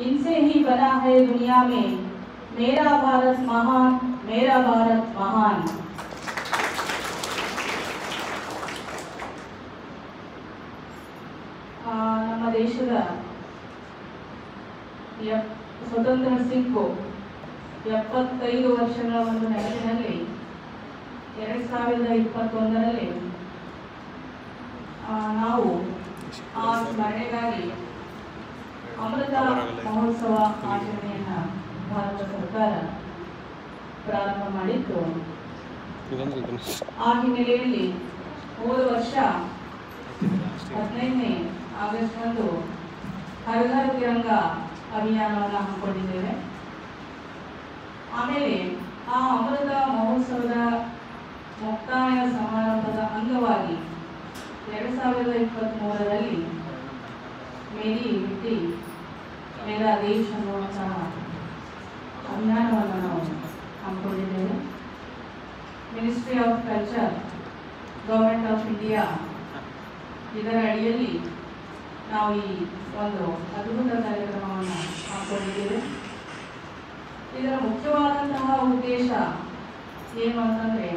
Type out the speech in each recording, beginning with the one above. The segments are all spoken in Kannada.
इनसे ही बना है दुनिया में मेरा भारत महान मेरा भारत महान ಆ, ನಮ್ಮ ದೇಶದ ಎಪ್- ಸ್ವತಂತ್ರ ಸಿಕ್ಕು ಎಪ್ಪತ್ತೈದು ವರ್ಷಗಳ ಒಂದು ನೆನಪಿನಲ್ಲಿ ಎರಡು ಸಾವಿರದ ಇಪ್ಪತ್ತೊಂದರಲ್ಲಿ ಆ, ನಾವು ಆ ಸ್ಮರಣೆಗಾಗಿ ಅಮೃತ ಮಹೋತ್ಸವ ಆಚರಣೆಯನ್ನ ಭಾರತ ಸರ್ಕಾರ ಪ್ರಾರಂಭ ಮಾಡಿತ್ತು. ಆ ಹಿನ್ನೆಲೆಯಲ್ಲಿ ಹೋದ ವರ್ಷ ಹದಿನೈದನೇ ಆಗಸ್ಟ್ರಂದು ಹರ್ ಘರ್ ತಿರಂಗ ಅಭಿಯಾನವನ್ನು ಹಮ್ಮಿಕೊಂಡಿದ್ದೇವೆ. ಆಮೇಲೆ ಆ ಅಮೃತ ಮಹೋತ್ಸವದ ಮುಕ್ತಾಯ ಸಮಾರಂಭದ ಅಂಗವಾಗಿ ಎರಡು ಸಾವಿರದ ಇಪ್ಪತ್ತ್ ಮೂರರಲ್ಲಿ ಮೇರಿ ಬಿಟ್ಟಿ ಮೇರಾ ದೇಶ್ ಅನ್ನುವಂತಹ ಅಭಿಯಾನವನ್ನು ನಾವು ಹಮ್ಮಿಕೊಂಡಿದ್ದೇವೆ. Ministry of culture government of India ಇದರ ಅಡಿಯಲ್ಲಿ ನಾವು ಈ ಒಂದು ಅದ್ಭುತ ಕಾರ್ಯಕ್ರಮವನ್ನು ಹಾಕೊಂಡಿದ್ದೇವೆ ಇದರ ಮುಖ್ಯವಾದಂತಹ ಉದ್ದೇಶ ಏನು ಅಂತಂದರೆ,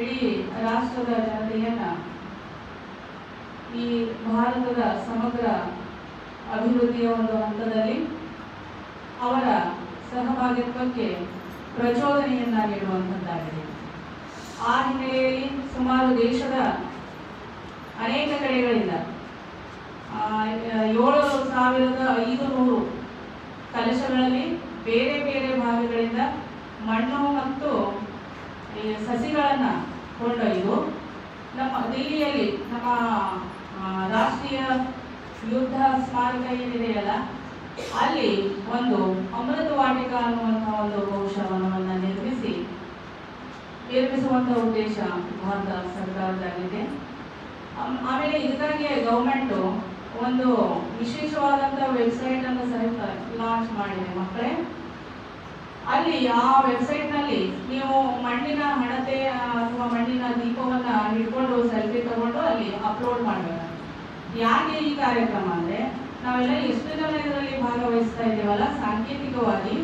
ಇಡೀ ರಾಷ್ಟ್ರದ ಜನತೆಯನ್ನು ಈ ಭಾರತದ ಸಮಗ್ರ ಅಭಿವೃದ್ಧಿಯ ಒಂದು ಹಂತದಲ್ಲಿ ಅವರ ಸಹಭಾಗಿತ್ವಕ್ಕೆ ಪ್ರಚೋದನೆಯನ್ನ ನೀಡುವಂಥದ್ದಾಗಿದೆ. ಆ ಹಿನ್ನೆಲೆಯಲ್ಲಿ ಸುಮಾರು ದೇಶದ ಅನೇಕ ಕಡೆಗಳಿಂದ ಏಳು ಸಾವಿರದ ಐದು ನೂರು ಕಲಶಗಳಲ್ಲಿ ಬೇರೆ ಬೇರೆ ಭಾಗಗಳಿಂದ ಮಣ್ಣು ಮತ್ತು ಸಸಿಗಳನ್ನು ಕೊಂಡೊಯ್ದು ನಮ್ಮ ದಿಲ್ಲಿಯಲ್ಲಿ ನಮ್ಮ ರಾಷ್ಟ್ರೀಯ ಯುದ್ಧ ಸ್ಮಾರಕ ಏನಿದೆಯಲ್ಲ ಅಲ್ಲಿ ಒಂದು ಅಮೃತ ವಾಟಿಕ ಅನ್ನುವಂಥ ಒಂದು ಬಹುಶಃವನ್ನು ನಿರ್ಮಿಸಿ ನಿರ್ಮಿಸುವಂಥ ಉದ್ದೇಶ ಭಾರತ ಸರ್ಕಾರದಾಗಿದೆ ಆಮ್- ಆಮೇಲೆ ಇದಕ್ಕಾಗಿ ಗೌರ್ಮೆಂಟು ಒಂದು ವಿಶೇಷವಾದಂಥ ವೆಬ್ಸೈಟ್ ಅನ್ನು ಸಹಿತ ಲಾಂಚ್ ಮಾಡಿದೆ ಮಕ್ಕಳೇ. ಅಲ್ಲಿ ಆ ವೆಬ್ಸೈಟ್ನಲ್ಲಿ ನೀವು ಮಣ್ಣಿನ ಹಣತೆ ಅಥವಾ ಮಣ್ಣಿನ ದೀಪವನ್ನು ಹಿಡ್ಕೊಂಡು ಸೆಲ್ಫಿ ತಗೊಂಡು ಅಲ್ಲಿ ಅಪ್ಲೋಡ್ ಮಾಡಬೇಕು. ಯಾಕೆ ಈ ಕಾರ್ಯಕ್ರಮ ಅಂದ್ರೆ ನಾವೆಲ್ಲ ಎಷ್ಟು ಜನ ಇದರಲ್ಲಿ ಭಾಗವಹಿಸ್ತಾ ಇದ್ದೇವಲ್ಲ, ಸಾಂಕೇತಿಕವಾಗಿ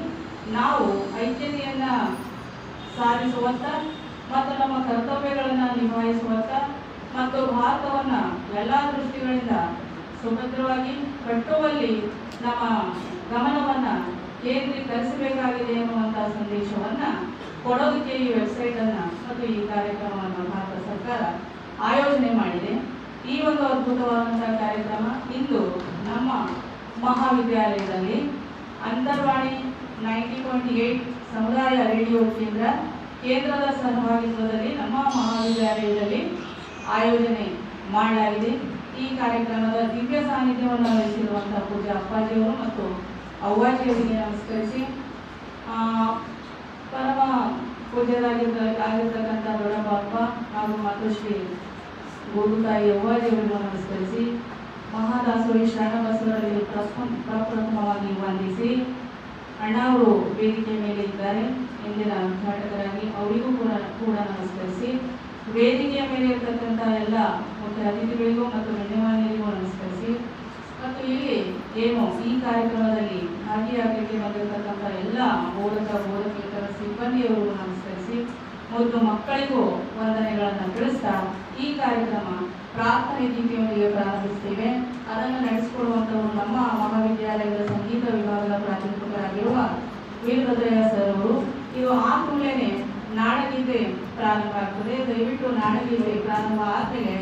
ನಾವು ಐಕ್ಯತೆಯನ್ನ ಸಾಧಿಸುವತ್ತ ಮತ್ತು ನಮ್ಮ ಕರ್ತವ್ಯಗಳನ್ನು ನಿಭಾಯಿಸುವತ್ತ ಮತ್ತು ಭಾರತವನ್ನ ಎಲ್ಲ ದೃಷ್ಟಿಗಳಿಂದ ಸುಭದ್ರವಾಗಿ ಕಟ್ಟುವಲ್ಲಿ ನಮ್ಮ ಗಮನವನ್ನು ಕೇಂದ್ರೀಕರಿಸಬೇಕಾಗಿದೆ ಎನ್ನುವಂಥ ಸಂದೇಶವನ್ನ ಕೊಡೋದಕ್ಕೆ ಈ ವೆಬ್ಸೈಟ್ ಅನ್ನ ಮತ್ತು ಈ ಕಾರ್ಯಕ್ರಮವನ್ನು ಭಾರತ ಸರ್ಕಾರ ಆಯೋಜನೆ ಮಾಡಿದೆ. ಈ ಒಂದು ಅದ್ಭುತವಾದಂತಹ ಕಾರ್ಯಕ್ರಮ ಇಂದು ನಮ್ಮ ಮಹಾವಿದ್ಯಾಲಯದಲ್ಲಿ ಅಂತರ್ವಾಣಿ ನೈಂಟಿ ಪಾಯಿಂಟ್ ಏಟ್ ಸಮುದಾಯ ರೇಡಿಯೋ ಕೇಂದ್ರ ಕೇಂದ್ರದ ಸಹಭಾಗಿತ್ವದಲ್ಲಿ ನಮ್ಮ ಮಹಾವಿದ್ಯಾಲಯದಲ್ಲಿ ಆಯೋಜನೆ ಮಾಡಲಾಗಿದೆ. ಈ ಕಾರ್ಯಕ್ರಮದ ದಿವ್ಯ ಸಾನ್ನಿಧ್ಯವನ್ನು ವಹಿಸಿರುವಂತಹ ಪೂಜಾ ಅಪ್ಪಾಜಿಯವರು ಮತ್ತು ಅವ್ವಾಜಿಯವರಿಗೆ ನಮಸ್ಕರಿಸಿ ಪರಮ ಪೂಜ್ಯರಾಗಿದ್ದ ಆಗಿರ್ತಕ್ಕಂಥ ದೊಡ್ಡಪ್ಪ ಹಾಗೂ ಮಾತೃಶ್ರೀ ಗೋಗುತಾಯಿ ದೇವರನ್ನು ನಮಸ್ಕರಿಸಿ ಮಹಾದಾಸೋಹಿ ಶರಣ ಬಸವರಲ್ಲಿ ಪ್ರಪ್ರಥಮವಾಗಿ ವಂದಿಸಿ ಅಣ್ಣ ಅವರು ವೇದಿಕೆ ಮೇಲೆ ಇದ್ದಾರೆ ಇಂದಿನ ಉದ್ಘಾಟಕರಾಗಿ ಅವರಿಗೂ ಕೂಡ ಕೂಡ ನಮಸ್ಕರಿಸಿ ವೇದಿಕೆಯ ಮೇಲೆ ಇರತಕ್ಕಂಥ ಎಲ್ಲ ಮುಖ್ಯ ಅತಿಥಿಗಳಿಗೂ ಮತ್ತು ಗಣ್ಯಮಾನ್ಯರಿಗೂ ನಮಸ್ಕರಿಸಿ ಮತ್ತು ಇಲ್ಲಿ ಏನು ಈ ಕಾರ್ಯಕ್ರಮದಲ್ಲಿ ಭಾಗಿಯಾಗಲಿಕ್ಕೆ ಬಂದಿರತಕ್ಕಂಥ ಎಲ್ಲ ಬೋಧಕ ಬೋಧಕೇತರ ಸಿಬ್ಬಂದಿಯವರಿಗೂ ನಮಸ್ಕರಿಸಿ ಮತ್ತು ಮಕ್ಕಳಿಗೂ ವಂದನೆಗಳನ್ನು ತಿಳಿಸ್ತಾ ಈ ಕಾರ್ಯಕ್ರಮ ಪ್ರಾರ್ಥನೆ ದೀಪಿಯೊಂದಿಗೆ ಪ್ರಾರಂಭಿಸ್ತೇವೆ ಅದನ್ನು ನಡೆಸಿಕೊಡುವಂಥವರು ನಮ್ಮ ಮಹಾವಿದ್ಯಾಲಯದ ಸಂಗೀತ ವಿಭಾಗದ ಪ್ರಾಧ್ಯಾಪಕರಾಗಿರುವ ವೀರಭದ್ರಯ್ಯ ಸರ್ ಅವರು. ಇದು ಆ ಕೂಡಲೇ ನಾಡಗೀತೆ ಪ್ರಾರಂಭ ಆಗ್ತದೆ. ದಯವಿಟ್ಟು ನಾಡಗೀತೆ ಪ್ರಾರಂಭ ಆದಮೇಲೆ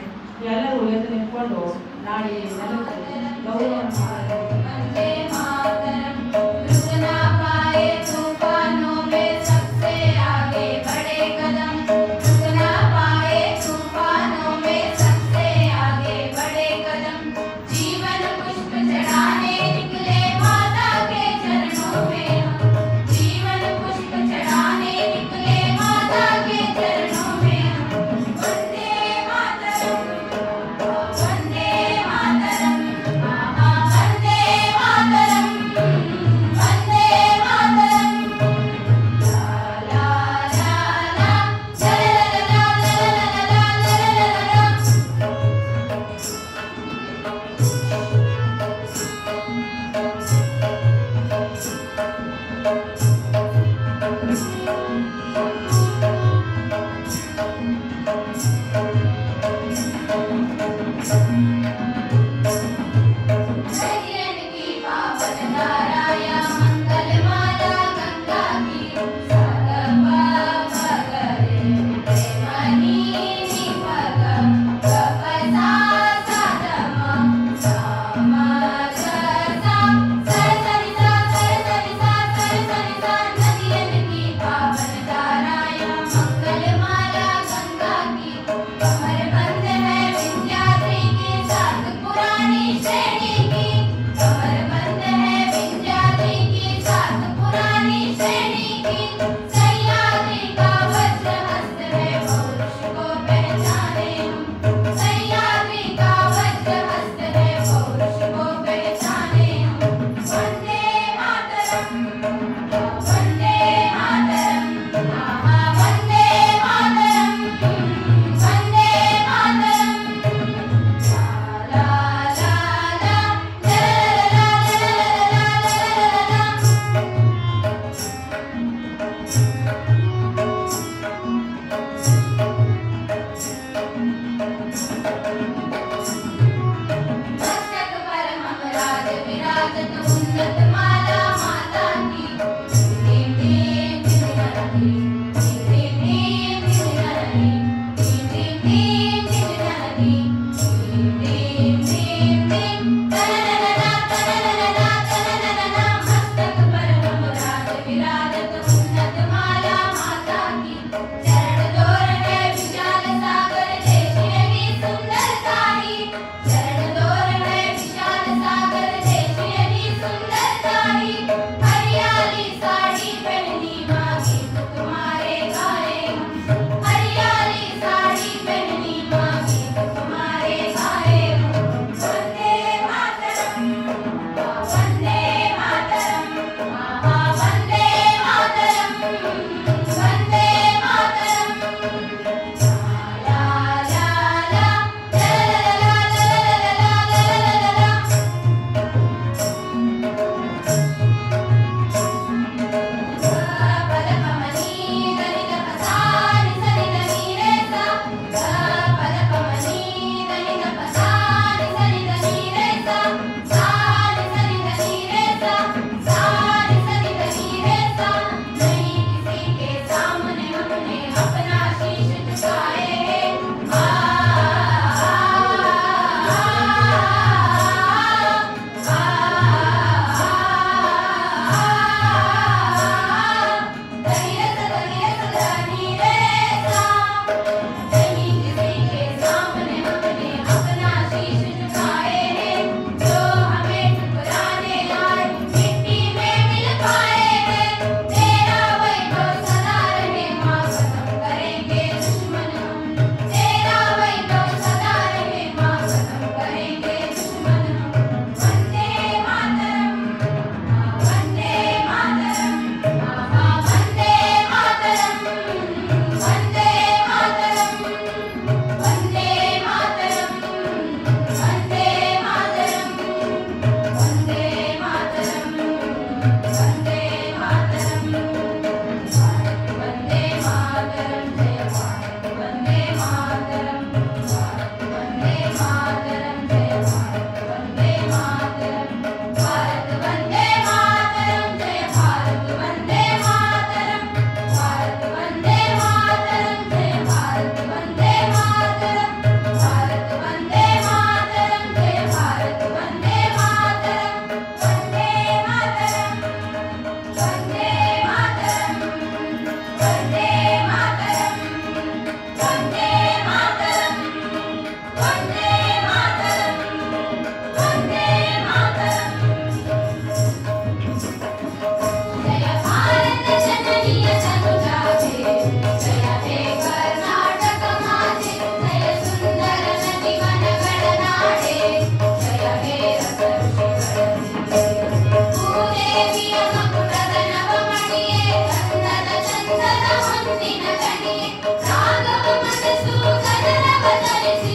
ಎಲ್ಲರೂ ಎದ್ದು ನಿಂತ್ಕೊಂಡು ನಾಡಿಗೆ ನೆಲಕ್ಕೆ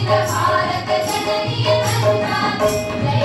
भारत जननी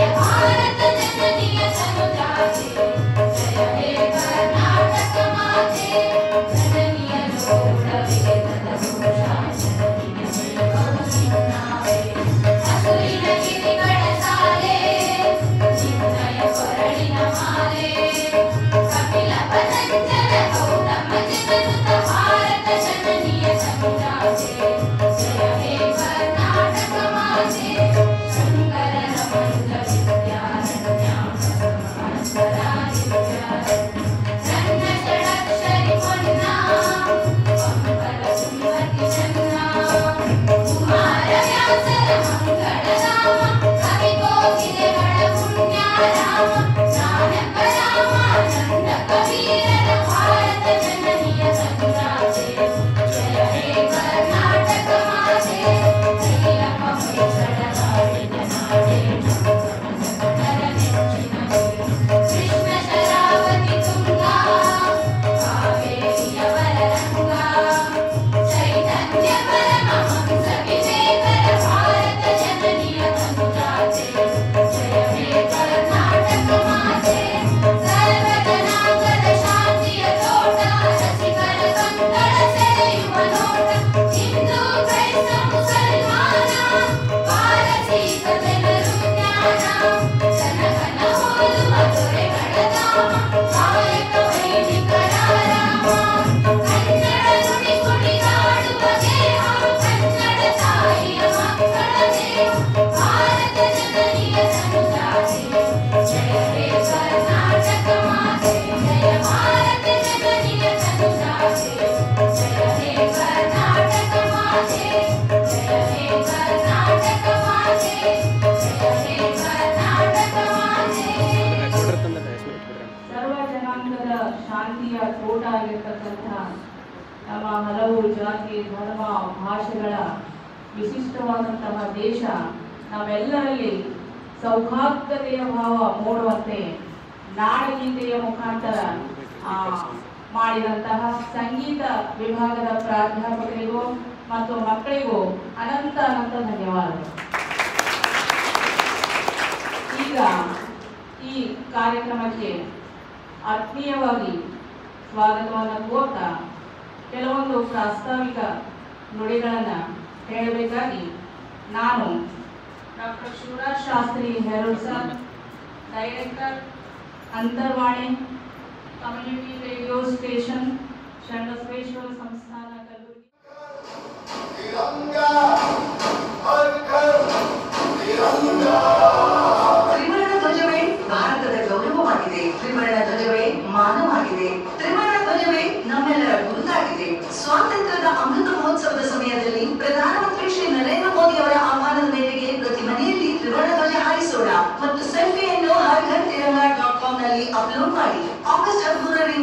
ಮೂಡುವಂತೆ ನಾಡಗೀತೆಯ ಮುಖಾಂತರ ಮಾಡಿದಂತಹ ಸಂಗೀತ ವಿಭಾಗದ ಪ್ರಾಧ್ಯಾಪಕರಿಗೂ ಮತ್ತು ಮಕ್ಕಳಿಗೂ ಅನಂತ ಅನಂತ ಧನ್ಯವಾದಗಳು. ಈಗ ಈ ಕಾರ್ಯಕ್ರಮಕ್ಕೆ ಆತ್ಮೀಯವಾಗಿ ಸ್ವಾಗತವನ್ನು ಕೋರ್ತಾ ಕೆಲವೊಂದು ಪ್ರಾಸ್ತಾವಿಕ ನುಡಿಗಳನ್ನು ಹೇಳಬೇಕಾಗಿ ನಾನು doctor Shivraj Shastri Herur director Antarvani community radio station Shankareshwar संस्थान तिरंगा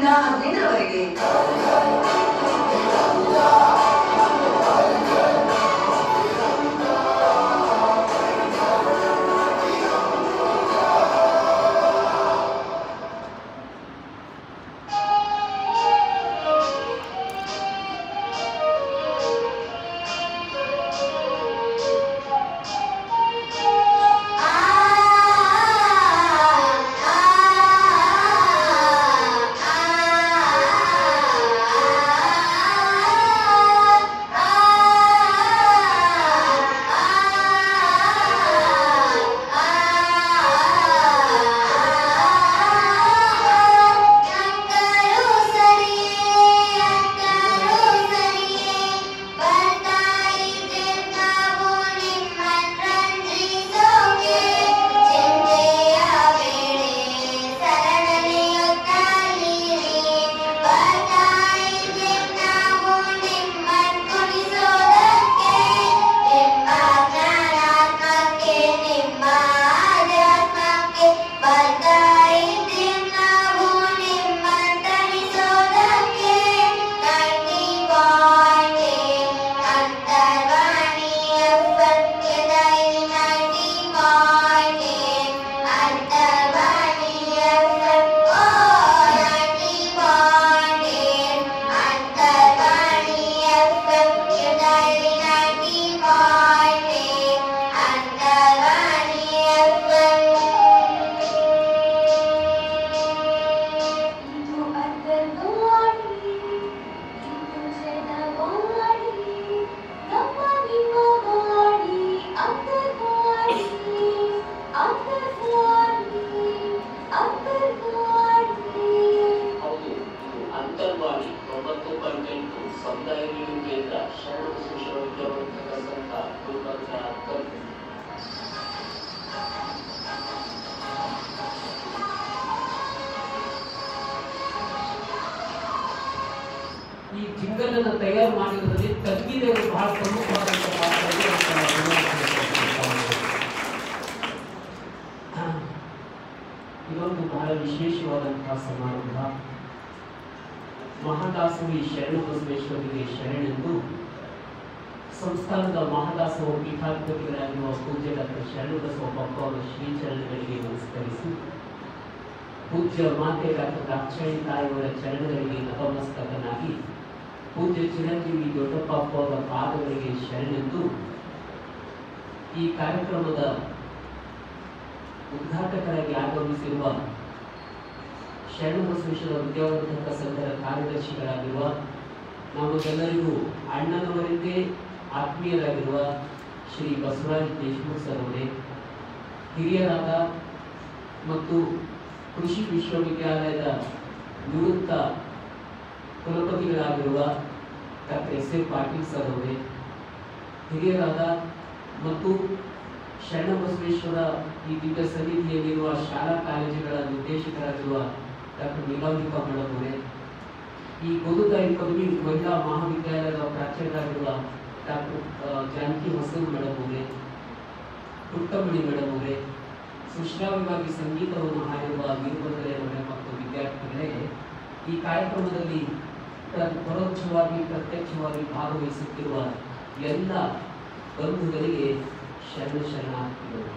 ಉದಾಹರಣೆ ಅವರಿಗೆ ಕನ್ನಡದವರೇ. ಈ ಗೋಲುತಾಯಿ ಕವಿ ಮಹಿಳಾ ಮಹಾವಿದ್ಯಾಲಯದ ಪ್ರಾಚಾರ್ಯರಾಗಿರುವ ಡಾಕ್ಟರ್ ಜಾನಕಿ ಹೊಸೂರು ಮೇಡಮ್ ಅವರೇ, ಪುಟ್ಟಮಣಿ ಮೇಡಮ್ ಅವರೇ ಸುಶ್ರಾವ್ಯವಾಗಿ ಸಂಗೀತವನ್ನು ಹಾಡಿರುವ ವೀರಭದ್ರೆ ಮೇಡಮ್ ಮತ್ತು ವಿದ್ಯಾರ್ಥಿಗಳೇ, ಈ ಕಾರ್ಯಕ್ರಮದಲ್ಲಿ ಪರೋಕ್ಷವಾಗಿ ಪ್ರತ್ಯಕ್ಷವಾಗಿ ಭಾಗವಹಿಸುತ್ತಿರುವ ಎಲ್ಲ ಬಂಧುಗಳಿಗೆ ಶರಣ ಶರಣಾರ್ಥಿಗಳು.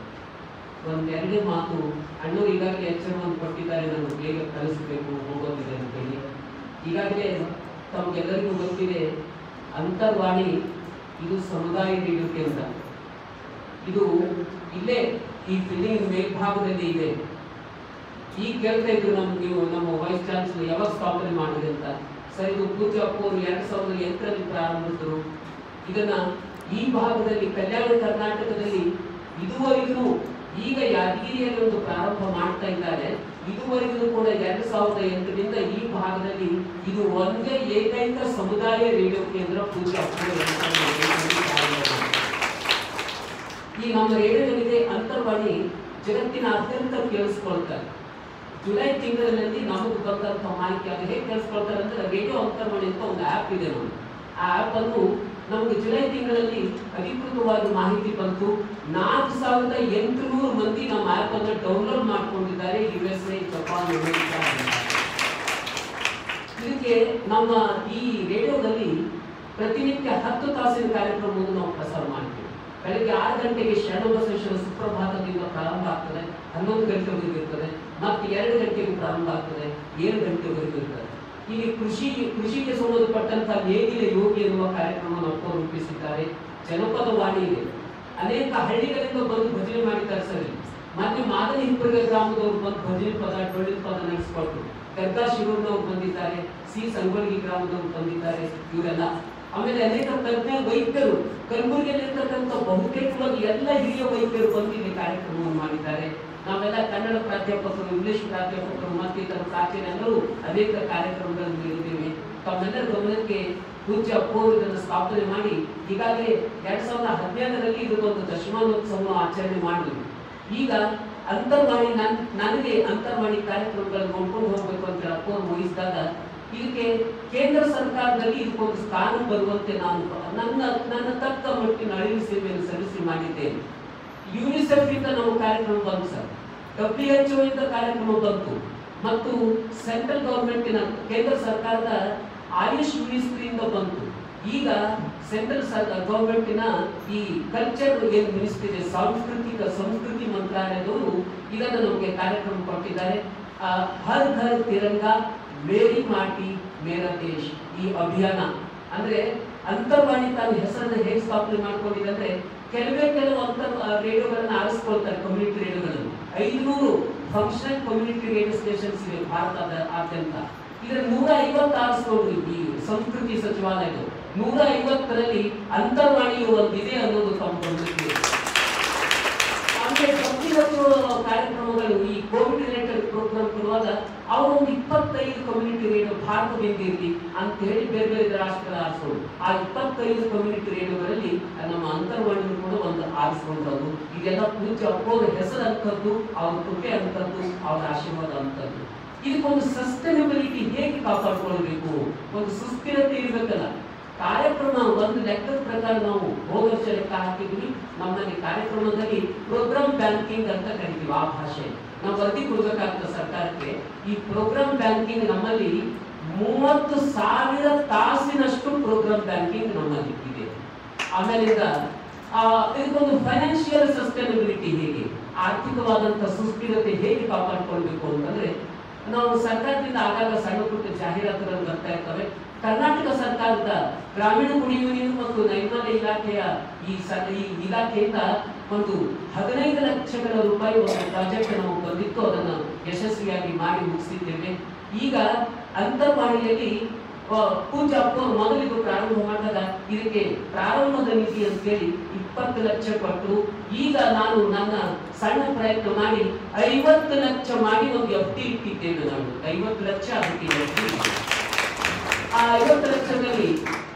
ಒಂದೆರಡೇ ಮಾತು, ಅಣ್ಣು ಈಗಾಗಲೇ ಎಚ್ಚರವನ್ನು ಕೊಟ್ಟಿದ್ದಾರೆ ನಾನು ಬೇಗ ಕಲಿಸಬೇಕು ಹೋಗೋದಿದೆ ಅಂತೇಳಿ ಈಗಾಗಲೇ ತಮಗೆಲ್ಲರಿಗೂ ಗೊತ್ತಿದೆ, ಅಂತರ್ವಾಣಿ ಇದು ಸಮುದಾಯ ರೇಡಿಯೋ ಅಂತ. ಇದು ಇಲ್ಲೇ ಈ ಫಿಲಿಂಗ್ ಮೇಲ್ಭಾಗದಲ್ಲಿ ಇದೆ. ಈಗ ಕೇಳ್ತಾ ಇದ್ರು ನಮ್ಗೆ ನೀವು ನಮ್ಮ ವೈಸ್ ಚಾನ್ಸಲರ್ ಯಾವಾಗ ಸ್ಥಾಪನೆ ಮಾಡಿದೆ ಅಂತ. ಸರ್, ಇದು ಪೂಜ್ಯ ಅವರು ಎರಡು ಸಾವಿರದ ಎಂಟರಲ್ಲಿ ಪ್ರಾರಂಭಿಸಿದ್ರು. ಇದನ್ನ ಈ ಭಾಗದಲ್ಲಿ ಕಲ್ಯಾಣ ಕರ್ನಾಟಕದಲ್ಲಿ ಇದುವರೆಗೂ ಈಗ ಯಾದಗಿರಿಯಲ್ಲಿ ಒಂದು ಪ್ರಾರಂಭ ಮಾಡ್ತಾ ಇದ್ದಾರೆ. ಇದುವರೆಗೂ ಕೂಡ ಎರಡು ಸಾವಿರದ ಎಂಟರಿಂದ ಈ ಭಾಗದಲ್ಲಿ ಇದು ಒಂದೇ ಏಕೈಕ ಸಮುದಾಯ ರೇಡಿಯೋ ಕೇಂದ್ರ ಪೂಜೆ ಈ ನಮ್ಮ ರೇಡಿಯೋದಲ್ಲಿದೆ ಅಂತರ್ವಾಣಿ ಜಗತ್ತಿನ ಅತ್ಯಂತ ಕೇಳಿಸ್ಕೊಳ್ತಾರೆ. ಜುಲೈ ತಿಂಗಳಲ್ಲಿ ನಮಗೆ ಬಂದಂತ ಮಾಹಿತಿ ಅದು ಹೇಗೆ ಕೇಳಿಸ್ಕೊಳ್ತಾರೆ ಅಂದ್ರೆ ರೇಡಿಯೋ ಅಂತರ್ವಾಣಿ ಅಂತ ಒಂದು ಆ್ಯಪ್ ಇದೆ ನೋಡಿ. ಆ ಆ್ಯಪ್ ಅನ್ನು ನಮಗೆ ಜುಲೈ ತಿಂಗಳಲ್ಲಿ ಅಧಿಕೃತವಾದ ಮಾಹಿತಿ ಬಂತು. ನಾಲ್ಕು ಸಾವಿರದ ಎಂಟುನೂರು ಮಂದಿ ನಮ್ಮ ಆ್ಯಪ್ ಅನ್ನು ಡೌನ್ಲೋಡ್ ಮಾಡ್ಕೊಂಡಿದ್ದಾರೆ. ಯು ಎಸ್ ಎ ಜಪಾನ್ ಇದಕ್ಕೆ ನಮ್ಮ ಈ ರೇಡಿಯೋದಲ್ಲಿ ಪ್ರತಿನಿತ್ಯ ಹತ್ತು ತಾಸಿನ ಕಾರ್ಯಕ್ರಮವನ್ನು ನಾವು ಪ್ರಸಾರ ಮಾಡ್ತೀವಿ. ಬೆಳಗ್ಗೆ ಆರು ಗಂಟೆಗೆ ಶರಣಬಸವೇಶ್ವರ ಸುಪ್ರಭಾತದಿಂದ ಪ್ರಾರಂಭ ಆಗ್ತದೆ. ಹನ್ನೊಂದು ಗಂಟೆವರೆಗೂ ಇರ್ತದೆ. ಮತ್ತೆ ಎರಡು ಗಂಟೆಗೆ ಪ್ರಾರಂಭ ಆಗ್ತದೆ. ಏಳು ಗಂಟೆವರೆಗೂ ಇರ್ತದೆ. ಇಲ್ಲಿ ಕೃಷಿ, ಕೃಷಿಗೆ ಸಂಬಂಧಪಟ್ಟಂತಹ ನೇಗಿಲ ಯೋಗಿ ಎನ್ನುವ ಕಾರ್ಯಕ್ರಮವನ್ನು ರೂಪಿಸಿದ್ದಾರೆ. ಜನಪದ ವಾಣಿ ಇದೆ. ಅನೇಕ ಹಳ್ಳಿಗಳಿಂದ ಬಂದು ಭಜನೆ ಮಾಡಿ ಸರ್ ಮತ್ತೆ ಮಾದರಿ ಮಾದನಿ ಹಿಪ್ಪರ್ಗ ಗ್ರಾಮದವರು ಬಂದು ಭಜನೆ ಪದ ಡೊಳ್ಳಿನ ಪದ ನಡೆಸಿಕೊಂಡು ಗರ್ಗಾ ಶಿರೂರ್ನವ್ರು ಬಂದಿದ್ದಾರೆ, ಸಿ ಸಂಗೊಳ್ಗಿ ಗ್ರಾಮದವರು ಬಂದಿದ್ದಾರೆ, ಇವರೆಲ್ಲ. ಆಮೇಲೆ ಅನೇಕ ತಜ್ಞ ವೈದ್ಯರು ಕಲಬುರಗಿಯಲ್ಲಿರ್ತಕ್ಕಂಥ ಬಹುತೇಕವಾಗಿ ಎಲ್ಲ ಹಿರಿಯ ವೈದ್ಯರು ಬಂದು ಇಲ್ಲಿ ಕಾರ್ಯಕ್ರಮವನ್ನು ಮಾಡಿದ್ದಾರೆ. ನಾವೆಲ್ಲ ಕನ್ನಡ ಪ್ರಾಧ್ಯಾಪಕರು ಇಂಗ್ಲಿಷ್ ಪ್ರಾಧ್ಯಾಪಕರು, ಮತ್ತಿತರ ಪ್ರಾಚೀನರು ಅನೇಕ ಕಾರ್ಯಕ್ರಮಗಳನ್ನು ನೀಡಿದ್ದೇವೆ. ತಮ್ಮೆಲ್ಲರ ಗಮನಕ್ಕೆ ಪೂಜ್ಯ ಅಪ್ಪವರು ಇದನ್ನು ಸ್ಥಾಪನೆ ಮಾಡಿ ಈಗಾಗಲೇ ಎರಡ್ ಸಾವಿರದ ಹದಿನೇಳರಲ್ಲಿ ಇದಕ್ಕೊಂದು ದಶಮಾನೋತ್ಸವ ಆಚರಣೆ ಮಾಡಿದ್ವಿ. ಈಗ ಅಂತರ್ವಾಣಿ ನನ್, ನನಗೆ ಅಂತರ್ವಾಣಿ ಕಾರ್ಯಕ್ರಮಗಳನ್ನು ನೋಡ್ಕೊಂಡು ಹೋಗ್ಬೇಕು ಅಂತ ಅಪ್ಪವರು ವಹಿಸಿದಾಗ ಇದಕ್ಕೆ ಕೇಂದ್ರ ಸರ್ಕಾರದಲ್ಲಿ ಇದಕ್ಕೊಂದು ಸ್ಥಾನ ಬರುವಂತೆ ನಾನು ನನ್ನ ನನ್ನ ತಕ್ಕ ಮಟ್ಟಿನ ಅಳಿವು ಸೇವೆಯನ್ನು ಸಲ್ಲಿಸಿ ಮಾಡಿದ್ದೇನೆ. ಯುನಿಸೆಫ್ ಇಂದ ನಾವು ಕಾರ್ಯಕ್ರಮ ಬಂತು ಸರ್. ಡಬ್ಲ್ಯೂ ಎಚ್ ಇಂದ ಕಾರ್ಯಕ್ರಮ ಬಂತು. ಮತ್ತು ಸೆಂಟ್ರಲ್ ಗೌರ್ಮೆಂಟಿನ ಕೇಂದ್ರ ಸರ್ಕಾರದ ಆಯುಷ್ ಮಿನಿಸ್ಟ್ರಿಯಿಂದ ಬಂತು. ಈಗ ಸೆಂಟ್ರಲ್ ಗೌರ್ಮೆಂಟಿನ ಈ ಕಲ್ಚರ್ ಏನು ಮಿನಿಸ್ಟ್ರಿ ಇದೆ, ಸಾಂಸ್ಕೃತಿಕ ಸಂಸ್ಕೃತಿ ಮಂತ್ರಾಲಯದವರು ಇದನ್ನು ನಮಗೆ ಕಾರ್ಯಕ್ರಮ ಕೊಟ್ಟಿದ್ದಾರೆ. ಹರ್ ಘರ್ ತಿರಂಗ, ಮೇರಿ ಮಾಟಿ, ಮೇರ ದೇಶ್ ಈ ಅಭಿಯಾನ. ಅಂದ್ರೆ ಅಂತರ್ವಾಣಿ ತಾನು ಹೆಸರನ್ನ ಹೇಗೆ ಸ್ಥಾಪನೆ ಮಾಡ್ಕೊಂಡಿದೆ ಅಂದ್ರೆ ಕೆಲವೇ ಕೆಲವು ಅಂತ ರೇಡಿಯೋಗಳನ್ನ ಆರಿಸ್ಕೊಳ್ತಾರೆ ಕಮ್ಯುನಿಟಿ ರೇಡಿಯೋಗಳನ್ನು ಐದುನೂರು ಫಂಕ್ಷನಲ್ ಕಮ್ಯುನಿಟಿ ರೇಡಿಯೋ ಸ್ಟೇಷನ್ಸ್ ಭಾರತದ ಆದ್ಯಂತ. ಇದರ ನೂರ ಐವತ್ತು ಆರಿಸ್ಕೊಂಡ್ರು ಈ ಸಂಸ್ಕೃತಿ ಸಚಿವಾಲಯಗಳು. ನೂರ ಐವತ್ತರಲ್ಲಿ ಅಂತರ್ವಾಣಿಯು ಒಂದಿದೆ ಅನ್ನೋದು ತಮ್ಮ ಇದೆ. ಆಮೇಲೆ ಪ್ರತಿಯೊಂದು ಕಾರ್ಯಕ್ರಮಗಳು ಈ ಕೋವಿಡ್ ಕೊಡುವಾಗ ಅವರು ಒಂದು ಇಪ್ಪತ್ತೈದು ಕಮ್ಯುನಿಟಿ ರೇಡಿಯೋ ಭಾರತದಿಂದ ಇರಲಿ ಅಂತ ಹೇಳಿ ಬೇರೆ ಬೇರೆ ರಾಷ್ಟ್ರಗಳ ಆರಿಸೋದು ಆ ಇಪ್ಪತ್ತೈದು ಕಮ್ಯುನಿಟಿ ರೇಡಿಯೋಗಳಲ್ಲಿ ನಮ್ಮ ಅಂತರ್ವಾಣಿಯನ್ನು ಕೂಡ ಒಂದು ಆರಿಸುವಂಥದ್ದು. ಇದೆಲ್ಲ ಪೂಜೆ ಅಪ್ಪೋದ ಹೆಸರು ಅಂತದ್ದು ಅವ್ರ ಕೃಪೆ ಅಂತದ್ದು ಅವರ ಆಶೀರ್ವಾದ ಅಂತದ್ದು ಇದಕ್ಕೊಂದು ಸಸ್ಟೈನಬಿಲಿಟಿ ಹೇಗೆ ಕಾಪಾಡ್ಕೊಳ್ಬೇಕು? ಒಂದು ಸುಸ್ಥಿರತೆ ಇರಬೇಕಲ್ಲ. ಕಾರ್ಯಕ್ರಮ ಒಂದು ಲೆಕ್ಕದ ಪ್ರಕಾರ ನಾವು ಹೋದ ವರ್ಷ ಲೆಕ್ಕ ಹಾಕಿದ್ವಿ. ನಮ್ಮಲ್ಲಿ ಕಾರ್ಯಕ್ರಮದಲ್ಲಿ ಪ್ರೋಗ್ರಾಮ್ ಬ್ಯಾಂಕಿಂಗ್ ಅಂತ ಕರಿತೀವಿ ಆ ಭಾಷೆ ನಾವು ವರದಿ ಕೊಡ್ಬೇಕಾಗ್ತದೆ ಸರ್ಕಾರಕ್ಕೆ. ಈ ಪ್ರೋಗ್ರಾಮ್ ಬ್ಯಾಂಕಿಂಗ್ ನಮ್ಮಲ್ಲಿ ಮೂವತ್ತು ಸಾವಿರ ತಾಸಿನಷ್ಟು ಪ್ರೋಗ್ರಾಮ್ ಬ್ಯಾಂಕಿಂಗ್ ನಮ್ಮಲ್ಲಿ ಇದೆ. ಆಮೇಲಿಂದ ಆ, ಇದಕ್ಕೊಂದು ಫೈನಾನ್ಷಿಯಲ್ ಸಸ್ಟೈನಬಿಲಿಟಿ ಹೇಗೆ? ಆರ್ಥಿಕವಾದಂಥ ಸುಸ್ಥಿರತೆ ಹೇಗೆ ಕಾಪಾಡ್ಕೊಳ್ಬೇಕು ಅಂತಂದ್ರೆ ನಾವು ಸರ್ಕಾರದಿಂದ ಆಗಾಗ ಸಣ್ಣ ಪುಟ್ಟ ಜಾಹೀರಾತುಗಳು ಬರ್ತಾ ಇರ್ತವೆ. ಕರ್ನಾಟಕ ಸರ್ಕಾರದ ಗ್ರಾಮೀಣ ಕುಡಿಯುವ ನೀರು ಮತ್ತು ನೈರ್ಮಲ್ಯ ಇಲಾಖೆಯ ಈ ಇಲಾಖೆಯಿಂದ ಒಂದು ಹದಿನೈದು ಲಕ್ಷಗಳ ರೂಪಾಯಿ ಒಂದು ಪ್ರಾಜೆಕ್ಟ್ ನಾವು ಬಂದಿತ್ತು ಅದನ್ನು ಯಶಸ್ವಿಯಾಗಿ ಮಾಡಿ ಮುಗಿಸಿದ್ದೇವೆ. ಈಗ ಅಂತರ್ವಾಣಿಯಲ್ಲಿ ಆ, ಪೂಜಾ ಅಪ್ಪವರು ಮೊದಲಿಗೆ ಪ್ರಾರಂಭ ಮಾಡಿದಾಗ ಇದಕ್ಕೆ ಪ್ರಾರಂಭದ ನಿಧಿ ಅಂತೇಳಿ ಇಪ್ಪತ್ತು ಲಕ್ಷ ಕೊಟ್ಟು ಈಗ ನಾನು ನನ್ನ ಸಣ್ಣ ಪ್ರಯತ್ನ ಮಾಡಿ ಐವತ್ತು ಲಕ್ಷ ಮಾಡಿ ಒಂದು ಎಫ್ ಡಿ ಇಟ್ಟಿದ್ದೇವೆ ನಾನು ಐವತ್ತು ಲಕ್ಷ ಅದಕ್ಕೆ ಎಫ್ ಇದೆ. ಆ ಐವತ್ತು ಲಕ್ಷದಲ್ಲಿ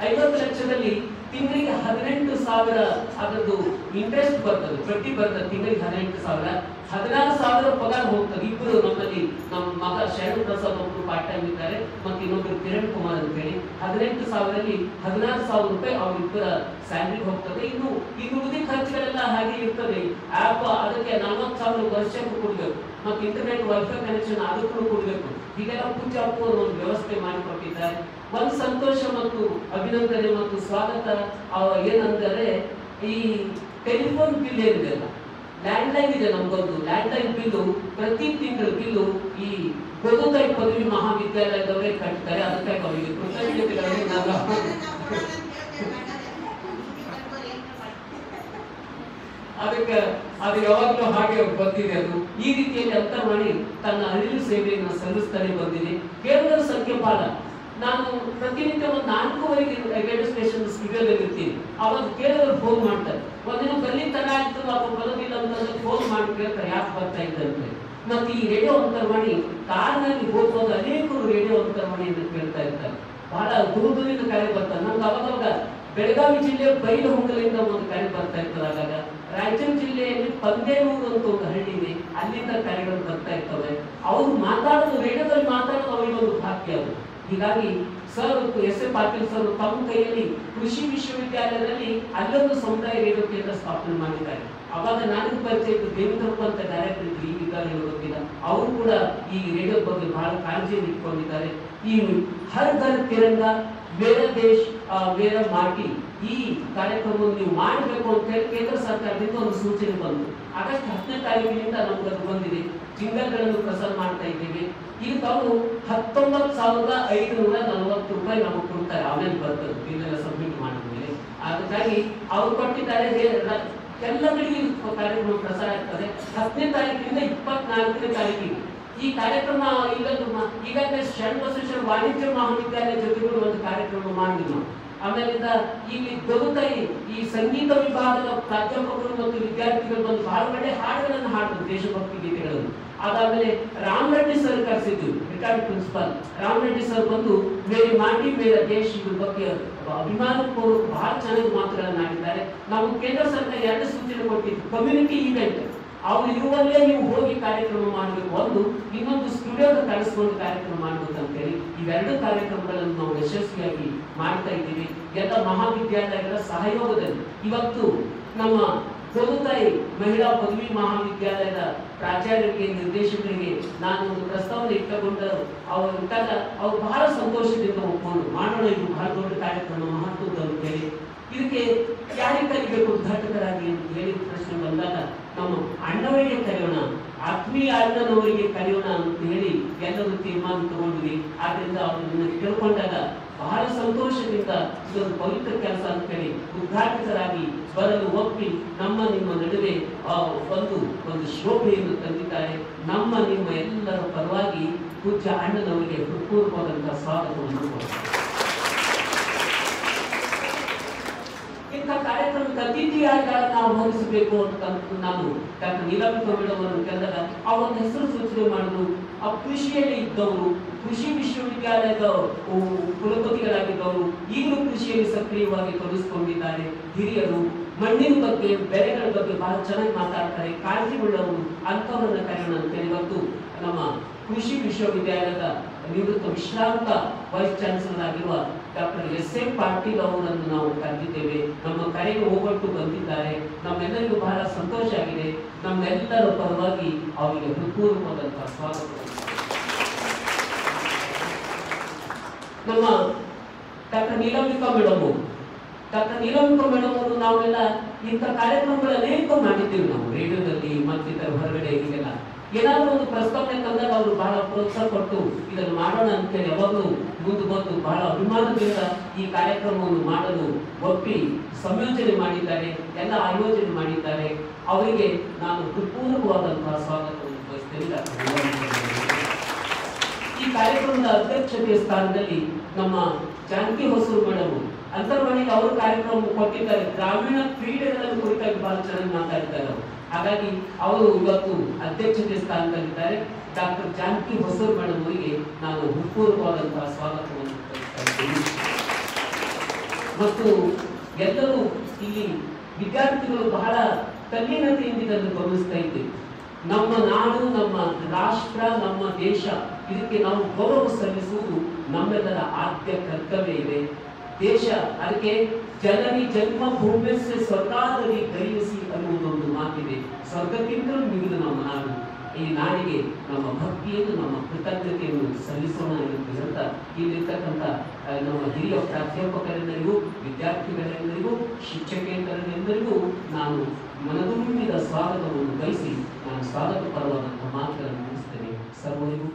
ಐವತ್ತು ಲಕ್ಷದಲ್ಲಿ ತಿಂಗಳಿಗೆ ಹದಿನೆಂಟು ಸಾವಿರ ಅದರದ್ದು ಇಂಟ್ರೆಸ್ಟ್ ಬರ್ತದೆ, ಪ್ರತಿ ಬರ್ತದೆ ತಿಂಗಳಿಗೆ ಹದಿನೆಂಟು ಸಾವಿರ. ಹದಿನಾರು ಸಾವಿರ ಪಗಾರ ಹೋಗ್ತಾರೆ ಇಬ್ಬರು ನಮ್ಮಲ್ಲಿ ನಮ್ಮ ಮಗ ಶರಣ್ ಪ್ರಸಾದ್ ಒಬ್ಬರು ಪಾರ್ಟ್ ಟೈಮ್ ಇದ್ದಾರೆ. ಮತ್ತೆ ಇನ್ನೊಬ್ಬರು ಕಿರಣ್ ಕುಮಾರ್ ಅಂತ ಹೇಳಿ. ಹದಿನೆಂಟು ಸಾವಿರದಲ್ಲಿ ಹದಿನಾರು ಸಾವಿರ ರೂಪಾಯಿ ಅವರಿಬ್ಬರ ಸ್ಯಾಲ್ರಿ ಹೋಗ್ತದೆ. ಇನ್ನು ಇನ್ನು ಉಳಿದ ಖರ್ಚುಗಳೆಲ್ಲ ಹಾಗೆ ಇರ್ತದೆ. ಆಪ್, ಅದಕ್ಕೆ ನಲವತ್ತು ಸಾವಿರ ವರ್ಷಕ್ಕೂ ಕೊಡಬೇಕು. ಮತ್ತೆ ಇಂಟರ್ನೆಟ್ ವೈಫೈ ಕನೆಕ್ಷನ್ ಅದಕ್ಕೂ ಕೊಡ್ಬೇಕು. ಹೀಗೆಲ್ಲ ಪೂಜಾ ಒಂದು ವ್ಯವಸ್ಥೆ ಮಾಡಿಕೊಟ್ಟಿದ್ದಾರೆ. ಒಂದು ಸಂತೋಷ ಮತ್ತು ಅಭಿನಂದನೆ ಮತ್ತು ಸ್ವಾಗತ ಏನಂದರೆ ಈ ಟೆಲಿಫೋನ್ ಬಿಲ್ ಏನಿದೆ ಲ್ಯಾಂಡ್ಲೈನ್ ಇದೆ ನಮ್ಗೊಂದು ಲ್ಯಾಂಡ್ಲೈನ್ ಬಿಲ್ಲು ಪ್ರತಿ ತಿಂಗಳು ಬಿಲ್ಲು ಈ ಗೊದುತಾಯಿ ಪದವಿ ಮಹಾವಿದ್ಯಾಲಯದವರೇ ಕಟ್ತಾರೆ ಅದಕ್ಕಾಗಿ ಅವರಿಗೆ ಕೃತಜ್ಞತೆಗಳನ್ನು ನಾನು ಅದಕ್ಕೆ ಅದು ಯಾವಾಗಲೂ ಹಾಗೆ ಬಂದಿದೆ ಅದು. ಈ ರೀತಿಯಲ್ಲಿ ಅಂತ ಮಾಡಿ ತನ್ನ ಅರಿವು ಸೇವೆಯನ್ನು ಸಲ್ಲಿಸ್ತಾನೆ ಬಂದಿದೆ. ಕೇವಲ ಸಂಖ್ಯಪಾಲ. ನಾನು ಪ್ರತಿನಿತ್ಯ ಒಂದು ನಾಲ್ಕೂವರೆಗೆ ರೈಲ್ವೆ ಸ್ಟೇಷನ್ ಇರ್ತೀನಿ ಅವಾಗ ಕೇಳಿದ್ರು ಫೋನ್ ಮಾಡ್ತಾರೆ. ಒಂದಿನ ಬರ್ಲಿ ತಡ ಅಥವಾ ಬರೋದಿಲ್ಲ ಅಂತಂದ್ರೆ ಫೋನ್ ಮಾಡಿ ಕೇಳ್ತಾರೆ, ಯಾಕೆ ಬರ್ತಾ ಇದ್ದಂತೆ ಮತ್ತೆ ಈ ರೇಡಿಯೋ ಮಾಡಿ ಕಾರ್ನಲ್ಲಿ ಹೋಗುವಾಗ ಅನೇಕರು ರೇಡಿಯೋ ಅಂತ ಕೇಳ್ತಾ ಇರ್ತಾರೆ. ಬಹಳ ದೂರ ದೂರಿಂದ ಕರೆ ಬರ್ತಾರೆ. ನಮ್ಗೆ ಅವಾಗವಾಗ ಬೆಳಗಾವಿ ಜಿಲ್ಲೆ ಬೈಲು ಹೊಂಗಲಿಂದ ಒಂದು ಕರೆ ಬರ್ತಾ ಇರ್ತದೆ ಆಗಾಗ ರಾಯಚೂರು ಜಿಲ್ಲೆಯಲ್ಲಿ ಪಂದೇನೂರು ಅಂತ ಒಂದು ಹಳ್ಳಿ ಇದೆ. ಅಲ್ಲಿಂದ ಕರೆಗಳು ಬರ್ತಾ ಇರ್ತವೆ. ಅವ್ರು ಮಾತಾಡೋದು, ರೇಡಿಯೋದಲ್ಲಿ ಮಾತಾಡೋದು ಅವರಿಗೆ ಒಂದು ಭಾಗ್ಯ ಅದು. ಹೀಗಾಗಿ sir S A Patil sir ತಮ್ಮ ಕೈಯಲ್ಲಿ ಕೃಷಿ ವಿಶ್ವವಿದ್ಯಾಲಯದಲ್ಲಿ ಅಲ್ಲೊಂದು ಸಮುದಾಯ ರೇಡಿಯೋ ಕೇಂದ್ರ ಸ್ಥಾಪನೆ ಮಾಡಿದ್ದಾರೆ. ಅವಾಗ ನನಗೆ ಪರಿಚಯ ಇದ್ದು ದೇವೇಂದ್ರಪ್ಪ ಅಂತ ಡೈರೆಕ್ಟರ್ ಇದ್ರು ಈಗ ಗೊತ್ತಿಲ್ಲ. ಅವರು ಕೂಡ ಈ ರೇಡಿಯೋ ಬಗ್ಗೆ ಬಹಳ ಕಾಳಜಿಯನ್ನು ಇಟ್ಕೊಂಡಿದ್ದಾರೆ. ಈ ಹರ್ ಘರ್ ತಿರಂಗ ಮೇರ ದೇಶ ಬೇರೆ ಮೇರ ಮಾಟಿ ಈ ಕಾರ್ಯಕ್ರಮವನ್ನು ನೀವು ಮಾಡಬೇಕು ಅಂತ ಹೇಳಿ ಕೇಂದ್ರ ಸರ್ಕಾರದಿಂದ ಒಂದು ಸೂಚನೆ ಬಂತು. ಆಗಸ್ಟ್ ಹತ್ತನೇ ತಾರೀಕಿನಿಂದ ನಮ್ಗೆ ಅದು ಬಂದಿದೆ. ಜಿಂಗಲ್ಗಳನ್ನು ಪ್ರಸಾರ ಮಾಡ್ತಾ ಇದ್ದೇವೆ. ಈಗ ತಾವು ಹತ್ತೊಂಬತ್ತು ಸಾವಿರದ ಐದುನೂರ ನಲವತ್ತು ರೂಪಾಯಿ ನಮಗೆ ಕೊಡ್ತಾರೆ ಆಮೇಲೆ ಬರ್ತದೆ ಬಿಲ್ಲೆಲ್ಲ ಸಬ್ಮಿಟ್ ಮಾಡಿದ್ಮೇಲೆ. ಅದಕ್ಕಾಗಿ ಅವ್ರು ಕೊಟ್ಟಿದ್ದಾರೆ, ಹೇ- ರ- ಎಲ್ಲ ಕಡೆಗೆ ಈ ಕಾರ್ಯಕ್ರಮ ಪ್ರಸಾರ ಆಗ್ತದೆ. ಹತ್ತನೇ ತಾರೀಕಿನಿಂದ ಇಪ್ಪತ್ನಾಲ್ಕನೇ ತಾರೀಕಿಗೆ. ಈ ಕಾರ್ಯಕ್ರಮ ಈಗ ಈಗಾಗಲೇ ಶರಣ ಬಸವೇಶ್ವರ ವಾಣಿಜ್ಯ ಮಹಾವಿದ್ಯಾಲಯ ಜೊತೆಗೂ ಒಂದು ಕಾರ್ಯಕ್ರಮ ಮಾಡಿದ್ವಿ ನಾವು ಆಮೇಲಿಂದ ಇಲ್ಲಿ ದೊರೆತೈ ಈ ಸಂಗೀತ ವಿಭಾಗದ ಪ್ರಾಧ್ಯಾಪಕರು ಮತ್ತು ವಿದ್ಯಾರ್ಥಿಗಳು ಬಂದು ಬಹಳ ಕಡೆ ಹಾಡುಗಳನ್ನು ಹಾಡಿದ್ರು ದೇಶಭಕ್ತಿ ಗೀತೆಗಳನ್ನು ಅದಾದ್ಮೇಲೆ Ram Reddy sir ಕರೆಸಿದ್ರು retired principal. Ram Reddy sir ಬಂದು ವೆರಿ ಮಾಡಿ ಮೇರ ದೇಶ ಇದ್ರ ಬಗ್ಗೆ ಅಭಿಮಾನಪೂರ್ವಕ ಬಹಳ ಚೆನ್ನಾಗಿ ಮಾತುಗಳನ್ನು ಆಡಿದ್ದಾರೆ ನಾವು ಕೇಂದ್ರ ಸರ್ಕಾರ ಎರಡು ಸೂಚನೆ ಕೊಟ್ಟಿದ್ದು ಕಮ್ಯುನಿಟಿ ಇವೆಂಟ್ ಅವ್ರು ಇರುವಲ್ಲೇ ನೀವು ಹೋಗಿ ಕಾರ್ಯಕ್ರಮ ಮಾಡಬೇಕು ಒಂದು ಇನ್ನೊಂದು ಸ್ಟುಡಿಯೋದ ಕಳಿಸ್ಕೊಂಡು ಕಾರ್ಯಕ್ರಮ ಮಾಡಬೇಕು ಅಂತೇಳಿ ಇವೆರಡು ಕಾರ್ಯಕ್ರಮಗಳನ್ನು ನಾವು ಯಶಸ್ವಿಯಾಗಿ ಮಾಡ್ತಾ ಇದ್ದೀವಿ. ಎಲ್ಲ ಮಹಾವಿದ್ಯಾಲಯಗಳ ಸಹಯೋಗದಲ್ಲಿ. ಇವತ್ತು ನಮ್ಮ ಕೊಲುತಾಯಿ ಮಹಿಳಾ ಪದವಿ ಮಹಾವಿದ್ಯಾಲಯದ ಪ್ರಾಚಾರ್ಯರಿಗೆ, ನಿರ್ದೇಶಕರಿಗೆ ನಾನು ಒಂದು ಪ್ರಸ್ತಾವನೆ ಇಟ್ಟುಕೊಂಡು ಅವರು ಇಟ್ಟಾಗ ಅವ್ರು ಬಹಳ ಸಂತೋಷದಿಂದ ಒಪ್ಪಿಕೊಂಡು ಮಾಡೋಣ, ಇದು ಬಹಳ ದೊಡ್ಡ ಕಾರ್ಯಕ್ರಮ, ಮಹತ್ವದ್ದು ಅಂತೇಳಿ. ಇದಕ್ಕೆ ಯಾರಿಗೆ ಕಲಿಬೇಕು, ಉದ್ಘಾಟಕರಾಗಿ ಅಂತ ಹೇಳಿ ಪ್ರಶ್ನೆ ಬಂದಾಗ ನಮ್ಮ ಅಣ್ಣವರಿಗೆ ಕರೆಯೋಣ, ಆತ್ಮೀಯ ಅಣ್ಣನವರಿಗೆ ಕರೆಯೋಣ ಅಂತ ಹೇಳಿ ಎಲ್ಲರೂ ತೀರ್ಮಾನ ತಗೊಂಡ್ವಿ. ಆದ್ರಿಂದ ಅವರನ್ನು ಕೇಳ್ಕೊಂಡಾಗ ಬಹಳ ಸಂತೋಷದಿಂದ ಇದೊಂದು ಪವಿತ್ರ ಕೆಲಸ ಅಂತ ಹೇಳಿ ಉದ್ಘಾಟಿತರಾಗಿ ಬರಲು ಒಪ್ಪಿ ನಮ್ಮ ನಿಮ್ಮ ನಡುವೆ ಒಂದು ಒಂದು ಶೋಭೆಯನ್ನು ತಂದಿದ್ದಾರೆ. ನಮ್ಮ, ನಿಮ್ಮ ಎಲ್ಲರ ಪರವಾಗಿ ಪೂಜ್ಯ ಅಣ್ಣನವರಿಗೆ ಹೃತ್ಪೂರ್ವಕವಾದಂತಹ ಸ್ವಾಗತವನ್ನು ಕೊಡ್ತಾರೆ ಇಂಥ ಕಾರ್ಯಕ್ರಮಕ್ಕೆ ಅತಿಥಿಯಾಗಿ ನಾವು ಹೊಂದಿಸಬೇಕು ಅಂತ ನಾನು ಡಾಕ್ಟರ್ ಅವರನ್ನು ಕೇಳಿದಾಗ ಆ ಒಂದು ಹೆಸರು ಸೂಚನೆ ಮಾಡಿದ್ರು. ಆ ಕೃಷಿಯಲ್ಲಿ ಇದ್ದವರು, ಕೃಷಿ ವಿಶ್ವವಿದ್ಯಾಲಯದ ಕುಲಪತಿಗಳಾಗಿದ್ದವರು ಈಗಲೂ ಕೃಷಿಯಲ್ಲಿ ಸಕ್ರಿಯವಾಗಿ ತೊಡಗಿಸಿಕೊಂಡಿದ್ದಾರೆ. ಹಿರಿಯರು, ಮಣ್ಣಿನ ಬಗ್ಗೆ, ಬೆಳೆಗಳ ಬಗ್ಗೆ ಬಹಳ ಚೆನ್ನಾಗಿ ಮಾತಾಡ್ತಾರೆ. ಕಾಳಜಿ ಉಳ್ಳವರು ಅಂಥವರನ್ನ ಕರೆಯೋಣ ಇವತ್ತು ನಮ್ಮ ಕೃಷಿ ವಿಶ್ವವಿದ್ಯಾಲಯದ ನಿವೃತ್ತ ವಿಶ್ರಾಂತ ವೈಸ್ ಚಾನ್ಸಲರ್ ಆಗಿರುವ ಡಾಕ್ಟರ್ ಎಸ್ ಎಂ ಪಾಟೀಲ್ ಅವರನ್ನು ನಾವು ಕರೆದಿದ್ದೇವೆ. ನಮ್ಮ ಕರೆಗೆ ಹೋಗಟ್ಟು ಬಂದಿದ್ದಾರೆ. ನಮ್ಮೆಲ್ಲರಿಗೂ ಬಹಳ ಸಂತೋಷ ಆಗಿದೆ. ನಮ್ಮೆಲ್ಲರ ಪರವಾಗಿ ಅವರಿಗೆ ಹೃತ್ಪೂರ್ವಕವಾದಂತಹ ಸ್ವಾಗತ. ನಮ್ಮ doctor Nilambika madam doctor Nilambika madam ಅವರು ನಾವೆಲ್ಲ ಇಂಥ ಕಾರ್ಯಕ್ರಮಗಳು ಅನೇಕ ಮಾಡಿದ್ದೀವಿ. ನಾವು ರೇಡಿಯೋದಲ್ಲಿ ಮತ್ತಿತರ ಹೊರಗಡೆ ಹೀಗೆಲ್ಲ ಏನಾದರೂ ಒಂದು ಪ್ರಸ್ತಾವನೆ ತಂದಾಗ ಅವರು ಬಹಳ ಪ್ರೋತ್ಸಾಹ ಕೊಟ್ಟು ಇದನ್ನು ಮಾಡೋಣ ಅಂತ ಯಾವಾಗಲೂ ಮುಂದೆ ಬಂದು ಬಹಳ ಅಭಿಮಾನದಿಂದ ಈ ಕಾರ್ಯಕ್ರಮವನ್ನು ಮಾಡಲು ಒಪ್ಪಿ ಸಂಯೋಜನೆ ಮಾಡಿದ್ದಾರೆ, ಎಲ್ಲ ಆಯೋಜನೆ ಮಾಡಿದ್ದಾರೆ. ಅವರಿಗೆ ನಾನು ಹೃತ್ಪೂರ್ವಕವಾದಂತಹ ಸ್ವಾಗತವನ್ನು ಬಯಸ್ತೇನೆ. ಈ ಕಾರ್ಯಕ್ರಮದ ಅಧ್ಯಕ್ಷತೆಯ ಸ್ಥಾನದಲ್ಲಿ ನಮ್ಮ ಜಾನಕಿ ಹೊಸೂರು ಮೇಡಮ್, ಅಂತರ್ವಾಣಿಗೆ ಅವರು ಕಾರ್ಯಕ್ರಮ ಕೊಟ್ಟಿದ್ದಾರೆ. ಗ್ರಾಮೀಣ ಕ್ರೀಡೆಗಳ ಕುರಿತಾಗಿ ಬಹಳ ಚೆನ್ನಾಗಿ ಮಾತಾಡಿದ್ದಾರೆ ಅವರು. ಹಾಗಾಗಿ ಅವರು ಇವತ್ತು ಅಧ್ಯಕ್ಷತೆ ಸ್ಥಾನದಲ್ಲಿದ್ದಾರೆ. ಡಾಕ್ಟರ್ ಜಾನಕಿ ಹೊಸೂರು ಮೇಡಮ್ ಅವರಿಗೆ ನಾನು ಹೃತ್ಪೂರ್ವಕವಾದಂತಹ ಸ್ವಾಗತವನ್ನು ಮತ್ತು ಎಲ್ಲರೂ ಇಲ್ಲಿ ವಿದ್ಯಾರ್ಥಿಗಳು ಬಹಳ ತಲ್ಲೀನತೆಯಿಂದ ಇದನ್ನು ಗಮನಿಸ್ತಾ ಇದ್ದೇವೆ. ನಮ್ಮ ನಾಡು, ನಮ್ಮ ರಾಷ್ಟ್ರ, ನಮ್ಮ ದೇಶ, ಇದಕ್ಕೆ ನಾವು ಗೌರವ ಸಲ್ಲಿಸುವುದು ನಮ್ಮೆಲ್ಲರ ಆದ್ಯ ಕರ್ತವ್ಯ ಇದೆ. ದೇಶ, ಅದಕ್ಕೆ ಜನನಿ ಜನ್ಮ ಭೂಮಿಸ್ಸೆ ಸ್ವರ್ಗಾದಲ್ಲಿ ದಯಿಸಿ ಅನ್ನುವುದೊಂದು ಮಾತಿದೆ. ಸ್ವರ್ಗಕ್ಕಿಂತಲೂ ಮಿಗಿದು ನಮ್ಮ ನಾಡು. ಈ ನಾಡಿಗೆ ನಮ್ಮ ಭಕ್ತಿಯನ್ನು, ನಮ್ಮ ಕೃತಜ್ಞತೆಯನ್ನು ಸಲ್ಲಿಸೋಣ ಎಂದು ಹೇಳ್ತಾ ಇಲ್ಲಿರ್ತಕ್ಕಂಥ ನಮ್ಮ ಹಿರಿಯ ಪ್ರಾಧ್ಯಾಪಕರೆಲ್ಲರಿಗೂ, ವಿದ್ಯಾರ್ಥಿಗಳೆಲ್ಲರಿಗೂ ಶಿಕ್ಷಕೇತರೆಲ್ಲರಿಗೂ ನಾನು ಮನದುಂಬಿದ ಸ್ವಾಗತವನ್ನು ಬಯಸಿ ನಾನು ಸ್ವಾಗತ ಪರವಾದಂಥ ಮಾತುಗಳನ್ನು ಮುಗಿಸ್ತೇನೆ. ಸರ್ವರಿಗೂ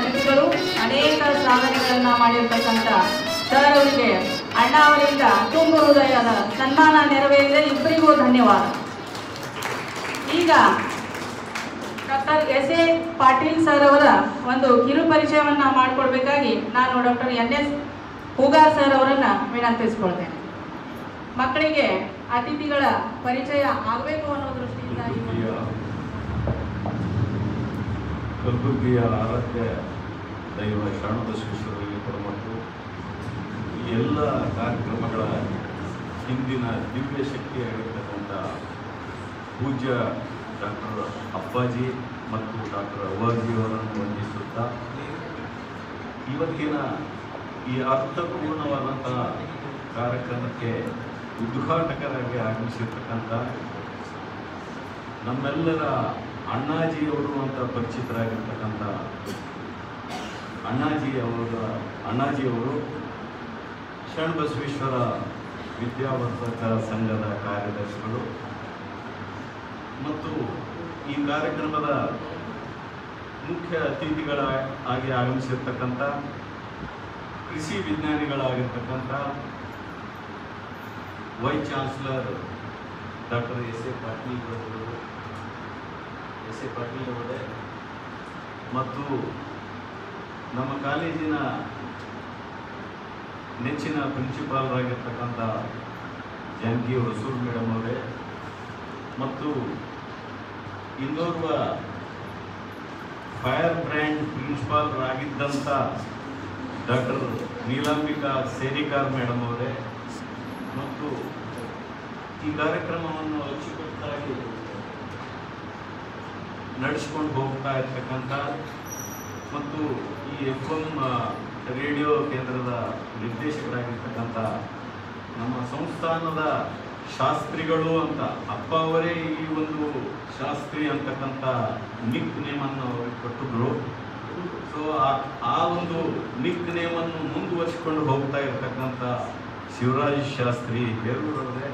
ಅತಿಥಿಗಳು ಅನೇಕ ಸಾಧನೆಗಳನ್ನು ಮಾಡಿರ್ತಕ್ಕಂಥ ಸರ್ ಅವರಿಗೆ ಅಣ್ಣ ಅವರಿಂದ ತುಂಬ ಹೃದಯದ ಸನ್ಮಾನ ನೆರವೇರಿದೆ. ಇಬ್ಬರಿಗೂ ಧನ್ಯವಾದ. ಈಗ doctor S A Patil sir ಅವರ ಒಂದು ಕಿರು ಪರಿಚಯವನ್ನ ಮಾಡಿಕೊಡ್ಬೇಕಾಗಿ ನಾನು doctor N S Hugar sir ಅವರನ್ನು ವಿನಂತಿಸ್ಕೊಳ್ತೇನೆ. ಮಕ್ಕಳಿಗೆ ಅತಿಥಿಗಳ ಪರಿಚಯ ಆಗಬೇಕು ಅನ್ನೋ ದೃಷ್ಟಿಯಿಂದ ಈ ಒಂದು- ಕಲಬುರಗಿಯ ಆರಾಧ್ಯ ದೈವ ಶರಣಬಸವೇಶ್ವರರಿಗೆ ಕೊಡಮಟ್ಟು. ಈ ಎಲ್ಲ ಕಾರ್ಯಕ್ರಮಗಳ ಹಿಂದಿನ ದಿವ್ಯ ಶಕ್ತಿಯಾಗಿರ್ತಕ್ಕಂಥ ಪೂಜ್ಯ ಡಾಕ್ಟರ್ ಅಪ್ಪಾಜಿ ಮತ್ತು ಡಾಕ್ಟರ್ ಅವಾಜಿಯವರನ್ನು ವಂದಿಸುತ್ತಾ, ಇವತ್ತಿನ ಈ ಅರ್ಥಪೂರ್ಣವಾದಂತಹ ಕಾರ್ಯಕ್ರಮಕ್ಕೆ ಉದ್ಘಾಟಕರಾಗಿ ಆಗಮಿಸಿರ್ತಕ್ಕಂಥ ನಮ್ಮೆಲ್ಲರ ಅಣ್ಣಾಜಿಯವರು ಅಂತ ಪರಿಚಿತರಾಗಿರ್ತಕ್ಕಂಥ ಅಣ್ಣಾಜಿ ಅವರ ಅಣ್ಣಾಜಿಯವರು ಶರಣಬಸವೇಶ್ವರ ವಿದ್ಯಾವರ್ಧಕ ಸಂಘದ ಕಾರ್ಯದರ್ಶಿಗಳು. ಮತ್ತು ಈ ಕಾರ್ಯಕ್ರಮದ ಮುಖ್ಯ ಅತಿಥಿಗಳ ಆಗಿ ಆಗಮಿಸಿರ್ತಕ್ಕಂಥ ಕೃಷಿ ವಿಜ್ಞಾನಿಗಳಾಗಿರ್ತಕ್ಕಂಥ vice chancellor doctor S A Patil A Patil ಮತ್ತು ನಮ್ಮ ಕಾಲೇಜಿನ ನೆಚ್ಚಿನ ಪ್ರಿನ್ಸಿಪಾಲರಾಗಿರ್ತಕ್ಕಂಥ ಜಾನಕಿ ಹೊಸೂರ್ ಮೇಡಮ್ ಅವರೇ, ಮತ್ತು ಇನ್ನೋರ್ವ ಫೈರ್ ಬ್ರ್ಯಾಂಡ್ ಪ್ರಿನ್ಸಿಪಾಲ್ರಾಗಿದ್ದಂಥ ಡಾಕ್ಟರ್ ನೀಲಾಂಬಿಕಾ ಸೇರಿಕಾರ್ ಮೇಡಮ್ ಅವರೇ, ಮತ್ತು ಈ ಕಾರ್ಯಕ್ರಮವನ್ನು ಅಚ್ಚುಕಟ್ಟಾಗಿ ನಡೆಸ್ಕೊಂಡು ಹೋಗ್ತಾ ಇರ್ತಕ್ಕಂಥ ಮತ್ತು ಈ ಎಫ್ ಎಂ ರೇಡಿಯೋ ಕೇಂದ್ರದ ನಿರ್ದೇಶಕರಾಗಿರ್ತಕ್ಕಂಥ ನಮ್ಮ ಸಂಸ್ಥಾನದ ಶಾಸ್ತ್ರಿಗಳು ಅಂತ, ಅಪ್ಪ ಅವರೇ ಈ ಒಂದು ಶಾಸ್ತ್ರಿ ಅಂತಕ್ಕಂಥ ನಿಕ್ ನೇಮನ್ನು ಕೊಟ್ಟಿದ್ರು. ಸೊ ಆ ಒಂದು ನಿಕ್ ನೇಮನ್ನು ಮುಂದುವರಿಸಿಕೊಂಡು ಹೋಗ್ತಾ ಇರ್ತಕ್ಕಂಥ ಶಿವರಾಜ್ ಶಾಸ್ತ್ರಿ, ಬೇರೂರವರೇ.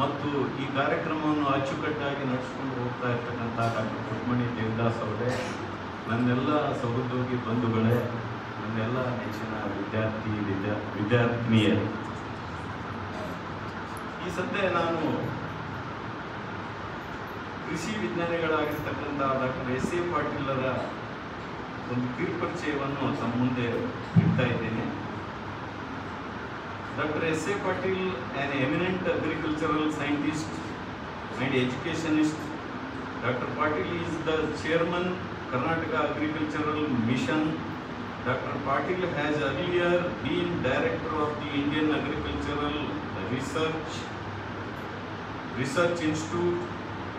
ಮತ್ತು ಈ ಕಾರ್ಯಕ್ರಮವನ್ನು ಅಚ್ಚುಕಟ್ಟಾಗಿ ನಡೆಸ್ಕೊಂಡು ಹೋಗ್ತಾ ಇರ್ತಕ್ಕಂಥ ಡಾಕ್ಟರ್ ಪುಟ್ಮಣಿ ದೇವದಾಸ್ ಅವರೇ, ನನ್ನೆಲ್ಲ ಸಹೋದ್ಯೋಗಿ ಬಂಧುಗಳೇ, ನನ್ನೆಲ್ಲ ನೆಚ್ಚಿನ ವಿದ್ಯಾರ್ಥಿ, ವಿದ್ಯಾ ವಿದ್ಯಾರ್ಥಿನಿಯರು ಈ ಸದ್ಯ ನಾನು ಕೃಷಿ ವಿಜ್ಞಾನಿಗಳಾಗಿರ್ತಕ್ಕಂಥ ಡಾಕ್ಟರ್ ಎಸ್ ಎ ಪಾಟೀಲರ ಒಂದು ಕಿರುಪರಿಚಯವನ್ನು ತಮ್ಮ ಮುಂದೆ ಇಡ್ತಾ ಇದ್ದೇನೆ. Dr. S.A. Patil, an eminent agricultural scientist and educationist. Dr. Patil is the chairman, Karnataka Agricultural Mission. Dr. Patil has earlier been director of the Indian Agricultural Research Research Institute.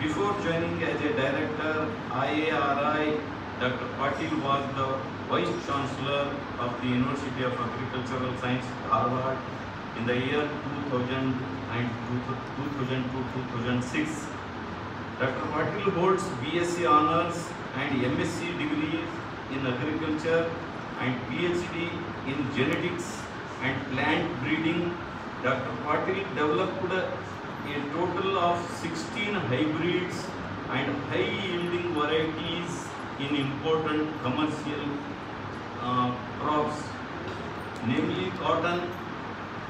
Before joining as a director, IARI, Dr. Patil was the Vice Chancellor of the University of Agricultural Science, Harvard, in the year 2000 and 2002-2006. Dr. Patil holds BSc honors and MSc degrees in agriculture and PhD in genetics and plant breeding. Dr. Patil developed a total of 16 hybrids and high yielding varieties in important commercial uh, crops, namely cotton,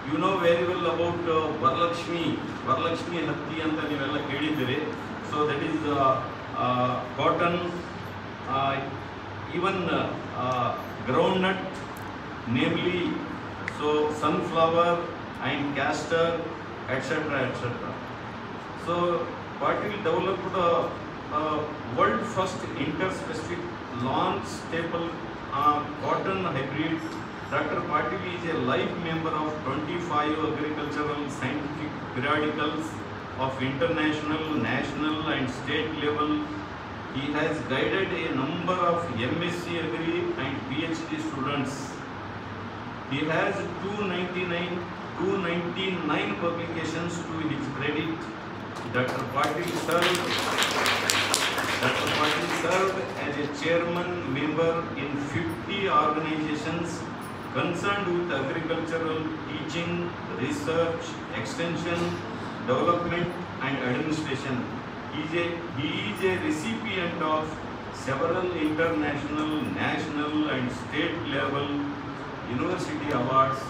you know very well about Varalakshmi Varalakshmi ಹತ್ತಿ ಅಂತ ನೀವೆಲ್ಲ ಕೇಳಿದ್ದೀರಿ. So that is cotton even groundnut namely so sunflower and castor etcetera etcetera so Patil developed world first interspecific long stable cotton hybrid Dr. Patil is a life member of 25 agricultural scientific periodicals of international, national and state level. He has guided a number of MSc Agri and PhD students. He has 299, 299 publications to his credit. Dr. Patil served Dr. Patil served as a chairman member in 50 organizations concerned with agricultural teaching, research, extension, development and administration. He is a, he is a recipient of several international, national and state level university awards.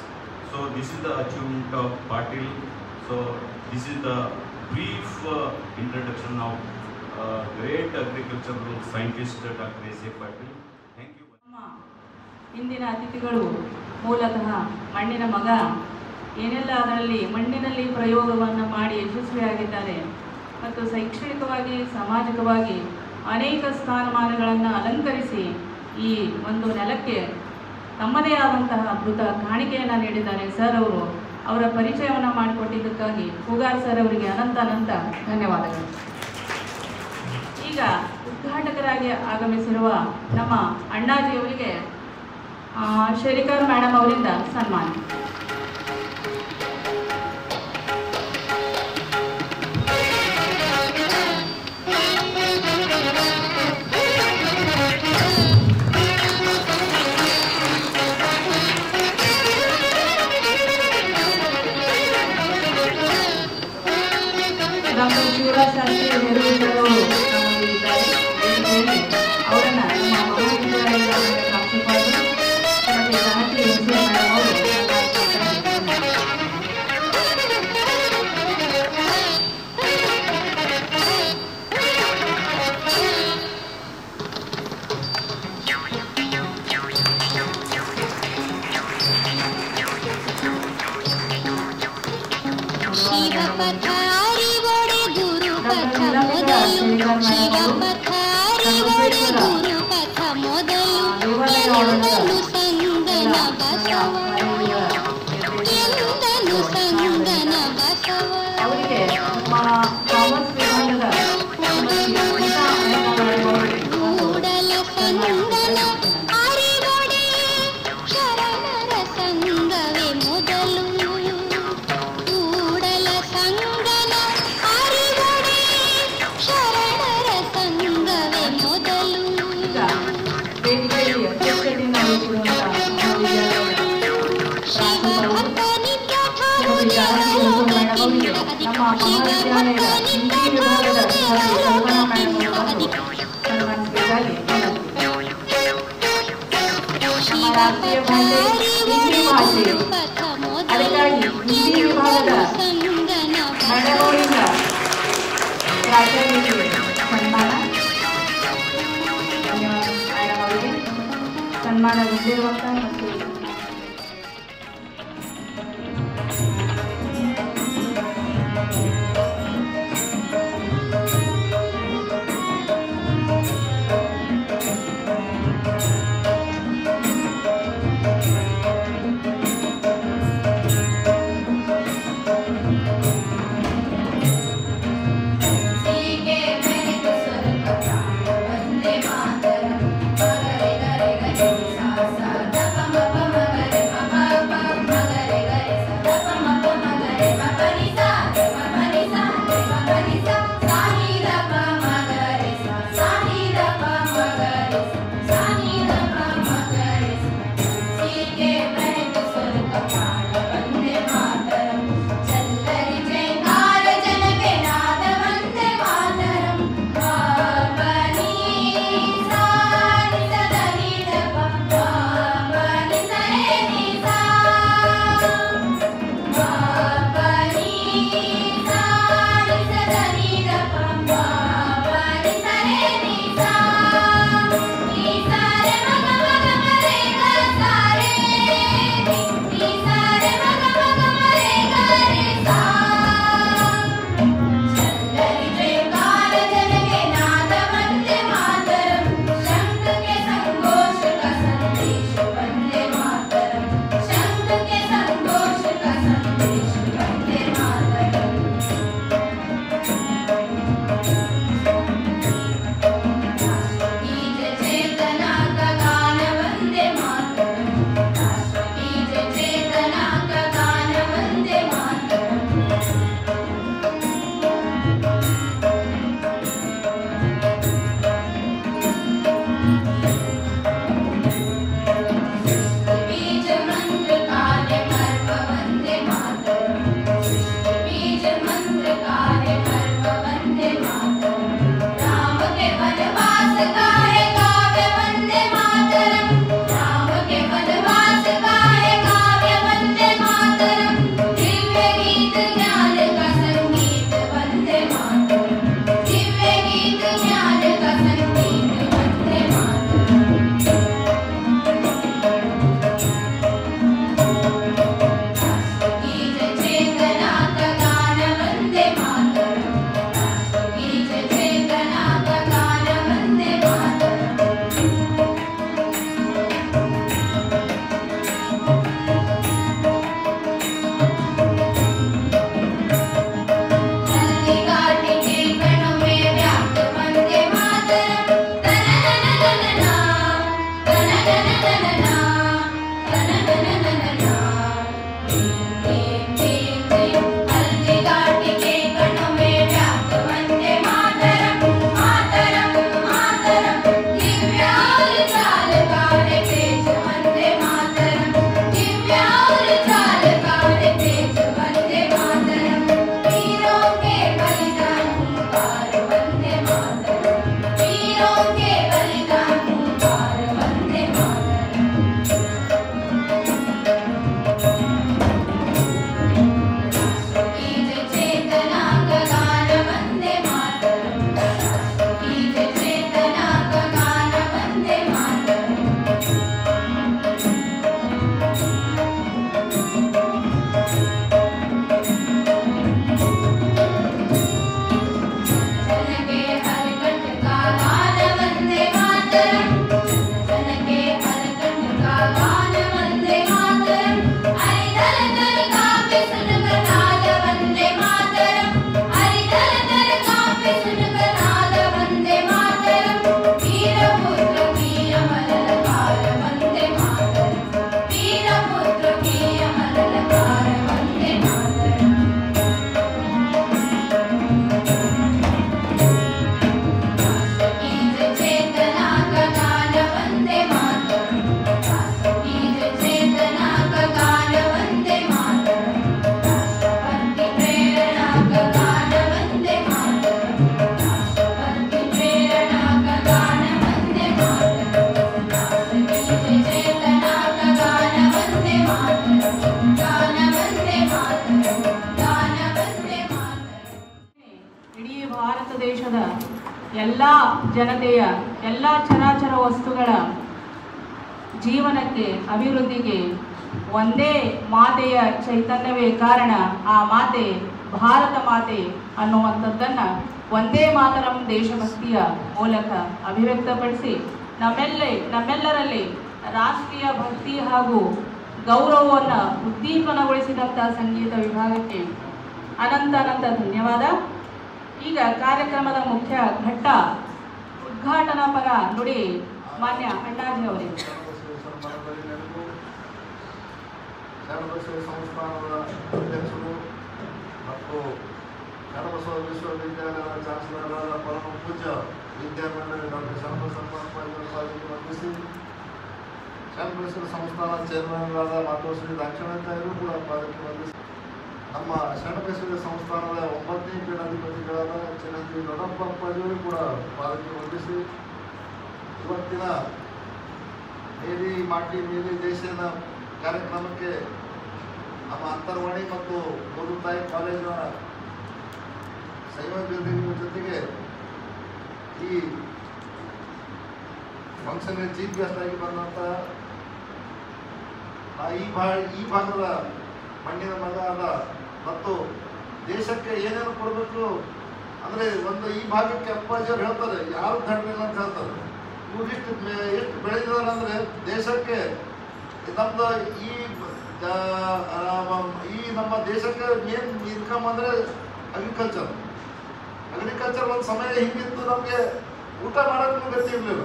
So this is the achievement of Patil. So this is the brief uh, introduction of uh, great agricultural scientist Dr. S.A. Patil. ಇಂದಿನ ಅತಿಥಿಗಳು, ಮೂಲತಃ ಮಣ್ಣಿನ ಮಗ. ಏನೆಲ್ಲ ಅದರಲ್ಲಿ ಮಣ್ಣಿನಲ್ಲಿ ಪ್ರಯೋಗವನ್ನು ಮಾಡಿ ಯಶಸ್ವಿಯಾಗಿದ್ದಾರೆ ಮತ್ತು ಶೈಕ್ಷಣಿಕವಾಗಿ, ಸಾಮಾಜಿಕವಾಗಿ ಅನೇಕ ಸ್ಥಾನಮಾನಗಳನ್ನು ಅಲಂಕರಿಸಿ ಈ ಒಂದು ನೆಲಕ್ಕೆ ತಮ್ಮದೇ ಆದಂತಹ ಅದ್ಭುತ ಕಾಣಿಕೆಯನ್ನು ನೀಡಿದ್ದಾರೆ. ಸರ್ ಅವರು ಅವರ ಪರಿಚಯವನ್ನು ಮಾಡಿಕೊಟ್ಟಿದ್ದಕ್ಕಾಗಿ ಹುಗಾರ್ ಸರ್ ಅವರಿಗೆ ಅನಂತ ಅನಂತ ಧನ್ಯವಾದಗಳು. ಈಗ ಉದ್ಘಾಟಕರಾಗಿ ಆಗಮಿಸಿರುವ ನಮ್ಮ ಅಣ್ಣಾಜಿಯವರಿಗೆ शेरीकर मॅडम अवरिंदा सन्मान. शिवराज शास्त्री ಸನ್ಮಾನಗೊಂಡಿರುವಂತಹ ಮತ್ತು ನಮ್ಮೆಲ್ಲರಲ್ಲಿ ರಾಷ್ಟ್ರೀಯ ಭಕ್ತಿ ಹಾಗೂ ಗೌರವವನ್ನು ಉದ್ದೀಪನಗೊಳಿಸಿದಂಥ ಸಂಗೀತ ವಿಭಾಗಕ್ಕೆ ಅನಂತ ಅನಂತ ಧನ್ಯವಾದ. ಈಗ ಕಾರ್ಯಕ್ರಮದ ಮುಖ್ಯ ಘಟ್ಟ ಉದ್ಘಾಟನಾ ಪರ ನುಡಿ ಮಾನ್ಯ ಅಣ್ಣಾಜಿ ಅವರಿಗೆ ಸಂಸ್ಥಾನದ ಅಧ್ಯಕ್ಷರು ಮತ್ತು ವಿಶ್ವವಿದ್ಯಾಲಯದ ಚಾನ್ಸಲರ್ ಪರಮ ಪೂಜ್ಯ ವಿದ್ಯಾಮಂಡಳಿ ಡಾಕ್ಟರ್ ಶರಣಬಸವ ಪಾದಕ್ಕೆ ವಂದಿಸಿ ಶರಣಬಸವ ಸಂಸ್ಥಾನ ಚೇರ್ಮನ್ಗಳಾದ ಮಾತೋಶ್ರೀ ದಾಕ್ಷಿಣಾಚಾರ್ಯರು ಕೂಡ ಪಾದಕ್ಕೆ ವಂದಿಸಿ ನಮ್ಮ ಶರಣಬಸವ ಸಂಸ್ಥಾನದ ಒಂಬತ್ತನೇ ಪೀಠಾಧಿಪತಿಗಳಾದ ಚಿರಂಜೀವಿ ದೊಡ್ಡಪ್ಪ ಕೂಡ ಪಾದಕ್ಕೆ ವಂದಿಸಿ ಇವತ್ತಿನ ಮೇರಿ ಮಾಟಿ ಮೇರಿ ದೇಶದ ಕಾರ್ಯಕ್ರಮಕ್ಕೆ ನಮ್ಮ ಅಂತರ್ವಾಣಿ ಮತ್ತು ಗುರುತಾಯಿ ಕಾಲೇಜಿನ ಸಂಯೋಜನೆ ಜೊತೆಗೆ ಈ ಫಂಕ್ಷನ್ ಚೀಫ್ ಗೆಸ್ಟ್ ಆಗಿ ಬಂದಂಥ ಆ ಈ ಭಾ, ಈ ಭಾಗದ ಮಣ್ಣಿನ ಮಗ ಅಲ್ಲ, ಮತ್ತು ದೇಶಕ್ಕೆ ಏನೇನು ಕೊಡಬೇಕು? ಅಂದರೆ ಒಂದು ಈ ಭಾಗಕ್ಕೆ ಅಪ್ಪಾಜಿಯವ್ರು ಹೇಳ್ತಾರೆ, ಯಾರು ದಂಡಿಲ್ಲ ಅಂತ ಹೇಳ್ತಾರೆ. ಇವ್ರು ಇಷ್ಟು ಎಷ್ಟು ಬೆಳೆದಿದ್ದಾರೆ ಅಂದರೆ ದೇಶಕ್ಕೆ ನಮ್ಮದು ಈ ಈ ನಮ್ಮ ದೇಶಕ್ಕೆ ಮೇನ್ ಇನ್ಕಮ್ ಅಂದರೆ ಅಗ್ರಿಕಲ್ಚರ್ ಅಗ್ರಿಕಲ್ಚರ್ ಒಂದು ಸಮಯ ಹಿಂಗಿತ್ತು, ನಮಗೆ ಊಟ ಮಾಡೋಕ್ಕೂ ಗತಿ ಇರಲಿಲ್ಲ.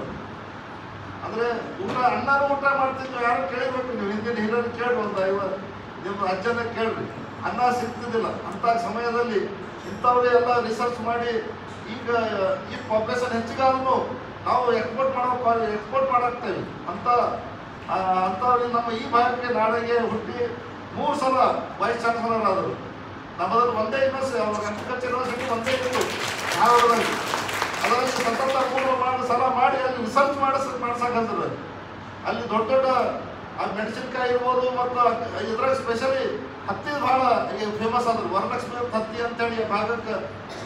ಅಂದರೆ ಊಟ ಅಣ್ಣನೂ ಊಟ ಮಾಡ್ತಿದ್ವಿ ಯಾರು ಕೇಳಬೇಕು ನೀವು? ಹಿಂದಿನ ಹಿರಿಯರು ಕೇಳಿ ಒಂದು ಐವತ್ತು ನಿಮ್ಮ ಅಜ್ಜನ ಕೇಳ್ರಿ. ಅನ್ನ ಸಿಗ್ತಿದ್ದಿಲ್ಲ. ಅಂಥ ಸಮಯದಲ್ಲಿ ಇಂಥವ್ರೆ ಎಲ್ಲ ರಿಸರ್ಚ್ ಮಾಡಿ, ಈಗ ಈ ಪಾಪ್ಯುಲೇಷನ್ ಹೆಚ್ಚಿಗಾದ್ರು ನಾವು ಎಕ್ಸ್ಪೋರ್ಟ್ ಮಾಡೋ ಎಕ್ಸ್ಪೋರ್ಟ್ ಮಾಡಾಕ್ತೇವೆ. ಅಂತ ಅಂಥವ್ರಿಗೆ ನಮ್ಮ ಈ ಭಾಗಕ್ಕೆ ನಾಡಿಗೆ ಹುಟ್ಟಿ ಮೂರು ಸಲ ವೈಸ್ ಚಾನ್ಸಲರ್ ಆದರು. ನಮ್ಮದ್ರಲ್ಲಿ ಒಂದೇ ಯೂನಿವರ್ಸಿಟಿ ಅವ್ರ ಒಂದೇ ಇತ್ತು. ಧಾರವಾಡದಲ್ಲಿ ಅದರಲ್ಲಿ ಸತತ ಪೂರ್ವ ಮಾಡಿ ಸಲ ಮಾಡಿ ಅಲ್ಲಿ ರಿಸರ್ಚ್ ಮಾಡಿಸ್ ಮಾಡ್ಸಕ್ಕಂದ್ರೆ ಅಲ್ಲಿ ದೊಡ್ಡ ದೊಡ್ಡ, ಆ ಮೆಣಸಿನ್ಕಾಯಿ ಇರ್ಬೋದು ಮತ್ತು ಇದ್ರಾಗ ಸ್ಪೆಷಲಿ ಹತ್ತಿ ಭಾಳ ಫೇಮಸ್ ಆದ್ರು ವರಲಕ್ಷ್ಮಿ ಅಂತ ಹತ್ತಿ ಅಂತೇಳಿ ಭಾಗಕ್ಕೆ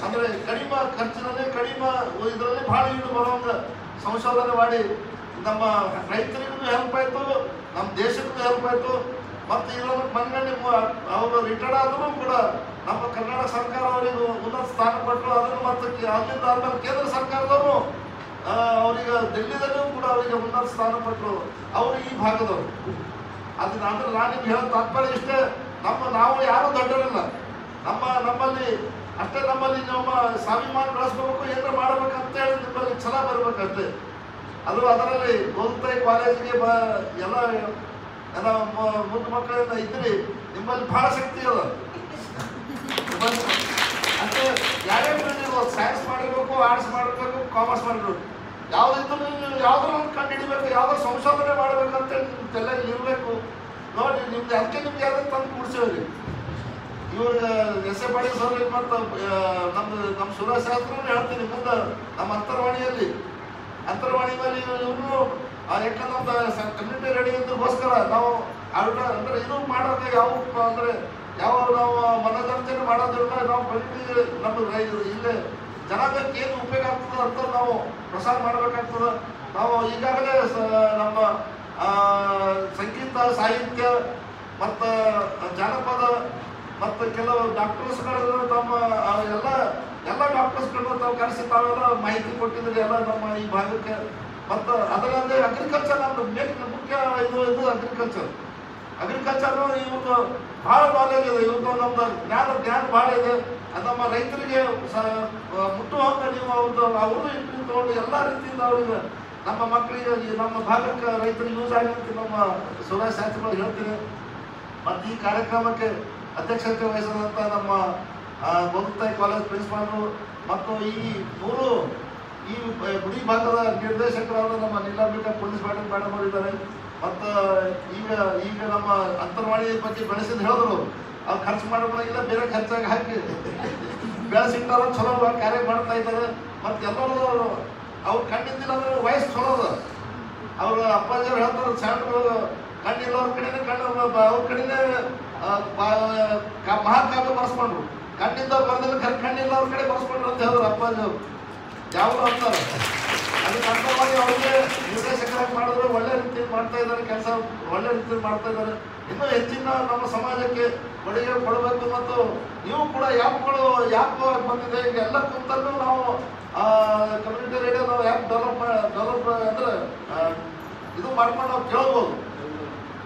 ಅಂದರೆ ಕಡಿಮೆ ಖರ್ಚಿನಲ್ಲಿ ಕಡಿಮೆ ಇದರಲ್ಲಿ ಭಾಳ ಈಡು ಬರುವಂಗ ಸಂಶೋಧನೆ ಮಾಡಿ ನಮ್ಮ ರೈತರಿಗೂ ಹೆಲ್ಪ್ ಆಯಿತು, ನಮ್ಮ ದೇಶಕ್ಕೂ ಹೆಲ್ಪ್ ಆಯಿತು. ಮತ್ತು ಇದನ್ನು ಮನ್ಗಂಡಿ ಅವರು ರಿಟೈರ್ಡ್ ಆದರೂ ಕೂಡ ನಮ್ಮ ಕನ್ನಡ ಸರ್ಕಾರ ಅವರಿಗೆ ಉನ್ನತ ಸ್ಥಾನ ಕೊಟ್ಟರು, ಅದನ್ನು ಮತ್ತು ಅಲ್ಲಿಂದ ಆದ್ಮೇಲೆ ಕೇಂದ್ರ ಸರ್ಕಾರದವರು ಅವರಿಗೆ ಡೆಲ್ಲಿದಲ್ಲೂ ಕೂಡ ಅವರಿಗೆ ಉನ್ನತ ಸ್ಥಾನ ಕೊಟ್ಟರು, ಅವರು ಈ ಭಾಗದವರು. ಅಂದ್ರೆ ನಾನು ನಿಮ್ಗೆ ಹೇಳೋ ತಾತ್ಪರ್ಯ ಇಷ್ಟೇ, ನಮ್ಮ ನಾವು ಯಾರು ದೊಡ್ಡವರಿಲ್ಲ. ನಮ್ಮ ನಮ್ಮಲ್ಲಿ, ಅಷ್ಟೇ ನಮ್ಮಲ್ಲಿ ನಮ್ಮ ಸ್ವಾಭಿಮಾನ ಬೆಳೆಸ್ಕೋಬೇಕು, ಏನಾರ ಮಾಡ್ಬೇಕಂತ ಹೇಳಿ ನಿಮ್ಮಲ್ಲಿ ಛಲ ಬರ್ಬೇಕಷ್ಟೇ. ಅದು ಅದರಲ್ಲಿ ಗೋಲ್ತಾಯಿ ಕಾಲೇಜಿಗೆ ಬ ಎಲ್ಲ ಎಲ್ಲ ಮ- ಮಕ್ಕಳೆಲ್ಲ ಇದ್ರಿ ನಿಮ್ಮಲ್ಲಿ ಬಹಳ ಶಕ್ತಿ ಅದ ಅಂದ್ರೆ ಯಾರ್ಯಾರು ಬೆಳೆದಿರ್ಬೋದು ಸೈನ್ಸ್ ಮಾಡಿರ್ಬೇಕು ಆರ್ಟ್ಸ್ ಮಾಡಿರ್ಬೇಕು ಕಾಮರ್ಸ್ ಮಾಡಿರ್ಬೇಕು. ಯಾವುದಿದ್ರು ನೀವು ಯಾವುದೋ ಒಂದು ಕಂಡು ಹಿಡಿಬೇಕು ಯಾವುದೋ ಸಂಶೋಧನೆ ಮಾಡ್ಬೇಕಂತ ನಿಮ್ಮ ತಲೆಗೆ ಇರಬೇಕು. ನೋಡಿ, ನಿಮ್ದು ಅದಕ್ಕೆ ನಿಮ್ಗೆ ಯಾವ್ದಾರು ತಂದು ಕೂಡ್ಸೇವ್ರಿ ಇವಾಗ ಎಸ್ ಎ ಪಾಟೀಲ್ ಸರ್ ನಮ್ದು ನಮ್ಮ ಸುರಶಾಸ್ತ್ರ ಹೇಳ್ತೀನಿ ಮುಂದೆ, ನಮ್ಮ ಅಂತರ್ವಾಣಿಯಲ್ಲಿ. ಅಂತರ್ವಾಣಿ ಮೇಲೆ ಇವರು ಯಾಕಂದ್ರೆ ಕಮ್ಯುನಿಟಿ ರೇಡಿಯೋದಕ್ಕೋಸ್ಕರ ನಾವು ಅಡ್ಡ ಅಂದ್ರೆ ಇದು ಮಾಡೋದು ಯಾವ ಅಂದ್ರೆ ಯಾವ ನಾವು ಮನೋರಂಜನೆ ಮಾಡೋದ್ರಿಂದ ನಾವು ಕಮ್ಯುನಿಟಿ ನಮ್ಮ ಇಲ್ಲೇ ಜನಾಂಗಕ್ಕೆ ಏನು ಉಪಯೋಗ ಆಗ್ತದೆ ಅಂತ ನಾವು ಪ್ರಸಾರ ಮಾಡಬೇಕಾಗ್ತದೆ. ನಾವು ಈಗಾಗಲೇ ನಮ್ಮ ಆ, ಸಂಗೀತ ಸಾಹಿತ್ಯ ಮತ್ತು ಜಾನಪದ ಮತ್ತು ಕೆಲವು ಡಾಕ್ಟರ್ಸ್ಗಳು ತಮ್ಮ ಆ, ಎಲ್ಲ ಎಲ್ಲ ಡಾಕ್ಟರ್ಸ್ಗಳು ತಾವು ಕರೆಸಿ ತಾವೆಲ್ಲ ಮಾಹಿತಿ ಕೊಟ್ಟಿದ್ರೆ ಎಲ್ಲ ನಮ್ಮ ಈ ಭಾಗಕ್ಕೆ. ಮತ್ತು ಅದರಲ್ಲದೆ ಅಗ್ರಿಕಲ್ಚರ್ ನಮ್ದು ಮೇನ್ ಮುಖ್ಯ ಇದು ಇದು ಅಗ್ರಿಕಲ್ಚರ್ ಅಗ್ರಿಕಲ್ಚರ್ ಇವತ್ತು ಭಾಳ ನಾಲೆಜ್ ಇದೆ. ಇವತ್ತು ನಮ್ದು ಜ್ಞಾನ ಜ್ಞಾನ ಭಾಳ ಇದೆ. ನಮ್ಮ ರೈತರಿಗೆ ಮುಟ್ಟು ಮುಟ್ಟುವಂಗ ನೀವು ಅವ್ರದ್ದು ಅವರು ಇಂಟರ್ವ್ಯೂ ತಗೊಂಡು ಎಲ್ಲ ರೀತಿಯಿಂದ ಅವ್ರಿಗೆ ನಮ್ಮ ಮಕ್ಕಳಿಗೆ ನಮ್ಮ ಭಾಗಕ್ಕೆ ರೈತರಿಗೆ ಯೂಸ್ ಆಗಿರ್ತೀವಿ ನಮ್ಮ ಸುರೇಶ್ ಶಾಸ್ತ್ರಿಗಳು ಹೇಳ್ತೀನಿ ಮತ್ತು ಈ ಕಾರ್ಯಕ್ರಮಕ್ಕೆ ಅಧ್ಯಕ್ಷತೆ ವಹಿಸಿದಂಥ ನಮ್ಮ ಗೋಗುತ್ತಾಯಿ ಕಾಲೇಜ್ ಪ್ರಿನ್ಸಿಪಾಲರು ಮತ್ತು ಈ ಮೂರು ಈ ಗುಡಿ ಭಾಗದ ನಿರ್ದೇಶಕರಾದ ನಮ್ಮ ನೀಲಾಂಬಿಕಾ ಪೊಲೀಸ್ ಪಾಟೀಲ್ ಮೇಡಮ್ ಅವರು ಇದ್ದಾರೆ ಮತ್ತು, ಈಗ ಈಗ ನಮ್ಮ ಅಂತರ್ವಾಣಿ ಬಗ್ಗೆ ಬೆಳೆಸಿದ ಹೇಳಿದ್ರು. ಅವ್ರು ಖರ್ಚು ಮಾಡೋಕ್ಕಾಗಿಲ್ಲ ಬೇರೆ ಖರ್ಚಾಗಿ ಹಾಕಿ. ಬೆಳೆಸಿಟ್ಟಾರ ಚಲೋ ಕಾರ್ಯ ಮಾಡ್ತಾ ಇದ್ದಾರೆ. ಮತ್ತು ಎಲ್ಲರೂ ಅವ್ರು ಕಣ್ಣಿದ್ದಿಲ್ಲ ಅಂದ್ರೆ ವಯಸ್ಸು ಚಲೋ ಅದ. ಅವ್ರ ಅಪ್ಪಾಜಿಯವ್ರು ಹೇಳ್ತಾರೆ ಸಣ್ಣ ಕಣ್ಣಿಲ್ಲವ್ರ ಕಡೆನೇ ಕಣ್ಣು ಅವ್ರ ಕಡೆನೇ ಮಹಾಕಾವ್ಯ ಬರ್ಸ್ಕೊಂಡ್ರು. ಕಣ್ಣಿಂದ ಬರ್ದಿಲ್ಲ, ಕರ್, ಕಣ್ಣಿಲ್ಲ ಅವ್ರ ಕಡೆ ಬರ್ಸ್ಕೊಂಡ್ರು ಅಂತ ಹೇಳಿದ್ರು ಅಪ್ಪಾಜಿ ಯಾವುದು ಅಂತಾರೆ ಅದಕ್ಕೆ ಅಂಗವಾಗಿ ಅವ್ರಿಗೆ ನಿರ್ದೇಶಕರಾಗಿ ಮಾಡಿದ್ರು, ಒಳ್ಳೆ ರೀತಿಯಲ್ಲಿ ಮಾಡ್ತಾ ಇದ್ದಾರೆ, ಕೆಲಸ ಒಳ್ಳೆ ರೀತಿಯಲ್ಲಿ ಮಾಡ್ತಾ ಇದ್ದಾರೆ. ಇನ್ನೂ ಹೆಚ್ಚಿನ ನಮ್ಮ ಸಮಾಜಕ್ಕೆ ಕೊಡುಗೆ ಕೊಡಬೇಕು ಮತ್ತು ನೀವು ಕೂಡ ಯಾಪ್ಗಳು ಯಾಪ್ ಬಂದಿದೆ ಈಗ ಎಲ್ಲ ಕುಂತಲ್ಲೂ ನಾವು ಕಮ್ಯುನಿಟಿ ರೇಡಿಯೋ ನಾವು ಯಾಪ್ ಡೆವಲಪ್ ಡೆವಲಪ್ ಅಂದರೆ ಇದು ಮಾಡ್ಕೊಂಡು ನಾವು ಕೇಳ್ಬೋದು.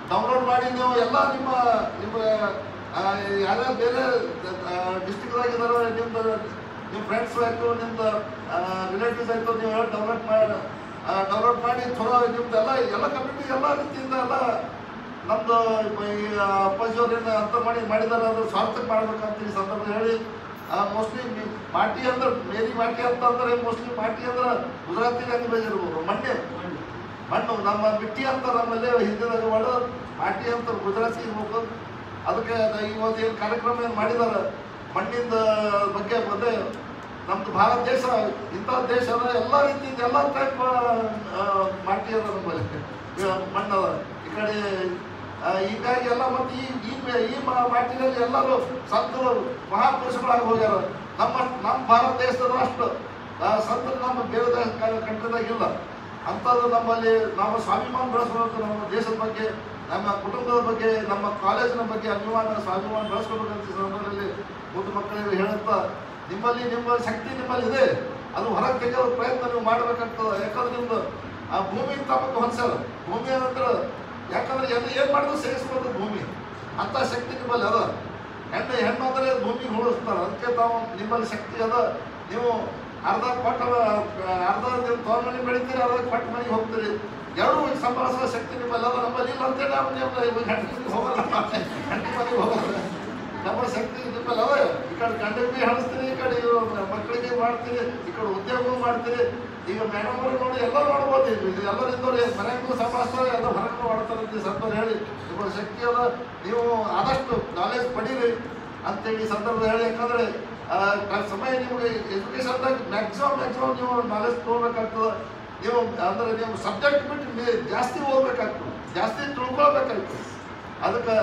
ಡೌನ್ಲೋಡ್ ಮಾಡಿ ನೀವು ಎಲ್ಲ ನಿಮ್ಮ ನಿಮ್ಮ ಯಾರ್ಯಾರು ಬೇರೆ ಡಿಸ್ಟಿಕ್ದಾಗಿದ್ದಾರೆ ನಿಮ್ದು ನಿಮ್ಮ ಫ್ರೆಂಡ್ಸ್ ಆಯಿತು ನಿಮ್ಮದು ರಿಲೇಟಿವ್ಸ್ ಆಯಿತು ನೀವು ಡೌನ್ಲೋಡ್ ಮಾಡಿ. ಡೌನ್ಲೋಡ್ ಮಾಡಿ ಚಲೋ ನಿಮ್ದೆಲ್ಲ ಎಲ್ಲ ಕಮ್ಯುನಿಟಿ ಎಲ್ಲ ರೀತಿಯಿಂದ ಎಲ್ಲ ನಮ್ಮದು ಈ ಅಪ್ಪಾಜಿಯವರಿಂದ ಅಂತ ಮಾಡಿ ಮಾಡಿದ್ದಾರೆ ಅದು ಸಾರ್ಥಕ ಮಾಡ್ಬೇಕಂತ ಈ ಸಂದರ್ಭ ಹೇಳಿ ಮೋಸ್ಟ್ಲಿ ಪಾರ್ಟಿ ಅಂದ್ರೆ ಮೇರಿ ಮಾಟಿ ಅಂತ ಅಂದ್ರೆ ಮೋಸ್ಟ್ಲಿ ಪಾರ್ಟಿ ಅಂದ್ರೆ ಗುಜರಾತಿ ಲ್ಯಾಂಗ್ವೇಜ್ ಇರ್ಬೋದು. ಮಣ್ಣೆ. ಮಣ್ಣು. ನಮ್ಮ ಬಿಟ್ಟಿ ಅಂತ ನಮ್ಮಲ್ಲಿ ಹಿಂದಿನಾಗ ಮಾಡೋದು ಪಾರ್ಟಿ ಅಂತ ಗುಜರಾತಿ ಇರ್ಬೇಕು. ಅದಕ್ಕೆ ಅದ ಇವತ್ತು ಏನು ಕಾರ್ಯಕ್ರಮ ಏನು ಮಾಡಿದ್ದಾರೆ ಮಣ್ಣಿಂದ ಬಗ್ಗೆ ಮತ್ತೆ ನಮ್ದು ಭಾರತ ದೇಶ, ಇಂಥ ದೇಶ ಅದ ಎಲ್ಲ ರೀತಿಯಿಂದ ಎಲ್ಲ ಟೈಪ್ ಮಾಟಿ ಅದ ನಮ್ಮಲ್ಲಿ ಮಣ್ಣದ ಈ ಕಡೆ ಹೀಗಾಗಿ ಎಲ್ಲ ಮತ್ತೆ ಈ ಈ ಮಾಟಿನಲ್ಲಿ ಎಲ್ಲರೂ ಸಂತರು ಮಹಾಪುರುಷಗಳಾಗಿ ಹೋಗ್ಯಾರ. ನಮ್ಮ ನಮ್ಮ ಭಾರತ ದೇಶದ ಅಷ್ಟು ಸಂತರು ನಮ್ಮ ಬೇರೆ ದೇಶ ಕಂಟ್ರಿದಾಗ ಇಲ್ಲ. ಅಂಥದ್ದು ನಮ್ಮಲ್ಲಿ ನಾವು ಸ್ವಾಭಿಮಾನ ಬೆಳೆಸ್ಬೇಕು ನಮ್ಮ ದೇಶದ ಬಗ್ಗೆ. ನಮ್ಮ ಕುಟುಂಬದ ಬಗ್ಗೆ, ನಮ್ಮ ಕಾಲೇಜಿನ ಬಗ್ಗೆ ಅಭಿಮಾನ, ಸ್ವಾಭಿಮಾನ ಬೆಳೆಸ್ಕೋಬೇಕಂತ ಸಂದರ್ಭದಲ್ಲಿ ಒಂದು ಮಕ್ಕಳಿಗೆ ಹೇಳುತ್ತಾ, ನಿಮ್ಮಲ್ಲಿ ನಿಮ್ಮ ಶಕ್ತಿ ನಿಮ್ಮಲ್ಲಿ ಇದೆ. ಅದು ಹೊರಗೆ ತೆಗೆಯೋ ಪ್ರಯತ್ನ ನೀವು ಮಾಡಬೇಕಾಗ್ತದೆ ಯಾಕಂದ್ರೆ ನಿಮ್ದು ಆ ಭೂಮಿ ತಮಗೆ ಹೊಂದ್ಸಲ್ಲ. ಭೂಮಿ ಏನಂದ್ರೆ ಯಾಕಂದ್ರೆ ಎಲ್ಲಿ ಏನು ಮಾಡಿದ್ರು ಸೇರಿಸ್ಬೋದು ಭೂಮಿ. ಅಂಥ ಶಕ್ತಿ ನಿಮ್ಮಲ್ಲಿ ಅದ. ಹೆಣ್ಣು ಹೆಣ್ಣು ಅಂದರೆ ಭೂಮಿಗೆ ಅದಕ್ಕೆ ತಾವು ನಿಮ್ಮಲ್ಲಿ ಶಕ್ತಿ ಅದ. ನೀವು ಅರ್ಧ ಕೊಟ್ಟ ಅರ್ಧ ನೀವು ಬೆಳಿತೀರಿ, ಅರ್ಧ ಕೊಟ್ಟ ಮನೆಗೆ ಹೋಗ್ತೀರಿ. ಎರಡೂ ಸಂಭಾಳಿಸುವ ಶಕ್ತಿ ನಿಮ್ಮಲ್ಲ? ನಮ್ಮಲ್ಲಿ ಇಲ್ಲ ಅಂತೇಳಿ ನಾವು ನಿಮ್ಮ ಹೋಗಲ್ಲ ನಮ್ಮ ಶಕ್ತಿ ನಿಮ್ಮಲ್ಲ ಈ ಕಡೆ ಬಿ ಹಣಿಸ್ತೀರಿ ಈ ಕಡೆ ಮಕ್ಕಳಿಗೆ ಮಾಡ್ತೀರಿ ಈ ಕಡೆ ಉದ್ಯೋಗವೂ ಮಾಡ್ತೀರಿ ಈಗ ಮೇಡಮ್ ಅವರು ನೋಡಿ ಎಲ್ಲ ನೋಡ್ಬೋದು ಇದು ಇದು ಎಲ್ಲರಿಂದವ್ರು ಮನೆಗೂ ಸಂಭಾಳಿಸ್ತಾರೆ ಎಲ್ಲ ಹೊರಗೂ ಮಾಡ್ತಾರಂತೆ ಅಂತ ಹೇಳಿ. ನಿಮ್ಮ ಶಕ್ತಿ ಅದ. ನೀವು ಆದಷ್ಟು ನಾಲೆಜ್ ಪಡೀರಿ ಅಂತೇಳಿ ಸಂದರ್ಭ ಹೇಳಿ. ಯಾಕಂದ್ರೆ ಸಮಯ ನಿಮಗೆ ಎಜುಕೇಶನ್ದಾಗ ಮ್ಯಾಕ್ಸಿಮಮ್ ಮ್ಯಾಕ್ಸಿಮಮ್ ನೀವು ನಾಲೆಜ್ ತೊಗೋಬೇಕಾಗ್ತದೆ. ನೀವು ಅಂದ್ರೆ ನೀವು ಸಬ್ಜೆಕ್ಟ್ ಬಿಟ್ಟು ಜಾಸ್ತಿ ಓದ್ಬೇಕಾಗ್ತದೆ. ಜಾಸ್ತಿ ತಿಳ್ಕೊಳ್ಬೇಕಾಗ್ತದೆ ಅದಕ್ಕೆ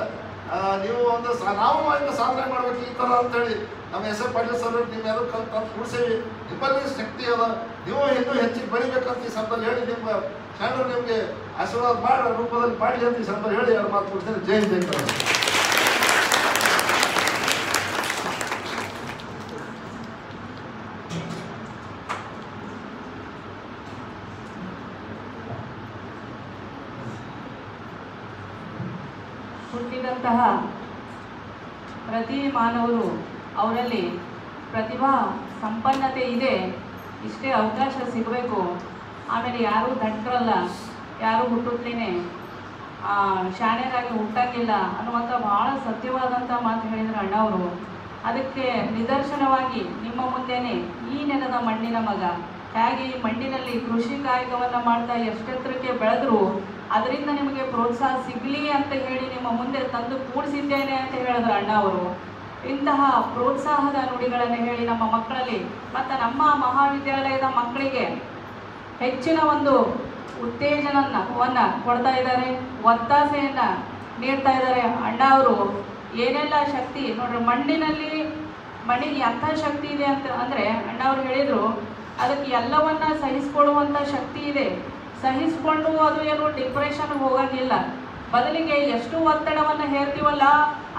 ನೀವು ಒಂದು ನಾವು ಹಿಂಗೆ ಸಾಧನೆ ಮಾಡ್ಬೇಕು ಈ ಥರ ಅಂತೇಳಿ ನಮ್ಮ ಎಸ್ ಎಫ್ ಪಾಟೀಲ್ ಸರ್ ನಿಮ್ಮೆಲ್ಲ ಕಲ್ತು ತಂದು ಕೂಡಿಸೇವಿ. ನಿಮ್ಮಲ್ಲಿ ಶಕ್ತಿ ಅದ. ನೀವು ಇನ್ನೂ ಹೆಚ್ಚಿಗೆ ಬೆಳಿಬೇಕಂತ ಈ ಸಂದರ್ಭ ಹೇಳಿ ನಿಮ್ಮ ಶರಣರು ನಿಮಗೆ ಆಶೀರ್ವಾದ ಮಾಡೋ, ರೂಪದಲ್ಲಿ ಮಾಡಲಿ ಅಂತ ಈ ಸಂದರ್ಭ ಹೇಳಿ ಎರಡು ಮಾತು ಕೊಡ್ತೇನೆ. ಜೈ ಜೈ ಹುಟ್ಟಿದಂತಹ ಪ್ರತಿ ಮಾನವರು ಅವರಲ್ಲಿ ಪ್ರತಿಭಾ ಸಂಪನ್ನತೆ ಇದೆ, ಇಷ್ಟೇ ಅವಕಾಶ ಸಿಗಬೇಕು. ಆಮೇಲೆ ಯಾರೂ ದಂಟರಲ್ಲ, ಯಾರೂ ಹುಟ್ಟುತ್ತೇನೆ ಶಾಣೆಗಾಗಿ ಹುಟ್ಟಂಗಿಲ್ಲ ಅನ್ನುವಂಥ ಭಾಳ ಸತ್ಯವಾದಂಥ ಮಾತು ಹೇಳಿದ್ರು ಅಣ್ಣವರು ಅದಕ್ಕೆ ನಿದರ್ಶನವಾಗಿ ನಿಮ್ಮ ಮುಂದೆನೆ ಈ ನೆಲದ ಮಣ್ಣಿನ ಮಗ, ಹೇಗೆ ಈ ಮಣ್ಣಿನಲ್ಲಿ ಕೃಷಿ ಕಾಯಕವನ್ನು ಮಾಡ್ತಾ ಎಷ್ಟೆತ್ತರಕ್ಕೆ ಬೆಳೆದ್ರು ಅದರಿಂದ ನಿಮಗೆ ಪ್ರೋತ್ಸಾಹ ಸಿಗಲಿ ಅಂತ ಹೇಳಿ ನಿಮ್ಮ ಮುಂದೆ ತಂದು ಕೂಡಿಸಿದ್ದೇನೆ ಅಂತ ಹೇಳಿದ್ರು ಅಣ್ಣ ಅವರು ಇಂತಹ ಪ್ರೋತ್ಸಾಹದ ನುಡಿಗಳನ್ನು ಹೇಳಿ ನಮ್ಮ ಮಕ್ಕಳಲ್ಲಿ ಮತ್ತು ನಮ್ಮ ಮಹಾವಿದ್ಯಾಲಯದ ಮಕ್ಕಳಿಗೆ ಹೆಚ್ಚಿನ ಒಂದು ಉತ್ತೇಜನವನ್ನು ಕೊಡ್ತಾ ಇದ್ದಾರೆ, ಒತ್ತಾಸೆಯನ್ನ ನೀಡ್ತಾ ಇದ್ದಾರೆ. ಅಣ್ಣ ಅವರು ಏನೆಲ್ಲ ಶಕ್ತಿ, ನೋಡ್ರಿ ಮಣ್ಣಿನಲ್ಲಿ, ಮಣ್ಣಿಗೆ ಎಂಥ ಶಕ್ತಿ ಇದೆ ಅಂತ ಅಂದರೆ ಅಣ್ಣ ಅವ್ರು ಹೇಳಿದರು, ಅದಕ್ಕೆ ಎಲ್ಲವನ್ನ ಸಹಿಸ್ಕೊಳ್ಳುವಂಥ ಶಕ್ತಿ ಇದೆ. ಸಹಿಸ್ಕೊಂಡು ಅದು ಏನು ಡಿಪ್ರೆಷನ್ ಹೋಗಂಗಿಲ್ಲ. ಬದಲಿಗೆ ಎಷ್ಟು ಒತ್ತಡವನ್ನು ಹೇಳ್ತೀವಲ್ಲ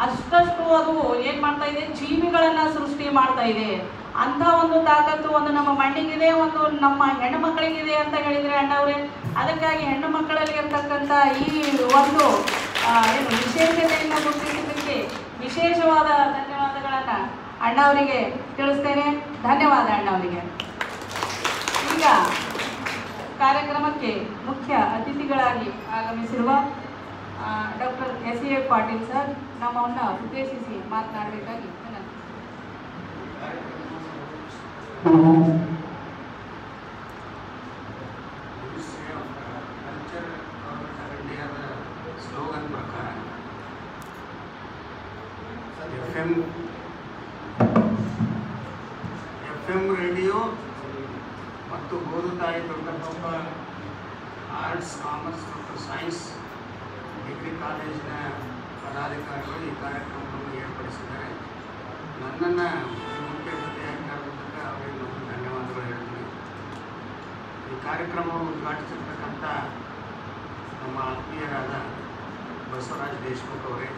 ಅಷ್ಟಷ್ಟು ಅದು ಏನು ಮಾಡ್ತಾ ಇದೆ? ಜೀವಿಗಳನ್ನು ಸೃಷ್ಟಿ ಮಾಡ್ತಾ ಇದೆ. ಅಂಥ ಒಂದು ತಾಕತ್ತು ಒಂದು ನಮ್ಮ ಮಣ್ಣಿಗಿದೆ, ಒಂದು ನಮ್ಮ ಹೆಣ್ಣು ಮಕ್ಕಳಿಗಿದೆ ಅಂತ ಹೇಳಿದರೆ ಅಣ್ಣವ್ರೆ, ಅದಕ್ಕಾಗಿ ಹೆಣ್ಣು ಮಕ್ಕಳಲ್ಲಿ ಇರ್ತಕ್ಕಂಥ ಈ ಒಂದು ಏನು ವಿಶೇಷತೆಯನ್ನು ಗುರುತಿಸಿದ್ದಕ್ಕೆ ವಿಶೇಷವಾದ ಧನ್ಯವಾದಗಳನ್ನು ಅಣ್ಣವರಿಗೆ ತಿಳಿಸ್ತೇನೆ. ಧನ್ಯವಾದ ಅಣ್ಣವರಿಗೆ. ಈಗ ಕಾರ್ಯಕ್ರಮಕ್ಕೆ ಮುಖ್ಯ ಅತಿಥಿಗಳಾಗಿ ಆಗಮಿಸಿರುವ doctor S A Patil sir ನಮ್ಮನ್ನು ಉದ್ದೇಶಿಸಿ ಮಾತನಾಡಬೇಕಾಗಿ ವಿನಂತಿ ministry of culture government of ಇಂಡಿಯಾದ ಸ್ಲೋಗನ್ ಪ್ರಕಾರ F M F M radio ಓದುತ್ತಾ ಇರತಕ್ಕಂಥ ಒಬ್ಬ ಆರ್ಟ್ಸ್, ಕಾಮರ್ಸ್ ಮತ್ತು ಸೈನ್ಸ್ ಡಿಗ್ರಿ ಕಾಲೇಜಿನ ಪದಾಧಿಕಾರಿಗಳು ಈ ಕಾರ್ಯಕ್ರಮವನ್ನು ಏರ್ಪಡಿಸಿದ್ದಾರೆ. ನನ್ನನ್ನು ಮುಖ್ಯ ಅತಿಥಿಯಾಗಿ ಕರೆದಿದ್ದಕ್ಕೆ ಅವರಿಗೆ ನಾನು ಧನ್ಯವಾದಗಳು ಹೇಳ್ತೀನಿ. ಈ ಕಾರ್ಯಕ್ರಮವನ್ನು ಉದ್ಘಾಟಿಸಿರ್ತಕ್ಕಂಥ ನಮ್ಮ ಆತ್ಮೀಯರಾದ ಬಸವರಾಜ್ ದೇಶ್ಮುಖ್ ಅವರೇ.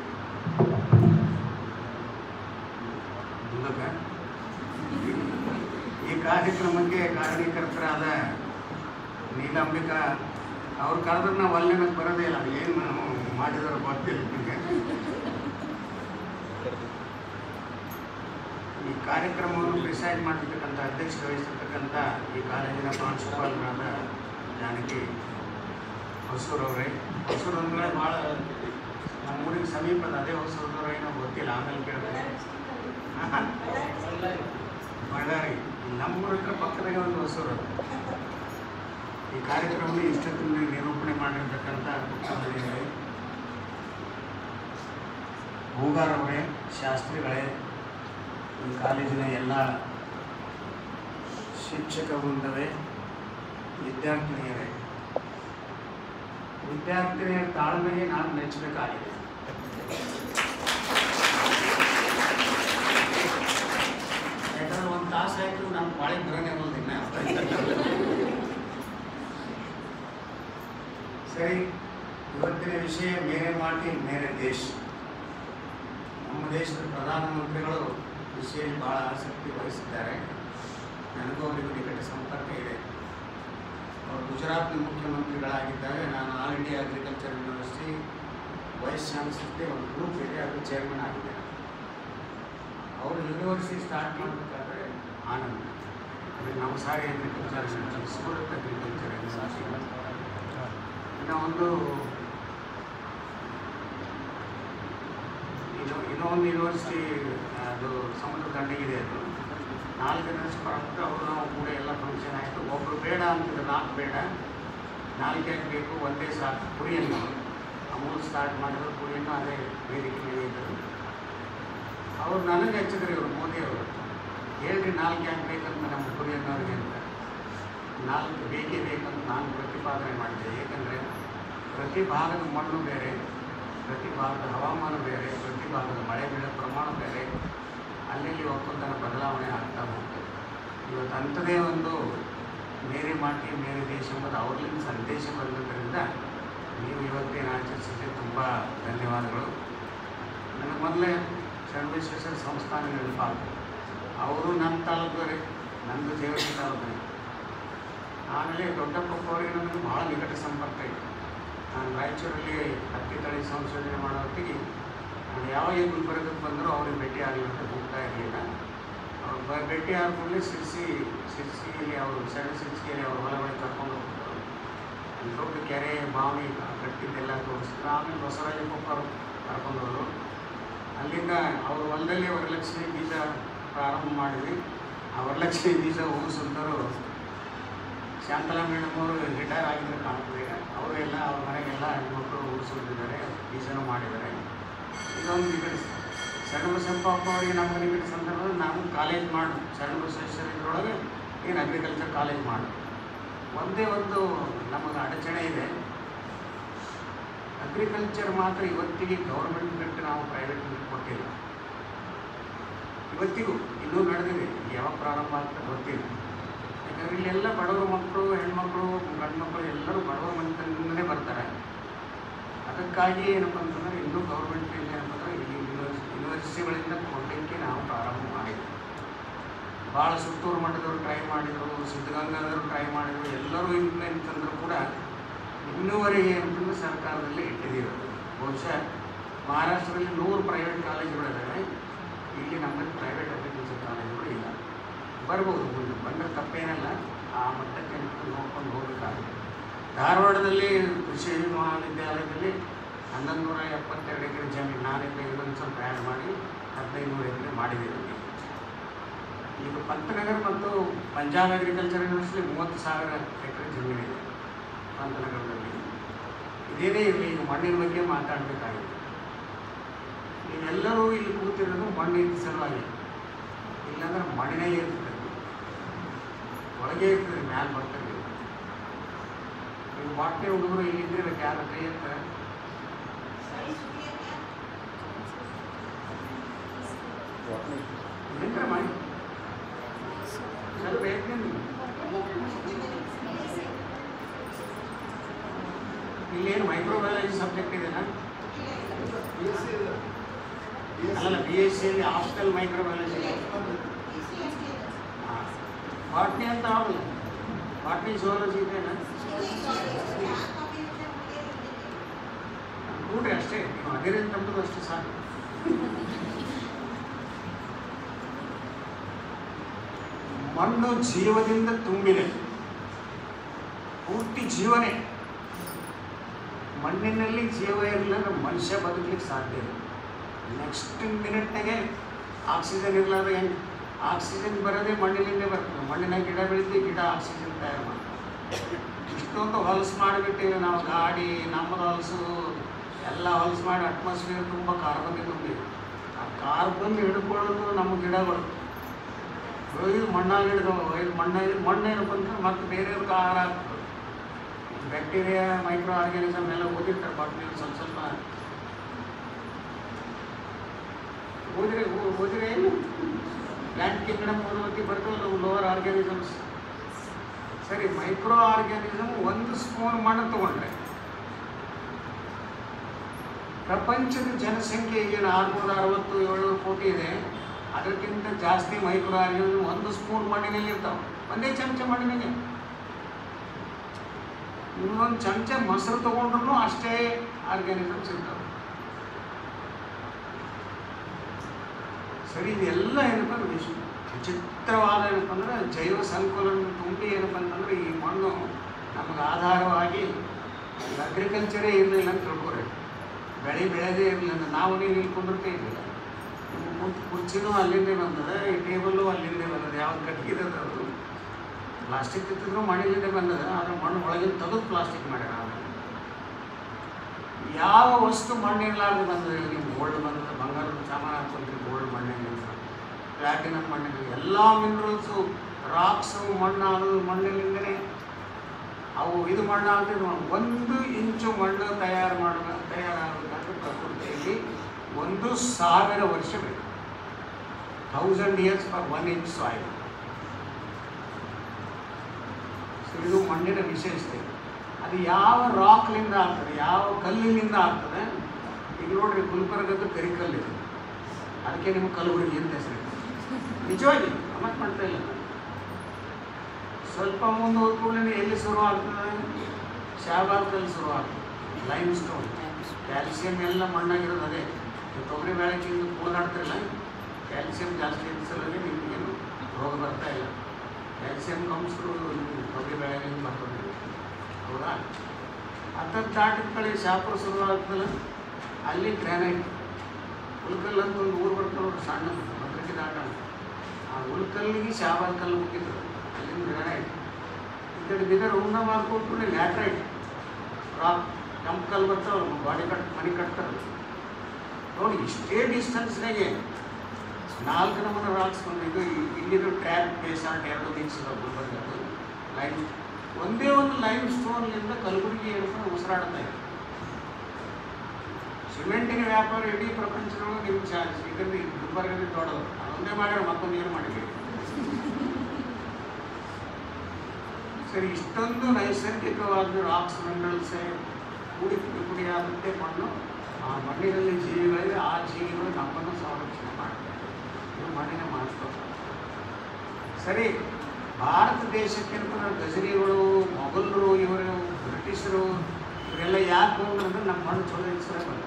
ಮುಂದಕ್ಕೆ. ಈ ಕಾರ್ಯಕ್ರಮಕ್ಕೆ ಕಾರಣೀಕರ್ತರಾದ ನೀಲಾಂಬಿಕಾ ಅವ್ರ ಕರೆದ್ರೆ ನಾವು ಅಲ್ಲಿನಕ್ಕೆ ಬರೋದೇ ಇಲ್ಲ. ಏನು ನಾವು ಮಾಡಿದಾರೋ ಗೊತ್ತಿಲ್ಲ ನಿಮಗೆ. ಈ ಕಾರ್ಯಕ್ರಮವನ್ನು ಪ್ರಿಸೈಡ್ ಮಾಡಿರ್ತಕ್ಕಂಥ ಅಧ್ಯಕ್ಷ ವಹಿಸಿರ್ತಕ್ಕಂಥ ಈ ಕಾಲೇಜಿನ ಪ್ರಾಂಶುಪಾಲರಾದ ಜಾನಕಿ ಹೊಸೂರವರೇ ಹೊಸೂರು ಅಂದರೆ ಭಾಳ ನಮ್ಮ ಊರಿಗೆ ಸಮೀಪದ ಅದೇ ಹೊಸೂರು ಏನೋ ಗೊತ್ತಿಲ್ಲ ಆಮೇಲೆ ಕೇಳಿದ್ರೆ ಬಳ್ಳಾರಿ. ನಮ್ಮೂರ ಹತ್ರ ಪಕ್ಕದಾಗ ಒಂದು ಹೊಸರು ಈ ಕಾರ್ಯಕ್ರಮವನ್ನು ಇಷ್ಟೊತ್ತಿನ ನಿರೂಪಣೆ ಮಾಡಿರ್ತಕ್ಕಂಥ ಮುಖ್ಯಮಂತ್ರಿಗಳೇ ಹೂಗಾರವರೇ ಶಾಸ್ತ್ರಿಗಳೇ, ಈ ಕಾಲೇಜಿನ ಎಲ್ಲ ಶಿಕ್ಷಕ ವೃಂದವೇ ವಿದ್ಯಾರ್ಥಿನಿಯರೇ. ವಿದ್ಯಾರ್ಥಿನಿಯರ ತಾಳ್ಮೆಗೆ ನಾನು ಮೆಚ್ಚಬೇಕಾಗಿದೆ ಒಂದು ತಾಸು ಆಯಿತು ನಮ್ಮ ಬಾಳೆ ಬರೋನೇ ಹೋದಿಲ್ಲ ಸರಿ, ಇವತ್ತಿನ ವಿಷಯ ಮೇರೆ ಮಾಟಿ, ಮೇರೆ ದೇಶ. ನಮ್ಮ ದೇಶದ ಪ್ರಧಾನಮಂತ್ರಿಗಳು ವಿಷಯದಲ್ಲಿ ಬಹಳ ಆಸಕ್ತಿ ವಹಿಸಿದ್ದಾರೆ. ನನಗೂ ಅವರಿಗೂ ನಿಕಟ ಸಂಪರ್ಕ ಇದೆ. ಅವರು ಗುಜರಾತ್ನ ಮುಖ್ಯಮಂತ್ರಿಗಳಾಗಿದ್ದಾಗ ನಾನು all India agriculture university vice ಚಾನ್ಸಲರ್ಗೆ ಒಂದು ಗ್ರೂಪ್ ಇದೆ, ಅದು ಚೇರ್ಮನ್ ಆಗಿದ್ದೆ ಅವರು ಯೂನಿವರ್ಸಿಟಿ ಸ್ಟಾರ್ಟ್ ಮಾಡಬೇಕಾದ್ರೆ ಆನಂದ್. ನಮ್ಮ ಸಾರಿ ಅಗ್ರಿಕಲ್ಚರ್ ಸೂರತ್ ಅಗ್ರಿಕಲ್ಚರ್ ಇನ್ನು ಒಂದು ಇನ್ನು ಇನ್ನೊಂದು ಯೂನಿವರ್ಸಿಟಿ ಅದು ಸಮುದ್ರ ದಂಡೆಗಿದೆ ಅದು. ನಾಲ್ಕು ದಿನ ಬರೋಕ್ಕೆ ಅವರು ಕೂಡ ಎಲ್ಲ ಫಂಕ್ಷನ್ ಆಯಿತು. ಒಬ್ಬರು ಬೇಡ ಅಂತಿದ್ರು, ನಾಲ್ಕು ಬೇಡ. ನಾಲ್ಕು ಬೇಕು ಒಂದೇ ಸಾಕು, ಕುರಿಯನ್ನು. ಅಮೂಲ್ ಸ್ಟಾರ್ಟ್ ಮಾಡಿದ್ರು, ಕುರಿಯನ್ನು ಅದೇ ವೇದಿಕೆ ಇದ್ದರು. ಅವ್ರು ನನಗೆ ಹಚ್ಚಿದ್ರು ಇವರು ಮೋದಿ ಅವರು ಹೇಳ್ರಿ ನಾಲ್ಕು ಯಾಕೆ ಬೇಕಂತ ನಮ್ಮ ಕುರಿಯನ್ನವ್ರಿಗೆ ಅಂತ. ನಾಲ್ಕು ಬೇಕೇ ಬೇಕಂತ ನಾನು ಪ್ರತಿಪಾದನೆ ಮಾಡಿದೆ. ಏಕೆಂದರೆ ಪ್ರತಿ ಭಾಗದ ಮಣ್ಣು ಬೇರೆ, ಪ್ರತಿ ಭಾಗದ ಹವಾಮಾನ ಬೇರೆ, ಪ್ರತಿ ಭಾಗದ ಮಳೆ ಬೀಳೋ ಪ್ರಮಾಣ ಬೇರೆ, ಅಲ್ಲಲ್ಲಿ ಒಪ್ಪಂದನ ಬದಲಾವಣೆ ಆಗ್ತಾ ಹೋಗ್ತದೆ. ಇವತ್ತು ಅಂಥದೇ ಒಂದು ಮೇರೆ ಮಾಟಿ, ಮೇರೆ ದೇಶ ಮತ್ತು ಅವ್ರಲ್ಲಿಂದ ಸಂದೇಶ ಬಂದಿದ್ದರಿಂದ ನೀವು ಇವತ್ತೇನು ಆಚರಿಸಿದ್ರೆ ತುಂಬ ಧನ್ಯವಾದಗಳು. ನನಗೆ ಮೊದಲೇ ಸರ್ವೇಶ್ವರ ಸಂಸ್ಥಾನ ನೆನಪಾಗ್ತದೆ ಅವರು ನಮ್ಮ ರೀ, ನಂದು ದೇವರ ತಾಲೂಕು ಆಮೇಲೆ ದೊಡ್ಡಪ್ಪ ಅವರಿಗೆ ನನಗೆ ಭಾಳ ನಿಕಟ ಸಂಪರ್ಕ ಇತ್ತು ನಾನು ರಾಯಚೂರಲ್ಲಿ ಹತ್ತಿ ತಳಿ ಸಂಶೋಧನೆ ಮಾಡೋ ಹೊತ್ತಿಗೆ ನಾನು ಯಾವಾಗ ಗುಲ್ಬರ್ಗಕ್ಕೆ ಬಂದರೂ ಅವ್ರಿಗೆ ಭೇಟಿ ಆಗಲಿಕ್ಕೆ ಹೋಗ್ತಾ ಇರಲಿಲ್ಲ. ಅವ್ರು ಬ, ಭೇಟಿ ಆದ ಕೂಡಲೇ ಸಿರ್ಸಿ, ಸಿರ್ಸಿಯಲ್ಲಿ ಅವರು ಸಣ್ಣ ಸಿರ್ಸಿಯಲ್ಲಿ ಅವ್ರ ಹೊಲಗಳಿಗೆ ಕರ್ಕೊಂಡು ಹೋಗ್ತಾರೆ ದೊಡ್ಡ ಕೆರೆ, ಬಾವಿ, ಕಟ್ಟಿದ್ದೆಲ್ಲ ತೋರಿಸ್ತಾರೆ ಆಮೇಲೆ ಬಸವರಾಜಪ್ಪ ಕರ್ಕೊಂಡು ಹೋದರು. ಅಲ್ಲಿಂದ ಅವ್ರ ಹೊಲದಲ್ಲಿ ವರಲಕ್ಷ್ಮಿ ಬೀಜ ಪ್ರಾರಂಭ ಮಾಡಿದ್ವಿ. ಆ ವರಲಕ್ಷ್ಮಿ ಬೀಜ ಸುಂದರು ಶಾಂತಲಾ ಮೇಡಮ್ ಅವರು ರಿಟೈರ್ ಆಗಿದ್ದರು ಕಾಣ್ತದೆ ಅವರೆಲ್ಲ, ಅವ್ರ ಮನೆಗೆಲ್ಲ ಹೆಣ್ಮಕ್ಳು ಹೋಗಿಸ್ಕೊಂಡಿದ್ದಾರೆ ಬೀಜನೂ ಮಾಡಿದ್ದಾರೆ. ಇದೊಂದು ಈ ಕಡೆ ಶರಣ ಬಸಪ್ಪ ಅವರಿಗೆ ನಮ್ಮ ಮನೆ ಕಡೆ ಸಂದರ್ಭದಲ್ಲಿ ನಾವು ಕಾಲೇಜ್ ಮಾಡು. ಶರಣ ಇದರೊಳಗೆ ಏನು ಅಗ್ರಿಕಲ್ಚರ್ ಕಾಲೇಜ್ ಮಾಡು. ಒಂದೇ ಒಂದು ನಮಗೆ ಅಡಚಣೆ ಇದೆ. ಅಗ್ರಿಕಲ್ಚರ್ ಮಾತ್ರ ಇವತ್ತಿಗೆ ಗೌರ್ಮೆಂಟ್ ಬಿಟ್ಟು ನಾವು ಪ್ರೈವೇಟ್ ಕೊಟ್ಟಿಲ್ಲ. ಇವತ್ತಿಗೂ ಇನ್ನೂ ನಡೆದಿದೆ. ಯಾವಾಗ ಪ್ರಾರಂಭ ಅಂತ ಗೊತ್ತಿಲ್ಲ. ಯಾಕಂದರೆ ಇಲ್ಲೆಲ್ಲ ಬಡವರ ಮಕ್ಕಳು, ಹೆಣ್ಮಕ್ಳು ಗಂಡು ಮಕ್ಕಳು ಎಲ್ಲರೂ ಬಡವರ ಮನೆತನದಿಂದಲೇ ಬರ್ತಾರೆ. ಅದಕ್ಕಾಗಿ ಏನಪ್ಪ ಅಂತಂದರೆ ಇನ್ನೂ ಗೌರ್ಮೆಂಟ್ ಏನಪ್ಪ ಇಲ್ಲಿ ಯೂನಿವರ್ಸ್ ಯೂನಿವರ್ಸಿಟಿಗಳಿಂದ ಕೊಡಲಿಕ್ಕೆ ನಾವು ಪ್ರಾರಂಭ ಮಾಡಿದ್ವಿ. ಭಾಳ ಸುತ್ತೂರು ಮಠದವರು ಟ್ರೈ ಮಾಡಿದರು, ಸಿದ್ಧಗಂಗಾದವರು ಟ್ರೈ ಮಾಡಿದರು, ಎಲ್ಲರೂ ಅಂತಂದರೂ ಕೂಡ ಇನ್ನೂವರೆಗೆ ಏನಂತಂದ್ರೆ ಸರ್ಕಾರದಲ್ಲಿ ಇಟ್ಟಿದ್ದೀವಿ. ಬಹುಶಃ ಮಹಾರಾಷ್ಟ್ರದಲ್ಲಿ ನೂರು ಪ್ರೈವೇಟ್ ಕಾಲೇಜುಗಳಿದ್ದಾವೆ ಇಲ್ಲಿ ನಮ್ಮಲ್ಲಿ ಪ್ರೈವೇಟ್ ಅಗ್ರಿಕಲ್ಚರ್ ಕಾಲೇಜುಗಳು ಇಲ್ಲ ಬರ್ಬೋದು ಮುಂದೆ ಬಂದರೆ ತಪ್ಪೇನಲ್ಲ, ಆ ಮಟ್ಟಕ್ಕೆ ನೋಡ್ಕೊಂಡು ಹೋಗಬೇಕಾಗುತ್ತೆ ಧಾರವಾಡದಲ್ಲಿ ಕೃಷಿ ಮಹಾವಿದ್ಯಾಲಯದಲ್ಲಿ ಹನ್ನೊಂದು ನೂರ ಎಪ್ಪತ್ತೆರಡು ಎಕರೆ ಜಮೀನು ನಾನಿಂದ ಇನ್ನೊಂದು ಸ್ವಲ್ಪ ಆ್ಯಡ್ ಮಾಡಿ ಹದಿನೈದು ನೂರು ಎಕರೆ ಮಾಡಿದ್ದೀವಿ ಈಗ ಪಂತನಗರ ಮತ್ತು ಪಂಜಾಬ್ ಅಗ್ರಿಕಲ್ಚರ್ ಯೂನಿವರ್ಸಿಟಿ ಮೂವತ್ತು ಸಾವಿರ ಎಕರೆ ಜಮೀನಿದೆ ಪಂತನಗರದಲ್ಲಿ. ಇದೇನೇ ಇರಲಿ, ಈಗ ಮಣ್ಣಿನ ಬಗ್ಗೆ ಮಾತಾಡಬೇಕಾಗಿದೆ. ನೀವೆಲ್ಲರೂ ಇಲ್ಲಿ ಕೂತಿರೋದು ಮಣ್ಣಿನ ಸಲುವಾಗಿ. ಇಲ್ಲಾಂದ್ರೆ ಮಣ್ಣಿನೇ ಇರ್ತದೆ ಒಳಗೆ ಇರ್ತದೆ ಮ್ಯಾಲೆ ಬರ್ತದೆ ನೀವು ಬಾಟ್ನೆ ಹುಡುಗರು ಇಲ್ಲಿದ್ದರೆ ಯಾರು ಕೈ ಇರ್ತಾರೆ ನಿಂತ್ರೆ ಮಾಡಿ ಸ್ವಲ್ಪ ನಿಲ್ಲಿ. ಮೈಕ್ರೋಬಯಾಲಜಿ ಸಬ್ಜೆಕ್ಟ್ ಇದೆನಾ? ಅಲ್ಲ ಬಿ ಎಸ್ ಸಿಯಲ್ಲಿ ಆಪ್ಷನಲ್ ಮೈಕ್ರೋಬಯಾಲಜಿ ಬಾಟ್ನಿ ಅಂತ ಆಗಲ್ಲ ಬಾಟ್ನಿ ಜುವಾಲಜಿ ಇದೆನಾ ನೋಡ್ರಿ ಅಷ್ಟೇ ನೀವು ಅದಿರಿಂದ ತಮ್ಮದು ಅಷ್ಟೇ ಸಾಕು. ಮಣ್ಣು ಜೀವದಿಂದ ತುಂಬಿದೆ. ಪೂರ್ತಿ ಜೀವನೇ. ಮಣ್ಣಿನಲ್ಲಿ ಜೀವ ಇರಲಿಲ್ಲ ಮನುಷ್ಯ ಬದುಕಲಿಕ್ಕೆ ಸಾಧ್ಯ ಇಲ್ಲ. ನೆಕ್ಸ್ಟ್ ಮಿನಿಟ್ನಾಗೆ ಆಕ್ಸಿಜನ್ ಇರಲಾರ್ದೆ ಹೆಂಗೆ ಆಕ್ಸಿಜನ್ ಬರೋದೇ ಮಣ್ಣಿನಿಂದೇ ಬರ್ತದೆ. ಮಣ್ಣಿನ ಗಿಡ ಬೆಳೀತಿ ಗಿಡ ಆಕ್ಸಿಜನ್ ತಯಾರು ಮಾಡ್ತದೆ ಇಷ್ಟೊಂದು ಹೊಲಸು ಮಾಡಿಬಿಟ್ಟಿವಿ ನಾವು, ಗಾಡಿ ನಮ್ಮದು ಹೊಲಸು, ಎಲ್ಲ ಹೊಲಸು ಮಾಡಿ ಅಟ್ಮಾಸ್ಫಿಯರ್ ತುಂಬ ಕಾರ್ಬನ್ ತುಂಬಿದೆ. ಆ ಕಾರ್ಬನ್ ಹಿಡ್ಕೊಳ್ಳೋದು ನಮ್ಮ ಗಿಡಗಳು. ಒಯ್ದು ಮಣ್ಣಾಗಿ ಹಿಡಿದವು ಇದು ಮಣ್ಣಾಗಿ ಮಣ್ಣೇನು ಅಂದ್ರೆ ಮತ್ತೆ ಬೇರೆಯವ್ರಿಗೆ ಆಹಾರ ಆಗ್ತದೆ. ಬ್ಯಾಕ್ಟೀರಿಯಾ ಮೈಕ್ರೋ ಆರ್ಗ್ಯಾನಿಸಮ್ ಎಲ್ಲ ಓದಿರ್ತಾರೆ ಬಾಟ್ಲಿ ಸ್ವಲ್ಪ ಸ್ವಲ್ಪ ಓದಿದ್ರೆ ಓದಿದ್ರೆ ಪ್ಲಾಂಟ್ ಕಿಂಗ್ಡಮ್ ಓದೋತಿ ಬರ್ತವಲ್ಲ ಲೋವರ್ ಆರ್ಗ್ಯಾನಿಸಮ್ಸ್ ಸರಿ ಮೈಕ್ರೋ ಆರ್ಗ್ಯಾನಿಸಮ್ ಒಂದು ಸ್ಪೂನ್ ಮಣ್ಣು ತಗೊಂಡ್ರೆ. ಪ್ರಪಂಚದ ಜನಸಂಖ್ಯೆ ಏನು ಆರುನೂರ ಅರವತ್ತು ಏಳ್ನೂರು ಕೋಟಿ ಇದೆ. ಅದಕ್ಕಿಂತ ಜಾಸ್ತಿ ಮೈಕ್ರೋ ಆರ್ಗ್ಯಾನಿಸಮ್ ಒಂದು ಸ್ಪೂನ್ ಮಣ್ಣಿನಲ್ಲಿ ಇರ್ತಾವೆ. ಒಂದೇ ಚಮಚ ಮಣ್ಣಿನಲ್ಲಿ. ಇನ್ನೊಂದು ಚಮಚ ಮೊಸರು ತಗೊಂಡ್ರು ಅಷ್ಟೇ ಆರ್ಗ್ಯಾನಿಸಮ್ಸ್ ಇರ್ತಾವೆ. ಸರಿ, ಇದೆಲ್ಲ ಏನಪ್ಪ ಅಂದ್ರೆ ವಿಶ್, ವಿಚಿತ್ರವಾದ ಏನಪ್ಪ ಅಂದ್ರೆ ಜೈವ ಸಂಕುಲನ ತುಂಬಿ ಏನಪ್ಪ ಅಂತಂದ್ರೆ ಈ ಮಣ್ಣು ನಮಗೆ ಆಧಾರವಾಗಿ ಅಗ್ರಿಕಲ್ಚರೇ ಇರಲಿಲ್ಲ ಅಂತ ತಿಳ್ಕೊರಿ. ಬೆಳೆ ಬೆಳೆದೇ ಇರಲಿಲ್ಲ ಅಂದ್ರೆ ನಾವು ನೀವು ಇಲ್ಲಿ ಕುಂದಿರ್ತೇ ಇರಲಿಲ್ಲ ಕುರ್ಚಿನೂ ಅಲ್ಲಿಂದೇ ಬಂದದ, ಈ ಟೇಬಲ್ಲು ಅಲ್ಲಿಂದೇ ಬಂದದ, ಯಾವ್ದು ಕಟ್ಟಿಗೆ ಅದು. ಪ್ಲಾಸ್ಟಿಕ್ ಇತ್ತಿದ್ರು ಮಣ್ಣಿನಿಂದ ಬಂದದ, ಆದ್ರೆ ಮಣ್ಣು ಒಳಗಿನ ತೆಗೆದು ಪ್ಲಾಸ್ಟಿಕ್ ಮಾಡ್ಯಾರ ಯಾವ ವಸ್ತು ಮಣ್ಣಿರಲಾರ್ದು ಬಂದದ? ನೀವು ಗೋಲ್ಡ್ ಬಂದದ, ಬಂಗಾರದ ಸಾಮಾನು ಹಾಕ್ಕೊಂಡ್ರಿ ಪ್ಲಾಟಿನಮ್ ಮಣ್ಣಿನ ಎಲ್ಲ ಮಿನರಲ್ಸು ರಾಕ್ಸು ಮಣ್ಣಾದು ಮಣ್ಣಿನಿಂದನೇ ಅವು ಇದು ಮಣ್ಣಾದ್ರೆ ಒಂದು ಇಂಚು ಮಣ್ಣು ತಯಾರು ಮಾಡುವ ತಯಾರಾಗಬೇಕಾದ್ರೆ ಪ್ರಕೃತಿಯಲ್ಲಿ ಒಂದು ಸಾವಿರ ವರ್ಷ ಬೇಕು. Thousand years for one inch soil ಇದು ಮಣ್ಣಿನ ವಿಶೇಷತೆ. ಅದು ಯಾವ ರಾಕ್ಲಿಂದ ಆಗ್ತದೆ, ಯಾವ ಕಲ್ಲಿನಿಂದ ಆಗ್ತದೆ? ಈಗ ನೋಡ್ರಿ ಗುಲ್ಬರ್ಗದ ಕರಿಕಲ್ಲಿದೆ. ಅದಕ್ಕೆ ನಿಮ್ಗೆ ಕಲಬುರಗಿ ಅಂತ ಹೆಸರು. ನಿಜವಾಗಿ ಕಮೆಂಟ್ ಮಾಡ್ತಾ ಇಲ್ಲ. ಸ್ವಲ್ಪ ಮುಂದೆ ಹೋದ ಕೂಡಲೇ ಎಲ್ಲಿ ಶುರು ಆಗ್ತದೆ? ಶಾಬಾದ್ದಲ್ಲಿ ಶುರು ಆಗ್ತದೆ. ಲೈಮ್ ಸ್ಟೋನ್ ಕ್ಯಾಲ್ಸಿಯಂ ಎಲ್ಲ ಮಣ್ಣಾಗಿರೋದು ಅದೇ. ತೊಗರಿ ಬೇಳೆ ತಿಂದು ಕೂಗಾಡ್ತಿರಲ್ಲ ಕ್ಯಾಲ್ಸಿಯಂ ಜಾಸ್ತಿ ಇರಿಸಲಲ್ಲಿ ನಿಮಗೇನು ರೋಗ ಬರ್ತಾ ಇಲ್ಲ. ಕ್ಯಾಲ್ಸಿಯಂ ಕಂಪ್ಸ್ರು ತೊಗರಿ ಬೇಳೆಗಳಿಂದ ಬರ್ತದೆ ಹೌದಾ? ಹತ್ತತ್ತು ದಾಟಿದ ಕಡೆ ಶುರು ಆಗ್ತದಲ್ಲ, ಅಲ್ಲಿ ಗ್ರಾನೈಟ್ ಉಳ್ಕಲ್ ಒಂದು ಊರು ನೋಡ್ರಿ ಸಣ್ಣ ಭದ್ರತೆ ದಾಟ ಉಳ್ಕಲ್ಲಿಗೆ ಶಾಬಾದ್ ಕಲ್ಲು ಮುಗಿದ್ರು ಅಲ್ಲಿಂದ ಗ್ರಾನೈಟ್ ಈ ಕಡೆ ಬಿದರ್ ಉಂಡ ಮಾಡ್ಕೊಟ್ರೆ ಲ್ಯಾಟ್ರೈಟ್ ರಾಕ್, ಕೆಂಪು ಕಲ್ಲು ಬರ್ತಾವಲ್ಲ ಬಾಡಿ ಕಟ್, ಮನೆ ಕಟ್ತಾರೆ. ನೋಡಿ, ಇಷ್ಟೇ ಡಿಸ್ಟೆನ್ಸ್ನಾಗೆ ನಾಲ್ಕು ನಮೂನೆ ರಾಕ್ಸ್ ಬಂದಿದ್ದು. ಇಲ್ಲಿರೋ ಟ್ರ್ಯಾಕ್ ಬೇಸಾಲ್ಟ್ ಎರಡು ಮಿಕ್ಸ್ ಗುಲ್ಬರ್ಗದು ಲೈಮ್ ಒಂದೇ ಒಂದು ಲೈಮ್ ಸ್ಟೋನ್ನಿಂದ ಕಲಬುರಗಿ ಹಿಡ್ಕೊಂಡು ಉಸಿರಾಡ್ತಾ ಇದೆ ಸಿಮೆಂಟಿನ ವ್ಯಾಪಾರ ಇಡೀ ಪ್ರಪಂಚದೊಳಗೆ ನಿಮ್ಮ ಚಾರ್ಜ್ ಇದರಲ್ಲಿ ಗುಲ್ಬರ್ಗದಲ್ಲಿ ದೊಡ್ಡದು. ಅದೊಂದೇ ಮಾಡ್ಯಾರ ಮತ್ತೊಂದು ಏನು ಮಾಡಿದ್ದೀರಿ ಸರಿ, ಇಷ್ಟೊಂದು ನೈಸರ್ಗಿಕವಾದ ರಾಕ್ಸ್ ಮಿನರಲ್ಸೇ ಕೂಡಿ ಪುಡಿ ಪುಡಿಯಾದಂತೆ ಮಣ್ಣು, ಆ ಮಣ್ಣಿನಲ್ಲಿ ಜೀವಿಗಳಿವೆ, ಆ ಜೀವಿಗಳು ನಮ್ಮನ್ನು ಸಂರಕ್ಷಣೆ ಮಾಡ್ತಾರೆ ಇದು ಮಣ್ಣಿನ ಮಹತ್ವ. ಸರಿ, ಭಾರತ ದೇಶಕ್ಕಿಂತ ಗಜರಿಗಳು ಮೊಘಲರು, ಇವರು ಬ್ರಿಟಿಷರು, ಇವರೆಲ್ಲ ಯಾಕೆ ಹೋದ್ರು ಅಂದ್ರೆ ನಮ್ಮ ಮಣ್ಣು ಚಲೋ ಬಂದ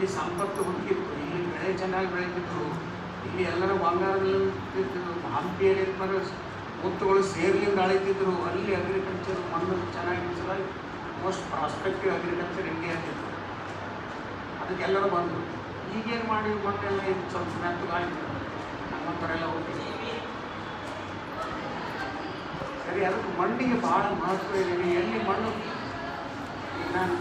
ಇಲ್ಲಿ ಸಂಪತ್ತು ಹುಡುಕಿತ್ತು ಇಲ್ಲಿ ಬೆಳೆ ಚೆನ್ನಾಗಿ ಬೆಳೀತಿದ್ರು ಇಲ್ಲಿ ಎಲ್ಲರೂ ಬಂಗಾರದಲ್ಲಿ ಇರ್ತಿದ್ರು ಹಂಪಿಯಲ್ಲಿ ಬರೋ ಮುತ್ತುಗಳು ಸೇರ್ಲಿಂದ ಅಳಿತಿದ್ರು. ಅಲ್ಲಿ ಅಗ್ರಿಕಲ್ಚರ್ ಮಣ್ಣು ಚೆನ್ನಾಗಿ ಸಲುವಾಗಿ ಮೋಸ್ಟ್ ಪ್ರಾಸ್ಪೆಕ್ಟಿವ್ ಅಗ್ರಿಕಲ್ಚರ್ ಇಂಡಿಯಾ ಅದಕ್ಕೆಲ್ಲರೂ ಬಂದರು. ಈಗೇನು ಮಾಡಿ ಮಣ್ಣೆಲ್ಲ ಇದು ಸ್ವಲ್ಪ ಮೆತ್ತಗಾಯಿತು ನಮ್ಮಂಥರೆಲ್ಲ ಹೋಗ್ತೀವಿ ಸರಿ, ಅದಕ್ಕೆ ಮಣ್ಣಿಗೆ ಭಾಳ ಮಹತ್ವ ಇದೆ. ಎಲ್ಲಿ ಮಣ್ಣು ನಾನು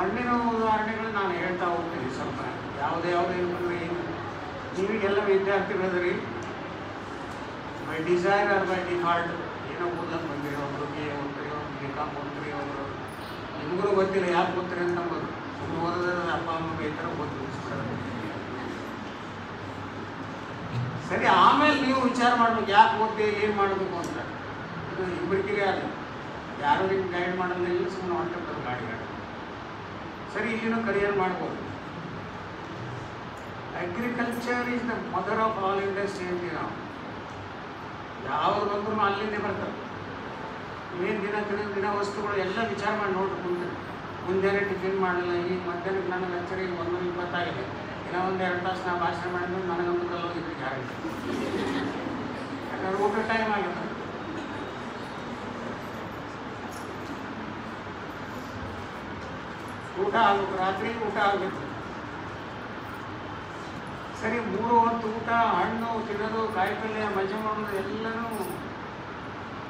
ಮಣ್ಣಿನ ಉದಾಹರಣೆಗಳು ನಾನು ಹೇಳ್ತಾ ಹೋಗ್ತೀನಿ ಸ್ವಲ್ಪ. ಯಾವುದೇ ಯಾವುದೇ ಬಂದರೆ ನೀವಿಗೆಲ್ಲ ವಿದ್ಯಾರ್ಥಿಗಳಿದ್ರಿ by desire or by default ಏನೋ ಓದಕ್ಕೆ ಬಂದಿರಿ ಒಬ್ಬರು ಬಿ ಎ ಓದ್ತೀರಿ ಒಬ್ರು ಬಿ ಕಾಮ್ ಓದ್ತೀರಿ ಒಬ್ರು ನಿಮಗೂ ಗೊತ್ತಿಲ್ಲ, ಯಾಕೆ ಓದ್ತೀರಿ ಅಂತ ಅಂಬೋದು ಸುಮ್ಮನೆ ಓದೋದ್ರೆ ಅಪ್ಪ, ಅಮ್ಮ ಬೈತಾರ ಓದಿ ಮುಗಿಸ್ಬಿಡೋದು. ಸರಿ, ಆಮೇಲೆ ನೀವು ವಿಚಾರ ಮಾಡ್ಬೇಕು, ಯಾಕೆ ಓದ್ತೀರಿ ಏನು ಮಾಡಬೇಕು ಅಂತ. ಇದು ಇಬ್ಬರಿಗಿರೇ ಅದು ಯಾರು ನಿಮ್ಗೆ ಗೈಡ್ ಮಾಡೋದಿಲ್ಲ ಸುಮ್ಮನೆ ಹೊಂಟಿರ್ತಾರೆ ಗಾಡಿಗಳು ಸರಿ, ಇಲ್ಲಿನೂ ಕರಿಯರ್ ಮಾಡ್ಬೋದು. Agriculture is the mother of all industry ಅಂತೀವಿ ನಾವು ಯಾವ್ದು ಬಂದ್ರೂ ಅಲ್ಲಿಂದೇ ಬರ್ತಾರೆ ಏನು ದಿನ ದಿನ ದಿನ ವಸ್ತುಗಳು ಎಲ್ಲ ವಿಚಾರ ಮಾಡಿ ನೋಡ್ರಿ ಮುಂದೆ ಮುಂದೆನೇ ಟಿಫಿನ್ ಮಾಡಲ್ಲ ಈಗ ಮಧ್ಯಾಹ್ನಕ್ಕೆ ನನ್ನ ಲೆಕ್ಚರ್ ಈಗ ಒಂದು ಇಪ್ಪತ್ತಾಗಿದೆ. ಇನ್ನೂ ಒಂದು ಎರಡು ತಾಸು ನಾ ಭಾಷಣ ಮಾಡಿದ್ರೆ ನನಗೊಂದು ಕಲ್ಲೋಗಿದ್ರೆ ಯಾರು ಯಾಕಂದ್ರೆ ಊಟ ಟೈಮ್ ಆಗಿದೆ ಊಟ ಆಗುತ್ತೆ ರಾತ್ರಿ ಊಟ ಆಗಬೇಕು ಸರಿ, ಮೂರು ಹೊತ್ತು ಊಟ, ಹಣ್ಣು, ತಿನ್ನೋದು, ಕಾಯಿಪಲ್ಯ ಮಜಾ ಮಾಡೋದು, ಎಲ್ಲನೂ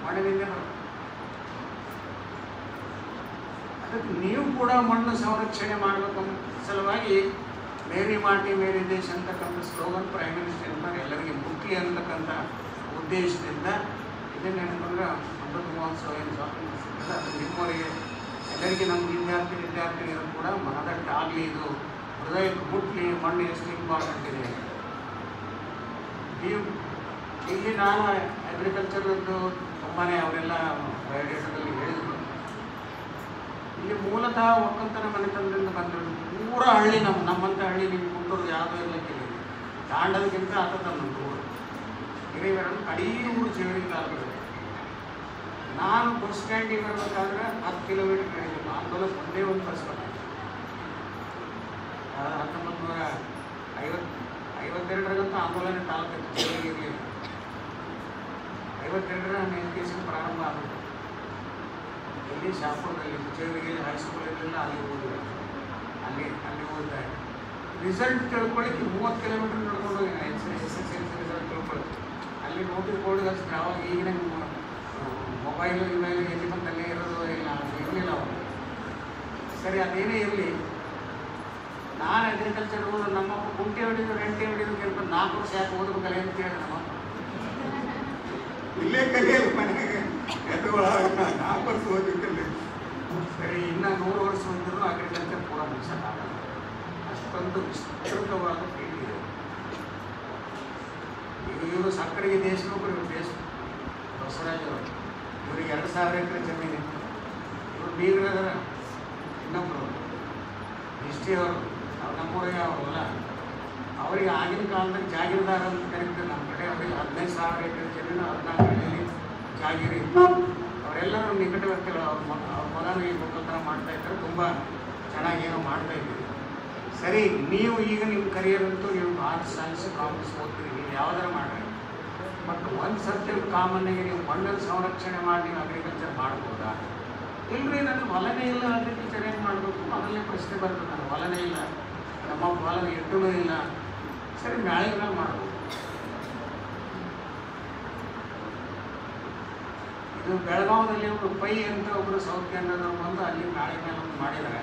ಮಣ್ಣಿನಿಂದ ಅದಕ್ಕೆ ನೀವು ಕೂಡ ಮಣ್ಣು ಸಂರಕ್ಷಣೆ ಮಾಡಬೇಕು ಸಲುವಾಗಿ ಮೇರಿ ಮಾಟಿ ಮೇರಿ ದೇಶ ಅಂತಕ್ಕಂಥ ಸ್ಲೋಗನ್ ಪ್ರೈಮ್ ಮಿನಿಸ್ಟರ್ ಎಲ್ಲರಿಗೆ ಮುಖ್ಯ ಅಂತಕ್ಕಂಥ ಉದ್ದೇಶದಿಂದ ಇದನ್ನ ಏನಂತಂದ್ರೆ ಅಮೃತ ಮಹೋತ್ಸವ ಏನು ಸ್ವಾತಂತ್ರ್ಯ ಅದು ನಿಮ್ಮವರಿಗೆ ಎಲ್ಲರಿಗೆ ನಮ್ಮ ವಿದ್ಯಾರ್ಥಿ ವಿದ್ಯಾರ್ಥಿನಿಯರು ಕೂಡ ಮನದಟ್ಟಾಗಲಿ ಇದು ಹೃದಯಕ್ಕೆ ಮುಟ್ಲಿ, ಮಣ್ಣು ಎಷ್ಟು ಇಂಪಾರ್ಟೆಂಟ್ ಇದೆ ಈ ಇಲ್ಲಿ ನಾನು ಅಗ್ರಿಕಲ್ಚರದ್ದು ತುಂಬಾ ಅವರೆಲ್ಲ ಬಯೋಡೇಟಾದಲ್ಲಿ ಹೇಳಿದರು. ಇಲ್ಲಿ ಮೂಲತಃ ಒಕ್ಕಲ್ತನ ಮನೆತನದಿಂದ ಬಂದಿರೋದು ಪೂರ ಹಳ್ಳಿ ನಮ್ಮ ನಮ್ಮಂಥ ಹಳ್ಳಿ ನಿಮ್ಗೆ ಹುಟ್ಟೋದು ಯಾವುದೂ ಕೇಳಿ ತಾಂಡದಕ್ಕಿಂತ ಆತದ ನಮ್ಮ ಊರು. ಹಿರಿಯರನ್ನು ಕಡೀ ಊರು ಜೀವನ ನಾನು ಬಸ್ ಸ್ಟ್ಯಾಂಡಿಗೆ ಬರಬೇಕಾದ್ರೆ ಹತ್ತು ಕಿಲೋಮೀಟರ್ ನಡೆಯಿಲ್ಲ ಆಂದೋಲನ ಒಂದೇ ಒಂದು ಬಸ್ ಬಂದ ಹತ್ತೊಂಬತ್ತು ನೂರ ಐವತ್ತು ಐವತ್ತೆರಡರಂತೂ ಆಂದೋಲನ ತಾಲೂಕು ಇರಲಿಲ್ಲ ಐವತ್ತೆರಡರ ಎಜುಕೇಷನ್ ಪ್ರಾರಂಭ ಆಗುತ್ತೆ ಇಲ್ಲಿ ಶಾಪುರದಲ್ಲಿ ಜೇವರಿಗೆಯಲ್ಲಿ ಹೈಸ್ಕೂಲ್ ಇರಲಿಲ್ಲ ಅಲ್ಲಿ ಓದಿದೆ ಅಲ್ಲಿ ಅಲ್ಲಿ ಓದಿದೆ ರಿಸಲ್ಟ್ ತಿಳ್ಕೊಳ್ಳಿಕ್ಕೆ ಮೂವತ್ತು ಕಿಲೋಮೀಟರ್ ನಡ್ಕೊಂಡು ಹೋಗಿ S S L C result ತಿಳ್ಕೊಳ್ಳಿ ಅಲ್ಲಿ ನೋಟಿಸ್ ಬೋರ್ಡ್ ಅಷ್ಟು ಯಾವಾಗ ಈಗಿನ ಮೊಬೈಲು ಇಮೇಲ್ ಬಂದಲ್ಲೇ ಇರೋದು ಇಲ್ಲ ಇರಲಿಲ್ಲ ಅವರು. ಸರಿ, ಅದೇನೇ ಇರಲಿ. ನಾನು ಅಗ್ರಿಕಲ್ಚರ್ ನಮ್ಮ ಕುಂಟೆ ಹೊಡಿದು ರೆಂಟೆ ಹೊಡಿದು ಕೇಳ್ಕೊಂಡು ನಾಲ್ಕು ವರ್ಷ ಯಾಕೆ ಓದ್ಬೇಕಲ್ಲ ಅಂತ ಹೇಳಿದ ನಾವು ಇಲ್ಲೇ ಕಲಿಯಲ್ಲ ಮನೆಗೆ ನಾಲ್ಕು ವರ್ಷ ಓದಿರ್ತಿಲ್ಲ ಸರಿ, ಇನ್ನೂ ನೂರು ವರ್ಷ ಬಂದರೂ ಅಗ್ರಿಕಲ್ಚರ್ ಪೂರ ಮುಗಿಸೋಕ್ಕಾಗಲ್ಲ ಅಷ್ಟೊಂದು ವಿಸ್ತೃತವಾದ ಫೀಲ್ಡ್ ಇದೆ. ಇವರು ಸಕ್ಕರೆಗೆ ದೇಶ ಇವರು ದೇಶ ಬಸವರಾಜ್ ಅವರು. ಇವ್ರಿಗೆ ಎರಡು ಸಾವಿರ ಎಕರೆ ಜಮೀನಿತ್ತು ಇವರು ಬೀಗರ ಇನ್ನೊಬ್ಬರು ಹಿಸ್ಟ್ರಿ ಅವರು, ಅವ್ರು ನಮ್ಮೂರಿಗೆ ಅವರಲ್ಲ ಅವರಿಗೆ ಆಗಿನ ಕಾಲದಲ್ಲಿ ಜಾಗೀರ್ದಾರ ಅಂತ ಕರೀತಾರೆ. ನಮ್ಮ ಕಡೆ ಅವರಿಗೆ ಹದಿನೈದು ಸಾವಿರ ಎಕರೆ ಜಮೀನು ಹದಿನಾಲ್ಕು ಕಡೆಯಲ್ಲಿ ಜಾಗೀರಿ ಅವರೆಲ್ಲರೂ ನಿಕಟ ವ್ಯಕ್ತಿಗಳು ಅವ್ರ ಮಗ, ಅವ್ರ ಮಗನೂ ಈಗ ಒಕ್ಕಲ್ತನ ಮಾಡ್ತಾ ಇದ್ದಾರೆ. ತುಂಬ ಚೆನ್ನಾಗಿ ಏನೋ ಮಾಡ್ತಾ ಇದ್ದೀವಿ ಸರಿ, ನೀವು ಈಗ ನಿಮ್ಮ ಕರಿಯರ್ ಅಂತೂ ನೀವು ಭಾರತ ಸಾಧಿಸಿ ಕಾಂಗ್ರೆಸ್ ಹೋಗ್ತೀರಿ ನೀವು ಯಾವ್ದಾರು ಮಾಡ್ರಿ. ಬಟ್ ಒಂದು ಸಬ್ಜೆಕ್ಟ್ ಕಾಮನ್ನಿಗೆ ನೀವು ಮಣ್ಣನ್ನು ಸಂರಕ್ಷಣೆ ಮಾಡಿ ನೀವು ಅಗ್ರಿಕಲ್ಚರ್ ಮಾಡ್ಬೋದಾ ಇಲ್ಲರಿ ನನಗೆ ಹೊಲನೇ ಇಲ್ಲ ಅಗ್ರಿಕಲ್ಚರ್ ಏನು ಮಾಡಬೇಕು? ಮೊದಲನೇ ಪ್ರಶ್ನೆ ಬರ್ತದೆ ನನ್ನ ಹೊಲನೇ ಇಲ್ಲ, ನಮ್ಮ ಹೊಲ ಎಟ್ಟೂ ಇಲ್ಲ. ಸರಿ, ಮ್ಯಾಳಿಗೆ ಮೇಲೆ ಮಾಡ್ಬೋದು ಇದು ಬೆಳಗಾವದಲ್ಲಿ ಒಬ್ಬರು ಪೈ ಅಂತ ಒಬ್ಬರು ಸೌತ್ ಕೆನಡಾದವ್ರು ಬಂದು ಅಲ್ಲಿ ನಾಳೆ ಮೇಲೆ ಒಂದು ಮಾಡಿದ್ದಾರೆ.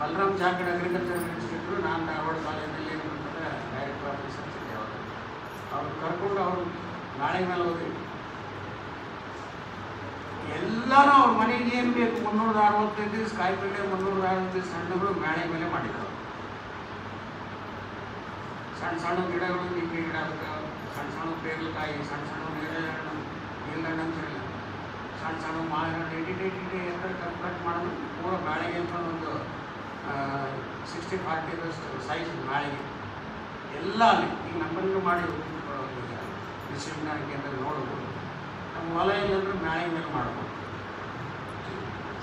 ಬಲರಾಮ್ ಜಾಕಡ್ ಅಗ್ರಿಕಲ್ಚರ್ ಇನ್ಸ್ಟಿಟ್ಯೂಟ್ ನಾನು ಧಾರವಾಡ ಕಾಲೇಜಲ್ಲಿ ಏನಂತಂದ್ರೆ ಡೈರೆಕ್ಟರ್ ಆಫೀಸ್ ಅಂತಿದ್ದೆ ಅವಾಗ ಅವ್ರು ಕರ್ಕೊಂಡು ಅವರು ನಾಳೆ ಮೇಲೆ ಹೋದ್ರಿ. ಎಲ್ಲರೂ ಅವ್ರ ಮನೆಗೆ ಏನು ಬೇಕು? ಮುನ್ನೂರ ಅರವತ್ತೈದು ದಿವಸ ಕಾಯಿಪಲ್ಲೆ ಮುನ್ನೂರ ಅರವತ್ತು ದಿವಸ ಹಣ್ಣುಗಳು ಮ್ಯಾಳೆ ಮೇಲೆ ಮಾಡಿದ್ರು. ಸಣ್ಣ ಸಣ್ಣ ಗಿಡಗಳು ನಿಂಬೆ ಗಿಡ ಸಣ್ಣ ಸಣ್ಣ ಪೇರ್ಲಕಾಯಿ, ಸಣ್ಣ ಸಣ್ಣ ನೇರಳೆ ಹಣ್ಣು ಅಂತ ಹೇಳಲಿ ಸಣ್ಣ ಸಣ್ಣ ಮಾವಿನ ಅಂತ ಕಟ್ ಕಟ್ ಮಾಡೋದು ಪೂರ ಬಾಳೆಗೆ ಅಂತ ಒಂದು ಸಿಕ್ಸ್ಟಿ ಫಾರ್ಟಿದಷ್ಟು ಸೈಜ್ ಬಾಳೆಗೆ ಎಲ್ಲ ಅಲ್ಲಿ. ಈಗ ನಮ್ಮನ್ನು ಮಾಡಿ ಕೃಷಿ ವಿಜ್ಞಾನ ಕೇಂದ್ರ ನೋಡ್ಬೋದು ನಮ್ಮ ಹೊಲ ಇಲ್ಲಂದ್ರೆ ನ್ಯಾಯ ಮೇಲೆ ಮಾಡ್ಬೋದು.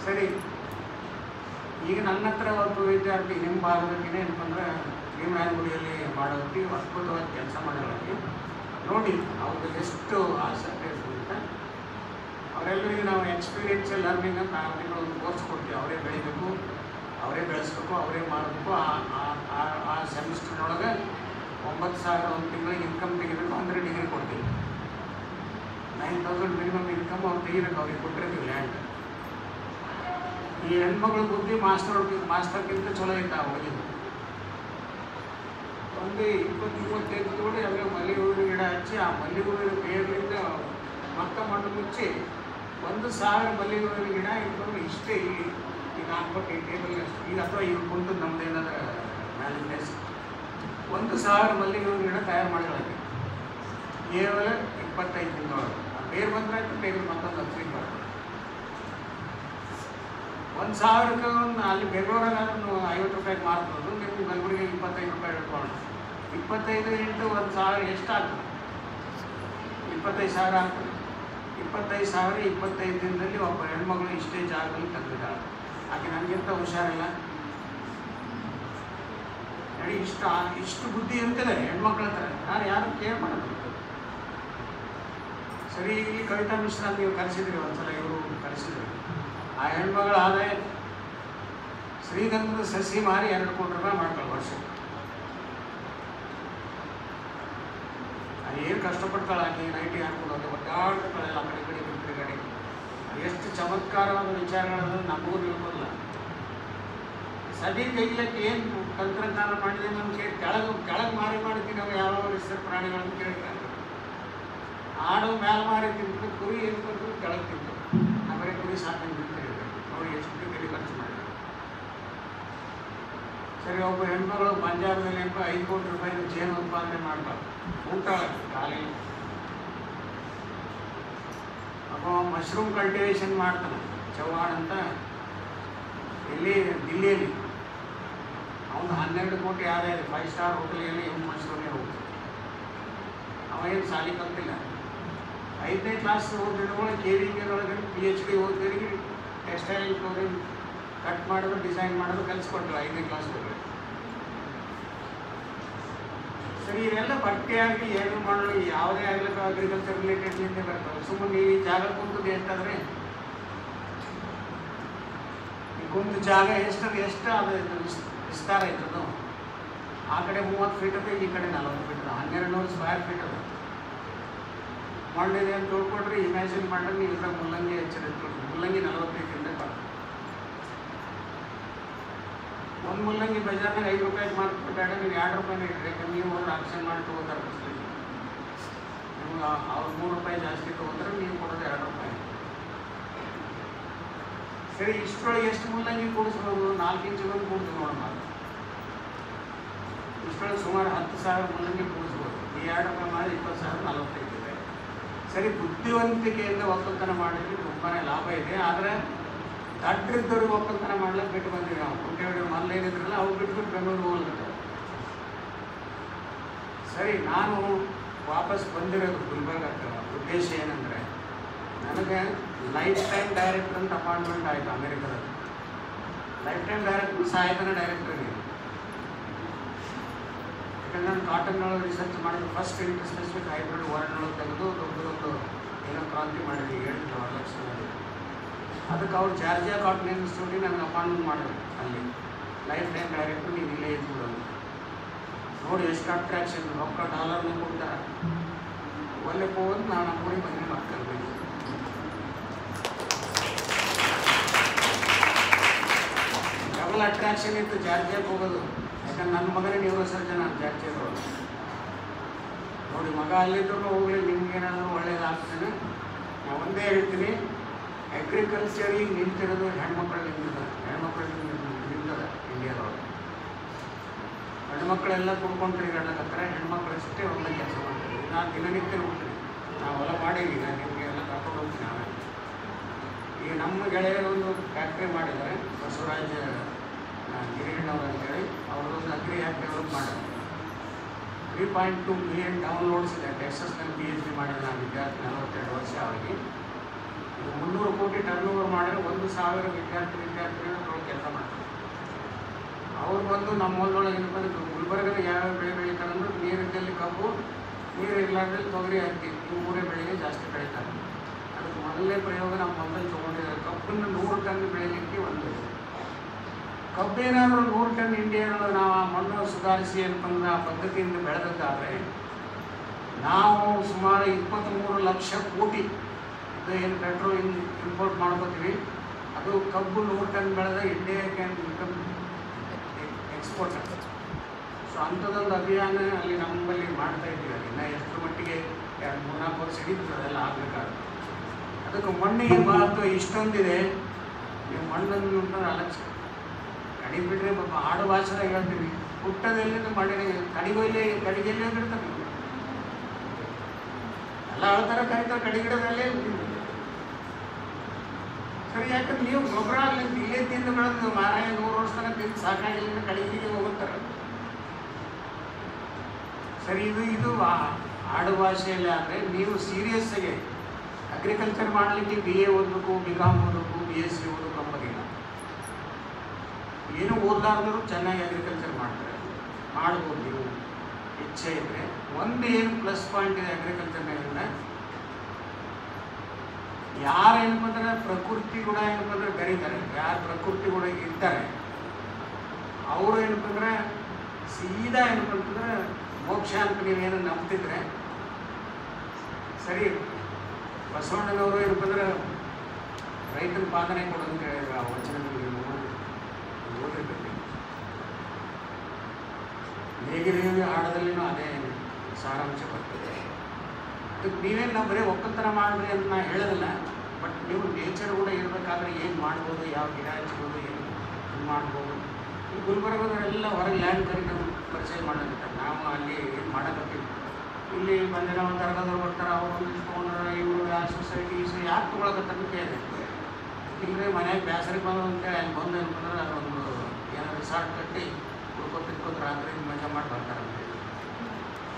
ಸರಿ, ಈಗ ನನ್ನ ಹತ್ರ ಒಬ್ಬ ವಿದ್ಯಾರ್ಥಿ ನಿಮ್ಮ ಭಾಗದಲ್ಲಿ ಏನಪ್ಪಂದ್ರೆ ಭೀಮರಾಯನಗುಡಿಯಲ್ಲಿ ಮಾಡೋದಕ್ಕೆ ಅದ್ಭುತವಾಗಿ ಕೆಲಸ ಮಾಡೋದಕ್ಕೆ ನೋಡಿ ಅವ್ರಿಗೆ ಎಷ್ಟು ಆಸಕ್ತಿ ಇರ್ತದೆ ಅವರೆಲ್ಲರಿಗೆ ನಾವು ಎಕ್ಸ್ಪೀರಿಯನ್ಸ್ ಲರ್ನಿಂಗ್ ಅಂತ ತಿಂಗಳು ಒಂದು ಕೋರ್ಸ್ ಕೊಡ್ತೀವಿ. ಅವರೇ ಬೆಳಿಬೇಕು, ಅವರೇ ಬೆಳೆಸ್ಬೇಕು, ಅವರೇ ಮಾಡಬೇಕು. ಆ ಸೆಮಿಸ್ಟರ್ನೊಳಗೆ ಒಂಬತ್ತು ಸಾವಿರ ಒಂದು ತಿಂಗಳಿಗೆ ಇನ್ಕಮ್ ತೆಗಿಬೇಕು ಅಂದರೆ ಡಿಗ್ರಿ ಕೊಡ್ತೀವಿ ನೈನ್ ತೌಸಂಡ್ ಮಿನಿಮಮ್ ಇನ್ಕಮ್ ಅವ್ರು ತೆಗಿಬೇಕು, ಅವ್ರಿಗೆ ಕೊಟ್ಟಿರ್ತೀವಿ ಲ್ಯಾಂಡ್ ಈ ಹೆಣ್ಮಗಳು ಬುದ್ಧಿ ಮಾಸ್ಟರ್ ಮಾಸ್ಟರ್ಗಿಂತ ಚಲೋ ಐತೆ ಆ ಹುಡುಗಿದು. ಒಂದು ಇಪ್ಪತ್ತು ಮೂವತ್ತೈದು ನೋಡಿ ಅಲ್ಲೇ ಮಲ್ಲಿ ಹೂವಿನ ಗಿಡ ಹಚ್ಚಿ ಆ ಮಲ್ಲಿ ಹೂವಿನ ಬೇರ್ಲಿಂದ ಮತ್ತ ಮಣ್ಣು ಮುಚ್ಚಿ ಒಂದು ಸಾವಿರ ಮಲ್ಲಿ ಹೂವಿನ ಗಿಡ ಇಟ್ಕೊಂಡು ಇಷ್ಟೇ ಇಲ್ಲಿ. ಈಗ ಹಾಕ್ಬಿಟ್ಟು ಈ ಟೇಬಲ್ ಈಗ ಅಥವಾ ಇವ್ರು ಕುಂತು ನಮ್ದು ಏನಾದ್ರೆ ಮ್ಯಾಲಿಂದ ಒಂದು ಸಾವಿರ ಮಲ್ಲಿಗೆ ಹೂವಿನ ಗಿಡ ತಯಾರು ಮಾಡಿದಾಗೆ ಕೇವಲ ಇಪ್ಪತ್ತೈದು ದಿನದೊಳಗೆ ಬೇರೆ ಬಂದ್ರೆ ಆಯ್ತು ಬೇರೆ ಮತ್ತೊಂದು ಹತ್ತಿರ ಬರ್ತದೆ ಒಂದು ಸಾವಿರಕ್ಕೆ ಒಂದು ಅಲ್ಲಿ ಬೆಂಗಳೂರಲ್ಲಿ ಅದನ್ನು ಐವತ್ತು ರೂಪಾಯಿಗೆ ಮಾರ್ಬೋದು ನಿಮ್ಗೆ ಬೆಂಗಳೂರಿಗೆ ಇಪ್ಪತ್ತೈದು ರೂಪಾಯಿ ಇಟ್ಕೊಂಡು ಇಪ್ಪತ್ತೈದು ಇಂಟು ಒಂದು ಸಾವಿರ ಎಷ್ಟಾಗ್ತದೆ? ಇಪ್ಪತ್ತೈದು ಸಾವಿರ ಆಗ್ತದೆ. ಇಪ್ಪತ್ತೈದು ಸಾವಿರ ಇಪ್ಪತ್ತೈದು ದಿನದಲ್ಲಿ ಒಬ್ಬ ಹೆಣ್ಮಗಳು ಇಷ್ಟೇ ಜಾಗದಲ್ಲಿ ತಂದಿದ್ದಾಳೆ. ಆಕೆ ನನಗಿಂತ ಹುಷಾರಿಲ್ಲ. ನೋಡಿ ಇಷ್ಟು ಇಷ್ಟು ಬುದ್ಧಿ ಅಂತಿದೆ ಹೆಣ್ಮಕ್ಳ ಹತ್ರ ಯಾರು ಯಾರು ಕೇರ್ ಮಾಡೋದು ಸರಿ, ಇಲ್ಲಿ ಕವಿತಾ ಮಿಶ್ರಾ ನೀವು ಕರೆಸಿದ್ರಿ, ಒಂದ್ಸಲ ಇವರು ಕರೆಸಿದ್ರಿ. ಆ ಹೆಣ್ಮಗಳ ಆದಾಯ ಶ್ರೀಗಂಧದ ಸಸಿ ಮಾರಿ ಎರಡು ಕೋಟಿ ರೂಪಾಯಿ ಮಾಡ್ಕೊಳ್ಳಿ ಅದು ಏನು ಕಷ್ಟಪಡ್ತಾಳೆ ಆಕೆ? ನೈಟಿ ಹಾಕ್ಕೊಂಡು ಒಟ್ಟಾಡ್ತಾಳೆ ಆ ಕಡೆ ಕಡೆ ಕಡೆ ಕಡೆ. ಎಷ್ಟು ಚಮತ್ಕಾರವಾದ ವಿಚಾರಗಳನ್ನು ನಮಗೂ ತಿಳ್ಕೊಳ್ಳಲ್ಲ ಸದಿ ತೆಗಿಲಿಕ್ಕೆ ಏನು ತಂತ್ರಜ್ಞಾನ ಮಾಡಿದೆ ನಮ್ಮ ಕೇಳಿ ಕೆಳಗೆ ಕೆಳಗೆ ಮಾರಿ ಮಾಡ್ತೀವಿ ನಾವು ಯಾವ ಹೆಸರು ಪ್ರಾಣಿಗಳನ್ನು ಕೇಳ್ತಾರೆ. ಆಡು, ಮ್ಯಾಲ ಮಾರಿ ತಿಂತು ಕುರಿ ಏನು ಬಂದು ಕೆಳಗೆ ತಿಂತು ಆಮೇಲೆ ಕುರಿ ಸಾಕಂಗೆ ತಿಂತೀವಿ ಅವ್ರು ಎಷ್ಟು ಕಡೆ ಖರ್ಚು ಮಾಡಿದ್ರು. ಸರಿ, ಒಬ್ಬ ಹೆಣ್ಮಗಳು ಪಂಜಾಬ್ನಲ್ಲಿ ಎಂಬ ಐದು ಕೋಟಿ ರೂಪಾಯಿ ಜೇನು ಉತ್ಪಾದನೆ ಮಾಡ್ತಾರೆ ಊಟ ಖಾಲಿ. ಅವ ಮಶ್ರೂಮ್ ಕಲ್ಟಿವೇಶನ್ ಮಾಡ್ತಾನೆ. ಚವ್ಹಾಣ್ ಅಂತ ಇಲ್ಲಿ ದಿಲ್ಲಿಯಲ್ಲಿ. ಅವನು ಹನ್ನೆರಡು ಕೋಟಿ ಆದಾಯ ಫೈವ್ ಸ್ಟಾರ್ ಹೋಟೆಲಲ್ಲಿ ಇವ್ನು ಮನುಷ್ಯನೇ ಹೋಗ್ತಾನೆ. ಅವ ಏನು ಸಾಲಿ ಕಲ್ತಿಲ್ಲ. ಐದನೇ ಕ್ಲಾಸ್ ಓದಿದೊಳಗೆ ಕೆ ವಿ ಒಳಗೆ ಪಿ ಎಚ್ ಡಿ ಓದಿದವರಿಗೆ ಟೆಕ್ಸ್ಟೈಲ್ ಕ್ಲೋರಿಂಗ್ ಕಟ್ ಮಾಡೋದು ಡಿಸೈನ್ ಮಾಡೋದು ಕಲಿಸ್ಕೊಟ್ರು ಐದನೇ ಕ್ಲಾಸ್ ಹೋಗಿ ಸರಿ, ಇವೆಲ್ಲ ಬಟ್ಟೆ ಆಗಲಿ ಏನು ಮಾಡಲು ಯಾವುದೇ ಆಗಲಿಕ್ಕೆ ಅಗ್ರಿಕಲ್ಚರ್ ರಿಲೇಟೆಡ್ನಿಂದ ಬರ್ತವೆ. ಸುಮ್ಮನೆ ಈ ಜಾಗ ಕುಂತದ್ದು ಎಷ್ಟಾದ್ರೆ, ಈ ಕುಂತ ಜಾಗ ಎಷ್ಟು ಎಷ್ಟು ಅದು ವಿಸ್ತಾರ ಇದ್ದದು ಆ ಕಡೆ ಮೂವತ್ತು ಫೀಟ್ ಅದ, ಈ ಕಡೆ ನಲವತ್ತು ಫೀಟ್ ಅದ. ಹನ್ನೆರಡು ನೂರು ಸ್ಕ್ವೇರ್ ಫೀಟ್ ಅದ. ಮಣ್ಣಿದೆ ಅಂತ ತಿಳ್ಕೊಡ್ರಿ ಇಮ್ಯಾಜಿನ್ ಮಾಡಿದ್ರೆ ನೀವು ಇದ್ರಾಗ ಮುಲ್ಲಂಗಿ ಹೆಚ್ಚಿನ ಮುಲ್ಲಂಗಿ ನಲವತ್ತೈದರಿಂದ ಬರ್ತದೆ ಒಂದು ಮುಲ್ಲಂಗಿ ಬಜಾರ್ನಾಗ ಐದು ರೂಪಾಯಿಗೆ ಮಾರ್ಕೆಟ್ ಬೇಡ ನೀವು ಎರಡು ರೂಪಾಯಿ ಇಟ್ಟರೆ ಯಾಕಂದ್ರೆ ನೀವು ಒಂದು ಆಕ್ಷನ್ ಮಾಡಿ ತೊಗೋತಾರೆ ನಿಮ್ಗೆ ಅವ್ರು ಮೂರು ರೂಪಾಯಿ ಜಾಸ್ತಿ ತೊಗೊಂಡ್ರೆ ನೀವು ಕೊಡೋದು ಎರಡು ರೂಪಾಯಿ. ಸರಿ, ಇಷ್ಟರೊಳಗೆ ಎಷ್ಟು ಮುಲ್ಲಂಗಿ ಕೂಡಿಸ್ಬೋದು ನಾಲ್ಕು ಇಂಚು ಬಂದು ನೋಡಿ ನೋಡೋಣ ಇಷ್ಟರೊಳಗೆ ಸುಮಾರು ಹತ್ತು ಸಾವಿರ ಮಂದಿಗೆ ಕೂಡಿಸ್ಬೋದು ಈ ಎರಡು ಪ್ರಮಾಣ ಇಪ್ಪತ್ತು ಸಾವಿರ ನಲವತ್ತೈದು ಇದೆ. ಸರಿ, ಬುದ್ಧಿವಂತಿಕೆಯಿಂದ ಒಕ್ಕಲ್ತನ ಮಾಡಿದ್ರೆ ತುಂಬಾ ಲಾಭ ಇದೆ. ಆದರೆ ದಡ್ರಿದ್ದವ್ರಿಗೆ ಒಕ್ಕಲ್ತನ ಮಾಡ್ಲಿಕ್ಕೆ ಬಿಟ್ಟು ಬಂದಿವಿ ನಾವು. ಕುಂಟೆ ಹೊಡೆಯೋ ಮೊದಲು ಏನಿದ್ರಲ್ಲ ಅವ್ರು ಬಿಟ್ಬಿಟ್ಟು ಬೆಂಗಳೂರು ಹೋಗ್ಲಿಕ್ಕೆ ಸರಿ, ನಾನು ವಾಪಸ್ ಬಂದಿರೋದು ಗುಲ್ಬರ್ಗ ಉದ್ದೇಶ ಏನಂದರೆ, ನನಗೆ ಲೈಫ್ ಟೈಮ್ ಡೈರೆಕ್ಟರ್ ಅಂತ ಅಪಾಯಿಂಟ್ಮೆಂಟ್ ಆಯಿತು ಅಮೆರಿಕದಲ್ಲಿ. ಲೈಫ್ ಟೈಮ್ ಡೈರೆಕ್ಟರ್ ಸಹಾಯಕನ ಡೈರೆಕ್ಟರ್ ನಾನು ಕಾಟನ್ನೊಳಗೆ ರಿಸರ್ಚ್ ಮಾಡಿದ್ರು ಫಸ್ಟ್ ಇಂಟರ್ ಸ್ಪೆಸಿಫಿಕ್ ಹೈಬ್ರಿಡ್ ವರ್ಡ್ನೊಳಗೆ ತೆಗೆದು ದೊಡ್ಡದೊಂದು ಏನೋ ಕ್ರಾಂತಿ ಮಾಡಿದ್ವಿ ಹೇಳಿದ್ರು ಲಕ್ಷ ಅದಕ್ಕೆ ಅವ್ರು ಜಾರ್ಜಿಯಾ ಕಾಟನ್ ಇನ್ಸ್ಟಿಟ್ಯೂಟಿಗೆ ನನಗೆ ಅಪಾಯಿಂಟ್ಮೆಂಟ್ ಮಾಡಿದ್ರು ಅಲ್ಲಿ. ಲೈಫ್ ಟೈಮ್ ಡೈರೆಕ್ಟರ್ ನೀವು ಇಲ್ಲೇ ಇದ್ಬಿಡು ನೋಡಿ ಎಷ್ಟು ಅಟ್ರಾಕ್ಷನ್ ರೊಕ್ಕ ಡಾಲರ್ನ ಕೊಡ್ತಾರೆ. ಒಳ್ಳೆ ಹೋಗಿ ನಾನು ನೋಡಿ ಬಂದು ಮಾಡ್ಕೊಳ್ಬೇಕು ಡಬಲ್ ಅಟ್ರಾಕ್ಷನ್ ಇತ್ತು ಜಾರ್ಜಿಯಾಗೆ ಹೋಗೋದು. ಯಾಕಂದ್ರೆ ನನ್ನ ಮಗನೇ ನ್ಯೂರೋ ಸರ್ಜನ್ ಜಾರ್ಜಿಯಾದವರು ನೋಡಿ, ಮಗ ಅಲ್ಲಿದ್ರು ಹೋಗಲಿ ನಿಮ್ಗೇನಾದರೂ ಏನಾದರೂ ಒಳ್ಳೇದಾಗ್ತಾನೆ. ನಾನು ಒಂದೇ ಹೇಳ್ತೀನಿ ಅಗ್ರಿಕಲ್ಚರಿಗೆ ನಿಂತಿರೋದು ಹೆಣ್ಮಕ್ಳು ನಿಂತಿದ್ದಾರೆ ಹೆಣ್ಮಕ್ಳು ನಿಂತದ ಇಂಡಿಯಾದೊಳಗೆ ಹೆಣ್ಮಕ್ಳೆಲ್ಲ ಕುಡ್ಕೊಂಡು ಹೆಣ್ಮಕ್ಳು ಅಷ್ಟೇ ಹೊಲ ಕೆಲಸ ಮಾಡ್ತೀವಿ ನಾನು ದಿನನಿತ್ಯ ಹೋಗ್ತೀನಿ ನಾವು ಹೊಲ ಮಾಡೀವಿ ನಾನು ನಿಮಗೆ ಎಲ್ಲ ಕರ್ಕೊಂಡು ಹೋಗ್ತೀನಿ ನಾವೇ ಈಗ ನಮ್ಮ ಗೆಳೆಯರು ಒಂದು ಫ್ಯಾಕ್ಟ್ರಿ ಮಾಡಿದ್ದಾರೆ, ಬಸವರಾಜ್ ಗಿರಿಯಣ್ಣವ್ರು ಅಂತೇಳಿ ಅವರು ಅಗ್ರಿ ಆ್ಯಪ್ ಡೆವಲಪ್ ಮಾಡಿದ್ರು. Three point two million downloads ಇದೆ. ಟೆಕ್ಸಸ್ನಲ್ಲಿ ಪಿ ಎಚ್ ಡಿ ಮಾಡಿದ ನಾನು ವಿದ್ಯಾರ್ಥಿ ನಲವತ್ತೆರಡು ವರ್ಷ ಅವರಿಗೆ ಇದು ಮುನ್ನೂರು ಕೋಟಿ ಟರ್ನ್ ಓವರ್ ಮಾಡಿದ್ರೆ ಒಂದು ಸಾವಿರ ವಿದ್ಯಾರ್ಥಿ ವಿದ್ಯಾರ್ಥಿಗಳು ಕೆಲಸ ಮಾಡ್ತಾರೆ. ಅವ್ರು ಬಂದು ನಮ್ಮ ಹೊಲದೊಳಗೆ ಏನು ಬಂದು ಗುಲ್ಬರ್ಗದ ಯಾವ್ಯಾವ ಬೆಳೆ ಬೆಳೀತಾರೆ ಅಂದ್ರೆ ನೀರಿದ್ದಲ್ಲಿ ಕಬ್ಬು, ನೀರು ಇರಲಾರ್ದಲ್ಲಿ ತೊಗರಿ ಹತ್ತಿ ಇವು ಮೂರೇ ಬೆಳೆಗೆ ಜಾಸ್ತಿ ಬೆಳೀತಾರೆ. ಅದಕ್ಕೆ ಮೊದಲನೇ ಪ್ರಯೋಗ ನಮ್ಮ ಮೊದಲು ತೊಗೊಂಡಿದ್ದಾರೆ ಕಬ್ಬನ್ನು ನೂರು ಟನ್ ಬೆಳೀಲಿಕ್ಕೆ ಒಂದು. ಕಬ್ಬೇನಾದರೂ ನೂರು ಟನ್ ಇಂಡಿಯಾನ ನಾವು ಆ ಮಣ್ಣು ಸುಧಾರಿಸಿ ಅಂತಂದ್ರೆ ಆ ಪದ್ಧತಿಯಿಂದ ಬೆಳೆದದ್ದಾದರೆ, ನಾವು ಸುಮಾರು ಇಪ್ಪತ್ತ್ಮೂರು ಲಕ್ಷ ಕೋಟಿ ಏನು ಪೆಟ್ರೋಲ್ ಇನ್ ಇಂಪೋರ್ಟ್ ಮಾಡ್ಕೋತೀವಿ. ಅದು ಕಬ್ಬು ನೂರು ಟನ್ ಬೆಳೆದ India can export export so ಅಂಥದ್ದೊಂದು ಅಭಿಯಾನ ಅಲ್ಲಿ ನಮ್ಮಲ್ಲಿ ಮಾಡ್ತಾ ಇದ್ದೀವಿ. ಅಲ್ಲಿ ಇನ್ನು ಎಷ್ಟು ಮಟ್ಟಿಗೆ ಎರಡು ಮೂರ್ನಾಲ್ಕು ವರ್ಷ ಹಿಡಿತದೆ, ಅದೆಲ್ಲ ಆಗಬೇಕಾದ್ರೆ ಅದಕ್ಕೆ ಮಣ್ಣಿಗೆ ಮಹತ್ವ ಇಷ್ಟೊಂದಿದೆ. ನೀವು ಮಣ್ಣನ್ನು ನೋಡಿದ್ರೆ ಅಲಕ್ಷ ಕಡಿಬಿಟ್ರೆ ಪಾಪ ಆಡು ಭಾಷೆ ಹೇಳ್ತೀವಿ. ಹುಟ್ಟದೆಲ್ಲಿಂದ ಮಣ್ಣಿನ ಕಡಿಗೊಯ್ಲೆ ಕಡಿಗೆಲ್ಲಿ ಅಂದಿರ್ತಾರೆ ಎಲ್ಲ ಹೇಳ್ತಾರ. ಕರೀತಾರೆ ಕಡಿಗಿಡದಲ್ಲೇ ಸರಿ, ಯಾಕಂದ್ರೆ ನೀವು ಗೊಬ್ಬರ ಆಗಲಿ ಇಲ್ಲೇ ತಿಂದು ಬೆಳೆದು ಮಾರಾಯ ನೂರು ವರ್ಷ ತನಕ ತಿಂದು ಸಾಕಾಗಿಲ್ಲ ಕಡಿಗೆ ಹೋಗುತ್ತಾರೆ. ಸರಿ, ಇದು ಇದು ಆಡು ಭಾಷೆಯಲ್ಲಿ ಆದರೆ ನೀವು ಸೀರಿಯಸ್ ಆಗಿ ಅಗ್ರಿಕಲ್ಚರ್ ಮಾಡಲಿಕ್ಕೆ ಬಿ ಎ ಓದಬೇಕು ಬಿ ಕಾಮ್ ಓದಬೇಕು ಬಿ ಎಸ್ ಸಿ ಓದಬೇಕು ಏನು ಓದಲಾರ್ದವರು ಚೆನ್ನಾಗಿ ಅಗ್ರಿಕಲ್ಚರ್ ಮಾಡ್ತಾರೆ. ಮಾಡ್ಬೋದು ನೀವು. ಇಚ್ಛೆ ಇದ್ದರೆ ಒಂದು ಏನು ಪ್ಲಸ್ ಪಾಯಿಂಟ್ ಇದೆ ಅಗ್ರಿಕಲ್ಚರ್ ಅಗ್ರಿಕಲ್ಚರ್ನಾಗಿಂದ ಯಾರು ಏನಪ್ಪ ಅಂದ್ರೆ ಪ್ರಕೃತಿ ಕೂಡ ಏನಪ್ಪ ಅಂದ್ರೆ ಬೆರೀತಾರೆ. ಯಾರು ಪ್ರಕೃತಿ ಕೂಡ ಇರ್ತಾರೆ. ಅವರು ಏನಪ್ಪ ಅಂದ್ರೆ ಸೀದಾ ಏನಪ್ಪ ಅಂತಂದ್ರೆ ಮೋಕ್ಷ ಅಂತ ನೀವೇನು ನಂಬ್ತಿದ್ರೆ, ಸರಿ. ಬಸವಣ್ಣನವರು ಏನಪ್ಪ ಅಂದ್ರೆ ರೈತನ ಪಾದನೆ ಕೊಡು ಅಂತ ಹೇಳಿದ್ರು ಆ ವಚನದಲ್ಲಿ. ನೇಗಿರಿಯಲ್ಲಿ ಹಾಡದಲ್ಲಿನೂ ಅದೇ ಸಾರಾಂಶ ಬರ್ತದೆ ನೀವೇನು ನಾವು ಬರೀ ಒಕ್ಕಲ್ತನ ಮಾಡ್ರಿ ಅಂತ ನಾನು ಹೇಳೋದಿಲ್ಲ, ಬಟ್ ನೀವು ನೇಚರ್ ಕೂಡ ಇರಬೇಕಾದ್ರೆ ಏನು ಮಾಡ್ಬೋದು, ಯಾವ ಗಿಡ ಹಚ್ಬೋದು, ಏನು ಇದು ಮಾಡ್ಬೋದು. ಈ ಗುಲ್ಬರ್ಗದವರೆಲ್ಲ ಹೊರಗೆ ಲ್ಯಾಂಡ್ ಕರಿ ನಾವು ಪರಿಚಯ ಮಾಡೋದಿರ್ತಾರೆ ನಾವು ಅಲ್ಲಿ ಏನು ಮಾಡೋಕ್ಕಿಲ್ಲ ಇಲ್ಲಿ ಬಂದಿರೋ ಒಂದು ತರಗದವ್ರು ಬರ್ತಾರೆ, ಅವರು ಇವರು ಆ ಸೊಸೈಟೀಸ್ ಯಾಕೆ ತೊಗೊಳಕತ್ತ ಕೇಳಿದೆ ಇಲ್ಲರಿ ಮನೆಯಾಗ ಬೇಸರಿ ಬಂದು ಅಂತೇಳಿ ಅಲ್ಲಿ ಬಂದು ಅಂತಂದ್ರೆ ಅದೊಂದು ಏನೋ ರಿಸಾರ್ಟ್ ಕಟ್ಟಿ ಉಳ್ಕೊಂಡು ತಿಳ್ಕೊಂಡು ರಾತ್ರಿ ಮಜಾ ಮಾಡಿ ಬರ್ತಾರೆ.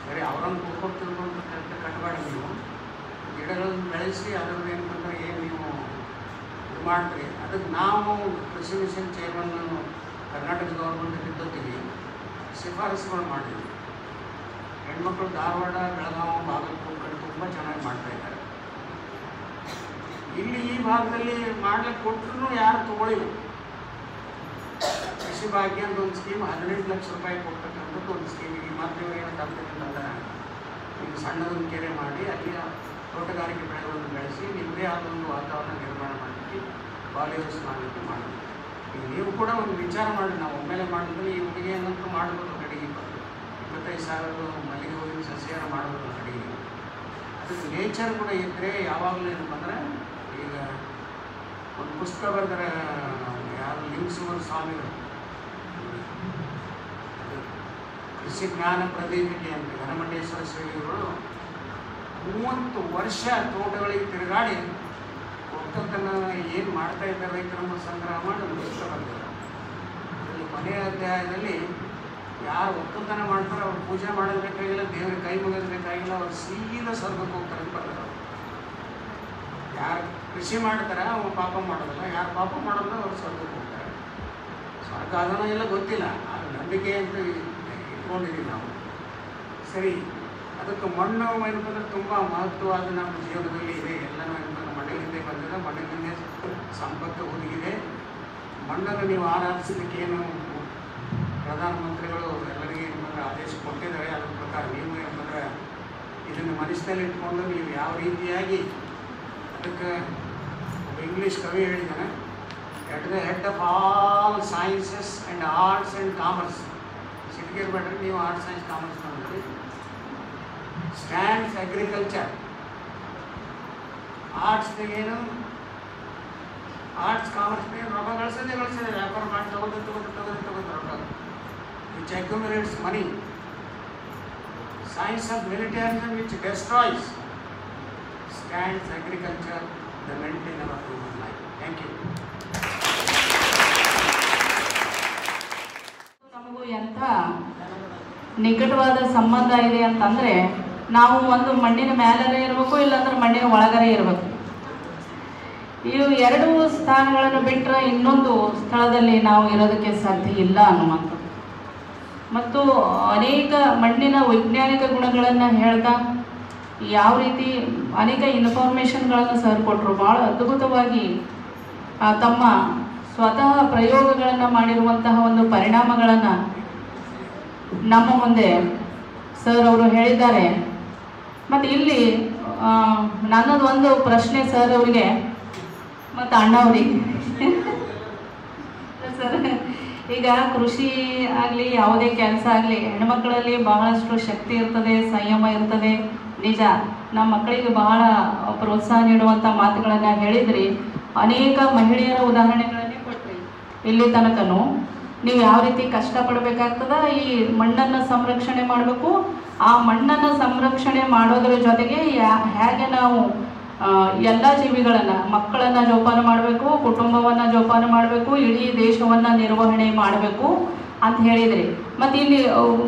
ಸರಿ, ಅವ್ರನ್ನ ತಿನ್ಕೊಂಡು ಕಟ್ಟ ಕಟ್ಟಬೇಡ ನೀವು. ಗಿಡಗಳನ್ನು ಬೆಳೆಸಿ ಅದ್ರದ್ದು ಏನಂತಂದ್ರೆ ಏನು ನೀವು ಇದು ಮಾಡ್ತೀರಿ? ಅದಕ್ಕೆ ನಾವು ಕೃಷಿ ಮಿಷನ್ ಚೇರ್ಮನ್ ಕರ್ನಾಟಕ ಗೌರ್ಮೆಂಟ್ ಇದ್ದೊತ್ತಿಗೆ ಶಿಫಾರಸುಗಳು ಮಾಡಿದ್ವಿ. ಹೆಣ್ಮಕ್ಳು ಧಾರವಾಡ ಬೆಳಗಾವಿ ಬಾಗಲಕೋಟೆ ತುಂಬ ಚೆನ್ನಾಗಿ ಮಾಡ್ತಾ ಇದ್ದಾರೆ. ಇಲ್ಲಿ ಈ ಭಾಗದಲ್ಲಿ ಮಾಡ್ಲಿಕ್ಕೆ ಕೊಟ್ಟರು ಯಾರು ತಗೊಳ್ಳಿಲ್ಲ. ಕೃಷಿ ಭಾಗ್ಯ ಅಂತ ಒಂದು ಸ್ಕೀಮ್ ಹದಿನೆಂಟು ಲಕ್ಷ ರೂಪಾಯಿ ಕೊಡ್ತಕ್ಕಂಥದ್ದು ಒಂದು ಸ್ಕೀಮ್ ಈಗ ಮತ್ತೆ ಏನು ತಪ್ಪಿದ್ರೆ ನೀವು ಸಣ್ಣದೊಂದು ಕೆರೆ ಮಾಡಿ ಅಲ್ಲಿ ತೋಟಗಾರಿಕೆ ಬೆಳೆಗಳನ್ನು ಬೆಳೆಸಿ, ನಿಮ್ಮದೇ ಆದ ಒಂದು ವಾತಾವರಣ ನಿರ್ಮಾಣ ಮಾಡಲಿಕ್ಕೆ ಪಾಲಿಹೌಸ್ ಮಾಡಲಿಕ್ಕೆ ಮಾಡಿ ಈಗ ನೀವು ಕೂಡ ಒಂದು ವಿಚಾರ ಮಾಡಿ ನಾವು ಒಮ್ಮೆಲೆ ಮಾಡಿದ್ರೆ ಈ ಹುಡುಗಿಯನ್ನಂತೂ ಮಾಡ್ಬೋದು ಕಡೆಗೆ ಇಪ್ಪತ್ತೈದು ಸಾವಿರ ಮಲ್ಲಿಗೆ ಹೂವಿನ ಸಸ್ಯಾರ ಮಾಡ್ಬೋದು ಕಡೆಗೆ ಅದಕ್ಕೆ ನೇಚರ್ ಕೂಡ ಇದ್ದರೆ ಯಾವಾಗಲೂ ಏನಪ್ಪ ಅಂದ್ರೆ ಒಂದು ಪುಸ್ತಕ ಬರ್ತಾರೆ ಯಾರು ಲಿಂಗಸುವರ್ ಸ್ವಾಮಿಗಳು ಕೃಷಿ ಜ್ಞಾನ ಪ್ರದೀಪಿಕೆ ಅಂತ ಘನಮಂಡೇಶ್ವರ ಶ್ರೀಗಳು ಮೂವತ್ತು ವರ್ಷ ತೋಟಗಳಿಗೆ ತಿರುಗಾಡಿ ಒಕ್ಕಲ್ತನ ಏನು ಮಾಡ್ತಾ ಇದ್ದಾರೆ ರೈತರ ನಮ್ಮ ಸಂಗ್ರಹ ಮಾಡಿ ಒಂದು ಪುಸ್ತಕ ಬರ್ತಾರೆ ಅಲ್ಲಿ ಕೊನೆಯ ಅಧ್ಯಾಯದಲ್ಲಿ ಯಾರು ಒಕ್ಕಲ್ತನ ಮಾಡ್ತಾರೆ ಅವ್ರು ಪೂಜೆ ಮಾಡೋದು ಬೇಕಾಗಿಲ್ಲ ದೇವ್ರಿಗೆ ಕೈ ಮುಗಿಯೋದು ಬೇಕಾಗಿಲ್ಲ ಅವ್ರು ಸೀದಾ ಸ್ವರ್ಗಕ್ಕೆ ಹೋಗ್ತಾರೆ ಬರ್ತಾರೆ ಯಾರು ಕೃಷಿ ಮಾಡ್ತಾರೆ, ಅವ್ರು ಪಾಪ ಮಾಡೋದಿಲ್ಲ. ಯಾರು ಪಾಪ ಮಾಡೋದಿಲ್ಲ ಅವ್ರು ಸ್ವರ್ಗಕ್ಕೆ ಹೋಗ್ತಾರೆ ಸ್ವರ್ಗ ಅದನ್ನ ಎಲ್ಲ ಗೊತ್ತಿಲ್ಲ. ಅದು ನಂಬಿಕೆ ಅಂತ ಇಟ್ಕೊಂಡಿದ್ದೀವಿ ನಾವು. ಸರಿ, ಅದಕ್ಕೆ ಮಣ್ಣು ಏನಪ್ಪ ತುಂಬ ತುಂಬ ಮಹತ್ವವಾದ ನಮ್ಮ ಜೀವನದಲ್ಲಿ ಇದೆ. ಎಲ್ಲನೂ ಏನಪ್ಪ ಮಣ್ಣಿನಿಂದ ಬಂದಿದೆ. ಮಣ್ಣಿನಿಂದ ಸಂಪತ್ತು ಹುದುಗಿದೆ. ಮಣ್ಣನ್ನು ನೀವು ಆರಾಧಿಸಲಿಕ್ಕೆ ಏನು ಪ್ರಧಾನಮಂತ್ರಿಗಳು ಎಲ್ಲರಿಗೆ ಏನಂದ್ರೆ ಆದೇಶ ಕೊಟ್ಟಿದ್ದಾರೆ. ಅದ್ರ ಪ್ರಕಾರ ನೀವು ಏನಂದ್ರೆ ಇದನ್ನು ಮನಸ್ಸಿನಲ್ಲಿ ಇಟ್ಕೊಂಡು ನೀವು ಯಾವ ರೀತಿಯಾಗಿ ಅದಕ್ಕೆ ಒಬ್ಬ ಇಂಗ್ಲೀಷ್ ಕವಿ ಹೇಳಿದ್ದಾನೆ at the head of all sciences and arts and commerce ಸಿಟಿಗಿರ್ಬೇಡ್ರಿ ನೀವು ಆರ್ಟ್ಸ್ ಸೈನ್ಸ್ ಕಾಮರ್ಸ್ ಮಾಡಿದ್ರಿ ಸ್ಟ್ಯಾಂಡ್ಸ್ ಅಗ್ರಿಕಲ್ಚರ್ ಆರ್ಟ್ಸ್ನಾಗೇನು ಆರ್ಟ್ಸ್ ಕಾಮರ್ಸ್ನಾಗ ರೊಕ್ಕ ಗಳಿಸೋದೇ ಗಳಿಸಿದೆ ವ್ಯಾಪಾರ ಮಾಡಿ ತಗೋದು ತಗೋದು ತಗೋದು ತಗೋದು ರೊಕ್ಕ which accumulates money science of militarism which destroys stands agriculture the maintain of human life. Thank you. ನಮಗೂ ಎಂಥ ನಿಕಟವಾದ ಸಂಬಂಧ ಇದೆ ಅಂತಂದರೆ, ನಾವು ಒಂದು ಮಣ್ಣಿನ ಮೇಲೇ ಇರಬೇಕು, ಇಲ್ಲಾಂದ್ರೆ ಮಣ್ಣಿನ ಒಳಗರೇ ಇರಬೇಕು ಇವು ಎರಡು ಸ್ಥಾನಗಳನ್ನು ಬಿಟ್ಟರೆ ಇನ್ನೊಂದು ಸ್ಥಳದಲ್ಲಿ ನಾವು ಇರೋದಕ್ಕೆ ಸಾಧ್ಯ ಇಲ್ಲ ಅನ್ನುವಂಥದ್ದು ಮತ್ತು ಅನೇಕ ಮಣ್ಣಿನ ವೈಜ್ಞಾನಿಕ ಗುಣಗಳನ್ನು ಹೇಳ್ತಾ ಯಾವ ರೀತಿ ಅನೇಕ ಇನ್ಫಾರ್ಮೇಷನ್ಗಳನ್ನು ಸರ್ ಕೊಟ್ಟರು ಭಾಳ ಅದ್ಭುತವಾಗಿ ತಮ್ಮ ಸ್ವತಃ ಪ್ರಯೋಗಗಳನ್ನು ಮಾಡಿರುವಂತಹ ಒಂದು ಪರಿಣಾಮಗಳನ್ನು ನಮ್ಮ ಮುಂದೆ ಸರ್ ಅವರು ಹೇಳಿದ್ದಾರೆ. ಮತ್ತು ಇಲ್ಲಿ ನನ್ನದು ಒಂದು ಪ್ರಶ್ನೆ ಸರ್ ಅವರಿಗೆ, ಮತ್ತು ಅಣ್ಣವರಿಗೆ ಸರ್ ಈಗ ಕೃಷಿ ಆಗಲಿ, ಯಾವುದೇ ಕೆಲಸ ಆಗಲಿ, ಹೆಣ್ಮಕ್ಳಲ್ಲಿ ಬಹಳಷ್ಟು ಶಕ್ತಿ ಇರ್ತದೆ, ಸಂಯಮ ಇರ್ತದೆ. ನಿಜ, ನಮ್ಮ ಮಕ್ಕಳಿಗೆ ಬಹಳ ಪ್ರೋತ್ಸಾಹ ನೀಡುವಂಥ ಮಾತುಗಳನ್ನು ಹೇಳಿದ್ರಿ. ಅನೇಕ ಮಹಿಳೆಯರ ಉದಾಹರಣೆಗಳನ್ನೇ ಕೊಟ್ರಿ. ಇಲ್ಲಿ ತನಕನೂ ನೀವು ಯಾವ ರೀತಿ ಕಷ್ಟಪಡಬೇಕಾಗ್ತದ? ಈ ಮಣ್ಣನ್ನು ಸಂರಕ್ಷಣೆ ಮಾಡಬೇಕು. ಆ ಮಣ್ಣನ್ನು ಸಂರಕ್ಷಣೆ ಮಾಡೋದ್ರ ಜೊತೆಗೆ ಹೇಗೆ ನಾವು ಎಲ್ಲ ಜೀವಿಗಳನ್ನು, ಮಕ್ಕಳನ್ನು ಜೋಪಾನ ಮಾಡಬೇಕು, ಕುಟುಂಬವನ್ನು ಜೋಪಾನ ಮಾಡಬೇಕು, ಇಡೀ ದೇಶವನ್ನು ನಿರ್ವಹಣೆ ಮಾಡಬೇಕು ಅಂತ ಹೇಳಿದ್ರಿ. ಮತ್ತು ಇಲ್ಲಿ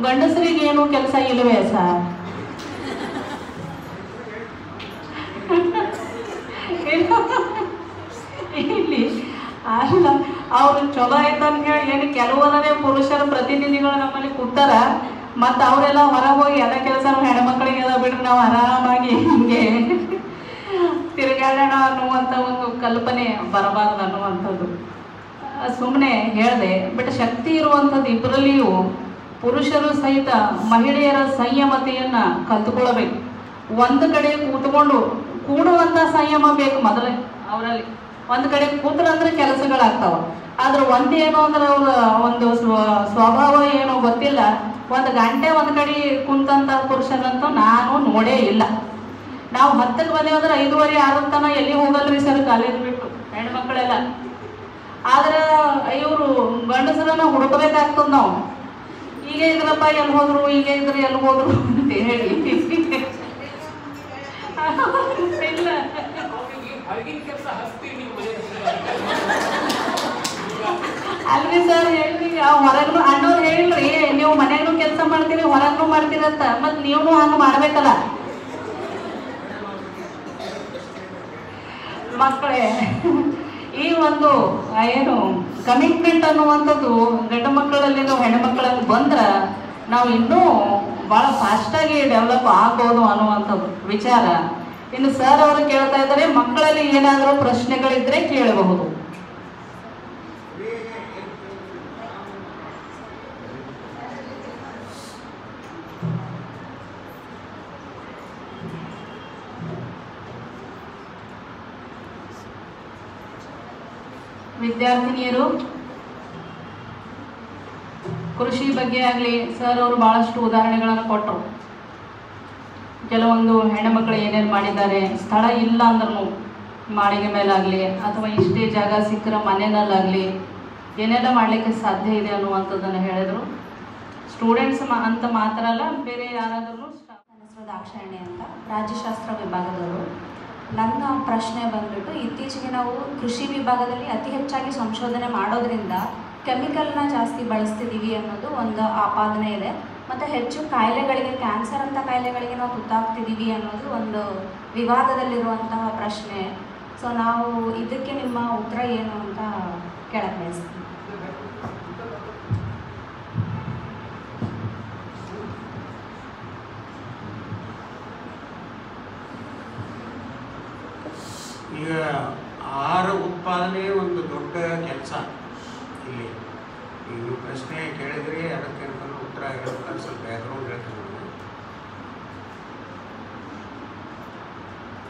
ಗಂಡಸರಿಗೆ ಏನು ಕೆಲಸ ಇಲ್ಲವೇ ಸರ್? ಇಲ್ಲಿ ಅಲ್ಲ ಅವ್ರು ಚಲೋ ಐತಂತ ಹೇಳಿ ಏನು ಕೆಲವೊಂದೇ ಪುರುಷರ ಪ್ರತಿನಿಧಿಗಳು ನಮ್ಮಲ್ಲಿ ಕೂತಾರ. ಮತ್ತು ಅವರೆಲ್ಲ ಹೊರಗೆ ಹೋಗಿ ಎಲ್ಲ ಕೆಲಸ ಹೆಣ್ಮಕ್ಳಿಗೆ ಅದ ಬಿಡ್ರಿ, ನಾವು ಆರಾಮಾಗಿ ಹಿಂಗೆ ತಿರುಗಾಡೋಣ ಅನ್ನುವಂಥ ಒಂದು ಕಲ್ಪನೆ ಬರಬಾರ್ದು ಅನ್ನುವಂಥದ್ದು. ಸುಮ್ಮನೆ ಹೇಳಿದೆ, ಬಟ್ ಶಕ್ತಿ ಇರುವಂಥದ್ದು ಇಬ್ಬರಲ್ಲಿಯೂ ಪುರುಷರು ಸಹಿತ ಮಹಿಳೆಯರ ಸಂಯಮತೆಯನ್ನು ಕಲ್ತುಕೊಳ್ಳಬೇಕು ಒಂದು ಕಡೆ ಕೂತ್ಕೊಂಡು ಕೂಡುವಂಥ ಸಂಯಮ ಬೇಕು ಮೊದಲೇ ಅವರಲ್ಲಿ. ಒಂದ್ ಕಡೆ ಕೂತ್ರಂದ್ರೆ ಕೆಲಸಗಳಾಗ್ತಾವ. ಆದ್ರೆ ಒಂದು ಏನು ಅಂದ್ರೆ ಅವ್ರ ಒಂದು ಸ್ವ, ಸ್ವಭಾವ ಏನೋ ಗೊತ್ತಿಲ್ಲ. ಒಂದು ಗಂಟೆ ಒಂದು ಕಡೆ ಕುಂತಂತ ಪುರುಷನಂತೂ ನಾನು ನೋಡೇ ಇಲ್ಲ. ನಾವು ಹತ್ತಕ್ಕೆ ಬಂದೇವಂದ್ರೆ ಅಂದ್ರೆ ಐದುವರೆ ಆರು ತನ ಎಲ್ಲಿ ಹೋಗಲ್ರಿ ಸರ್ ಕಾಲೇಜ್ ಬಿಟ್ಟು? ಹೆಣ್ಮಕ್ಳೆಲ್ಲ. ಆದ್ರೆ ಇವರು ಗಂಡಸರನ್ನ ಹುಡುಕಬೇಕಾಗ್ತದ ನಾವು. ಈಗ ಇದ್ರಪ್ಪ ಎಲ್ಲಿ ಹೋದ್ರು ಈಗ ಇದ್ರೆ ಎಲ್ಲಿ ಹೋದ್ರು ಅಂತ ಹೇಳಿ. ಇಲ್ಲ. ಅಲ್ರಿ ಸರ್ ಹೇಳ್ರಿ. ಹೊರಗೂ ಅಣ್ಣವ್ರು ಹೇಳ್ರಿ ನೀವು ಮನೆಯಲ್ಲೂ ಕೆಲಸ ಮಾಡ್ತೀರಿ ಹೊರಗೂ ಮಾಡ್ತೀರಂತ ಮತ್ ನೀವು ಹಂಗ ಮಾಡ್ಬೇಕಲ್ಲ. ಮಕ್ಕಳೇ ಈ ಒಂದು ಏನು ಕಮಿಟ್ಮೆಂಟ್ ಅನ್ನುವಂಥದ್ದು ಗಂಡು ಮಕ್ಕಳಲ್ಲಿ ನಾವು ಹೆಣ್ಣು ಮಕ್ಕಳಲ್ಲಿ ಬಂದ್ರ ನಾವು ಇನ್ನೂ ಭಾಳ ಫಾಸ್ಟಾಗಿ ಡೆವಲಪ್ ಆಗ್ಬೋದು ಅನ್ನುವಂಥದ್ದು ವಿಚಾರ. ಇನ್ನು ಸರ್ ಅವರು ಕೇಳ್ತಾ ಇದ್ದಾರೆ, ಮಕ್ಕಳಲ್ಲಿ ಏನಾದರೂ ಪ್ರಶ್ನೆಗಳಿದ್ರೆ ಕೇಳಬಹುದು. ವಿದ್ಯಾರ್ಥಿನಿಯರು, ಕೃಷಿ ಬಗ್ಗೆ ಆಗಲಿ, ಸರ್ ಅವರು ಬಹಳಷ್ಟು ಉದಾಹರಣೆಗಳನ್ನು ಕೊಟ್ಟರು. ಕೆಲವೊಂದು ಹೆಣ್ಣುಮಕ್ಕಳು ಏನೇನು ಮಾಡಿದ್ದಾರೆ, ಸ್ಥಳ ಇಲ್ಲ ಅಂದ್ರೂ ಮಾಳಿಗೆ ಮೇಲಾಗಲಿ ಅಥವಾ ಇಷ್ಟೇ ಜಾಗ ಸಿಕ್ಕರೆ ಮನೆಯಲ್ಲಾಗಲಿ ಏನೆಲ್ಲ ಮಾಡಲಿಕ್ಕೆ ಸಾಧ್ಯ ಇದೆ ಅನ್ನುವಂಥದ್ದನ್ನು ಹೇಳಿದರು. ಸ್ಟೂಡೆಂಟ್ಸ್ ಅಂತ ಮಾತ್ರ ಅಲ್ಲ, ಬೇರೆ ಯಾರಾದರೂ ದಾಕ್ಷಾಯಣಿ ಅಂತ ರಾಜ್ಯಶಾಸ್ತ್ರ ವಿಭಾಗದವರು. ನನ್ನ ಪ್ರಶ್ನೆ ಬಂದ್ಬಿಟ್ಟು, ಇತ್ತೀಚೆಗೆ ನಾವು ಕೃಷಿ ವಿಭಾಗದಲ್ಲಿ ಅತಿ ಹೆಚ್ಚಾಗಿ ಸಂಶೋಧನೆ ಮಾಡೋದ್ರಿಂದ ಕೆಮಿಕಲ್ನ ಜಾಸ್ತಿ ಬಳಸ್ತಿದ್ದೀವಿ ಅನ್ನೋದು ಒಂದು ಆಪಾದನೆ ಇದೆ. ಮತ್ತು ಹೆಚ್ಚು ಕಾಯಿಲೆಗಳಿಗೆ ಕ್ಯಾನ್ಸರ್ ಅಂತ ಕಾಯಿಲೆಗಳಿಗೆ ನಾವು ತುತ್ತಾಗ್ತಿದ್ದೀವಿ ಅನ್ನೋದು ಒಂದು ವಿವಾದದಲ್ಲಿರುವಂತಹ ಪ್ರಶ್ನೆ. ಸೊ ನಾವು ಇದಕ್ಕೆ ನಿಮ್ಮ ಉತ್ತರ ಏನು ಅಂತ ಕೇಳಕ್ಕೆ ಈಗ ಆಹಾರ ಉತ್ಪಾದನೆ ಒಂದು ದೊಡ್ಡ ಕೆಲಸ. ಇಲ್ಲಿ ಈ ಪ್ರಶ್ನೆ ಕೇಳಿದ್ರೆ ಅದಕ್ಕೆ ಉತ್ತರ ನಾನು ಸ್ವಲ್ಪ ಬ್ಯಾಕ್ಗ್ರೌಂಡ್ ಹೇಳ್ತೀನಿ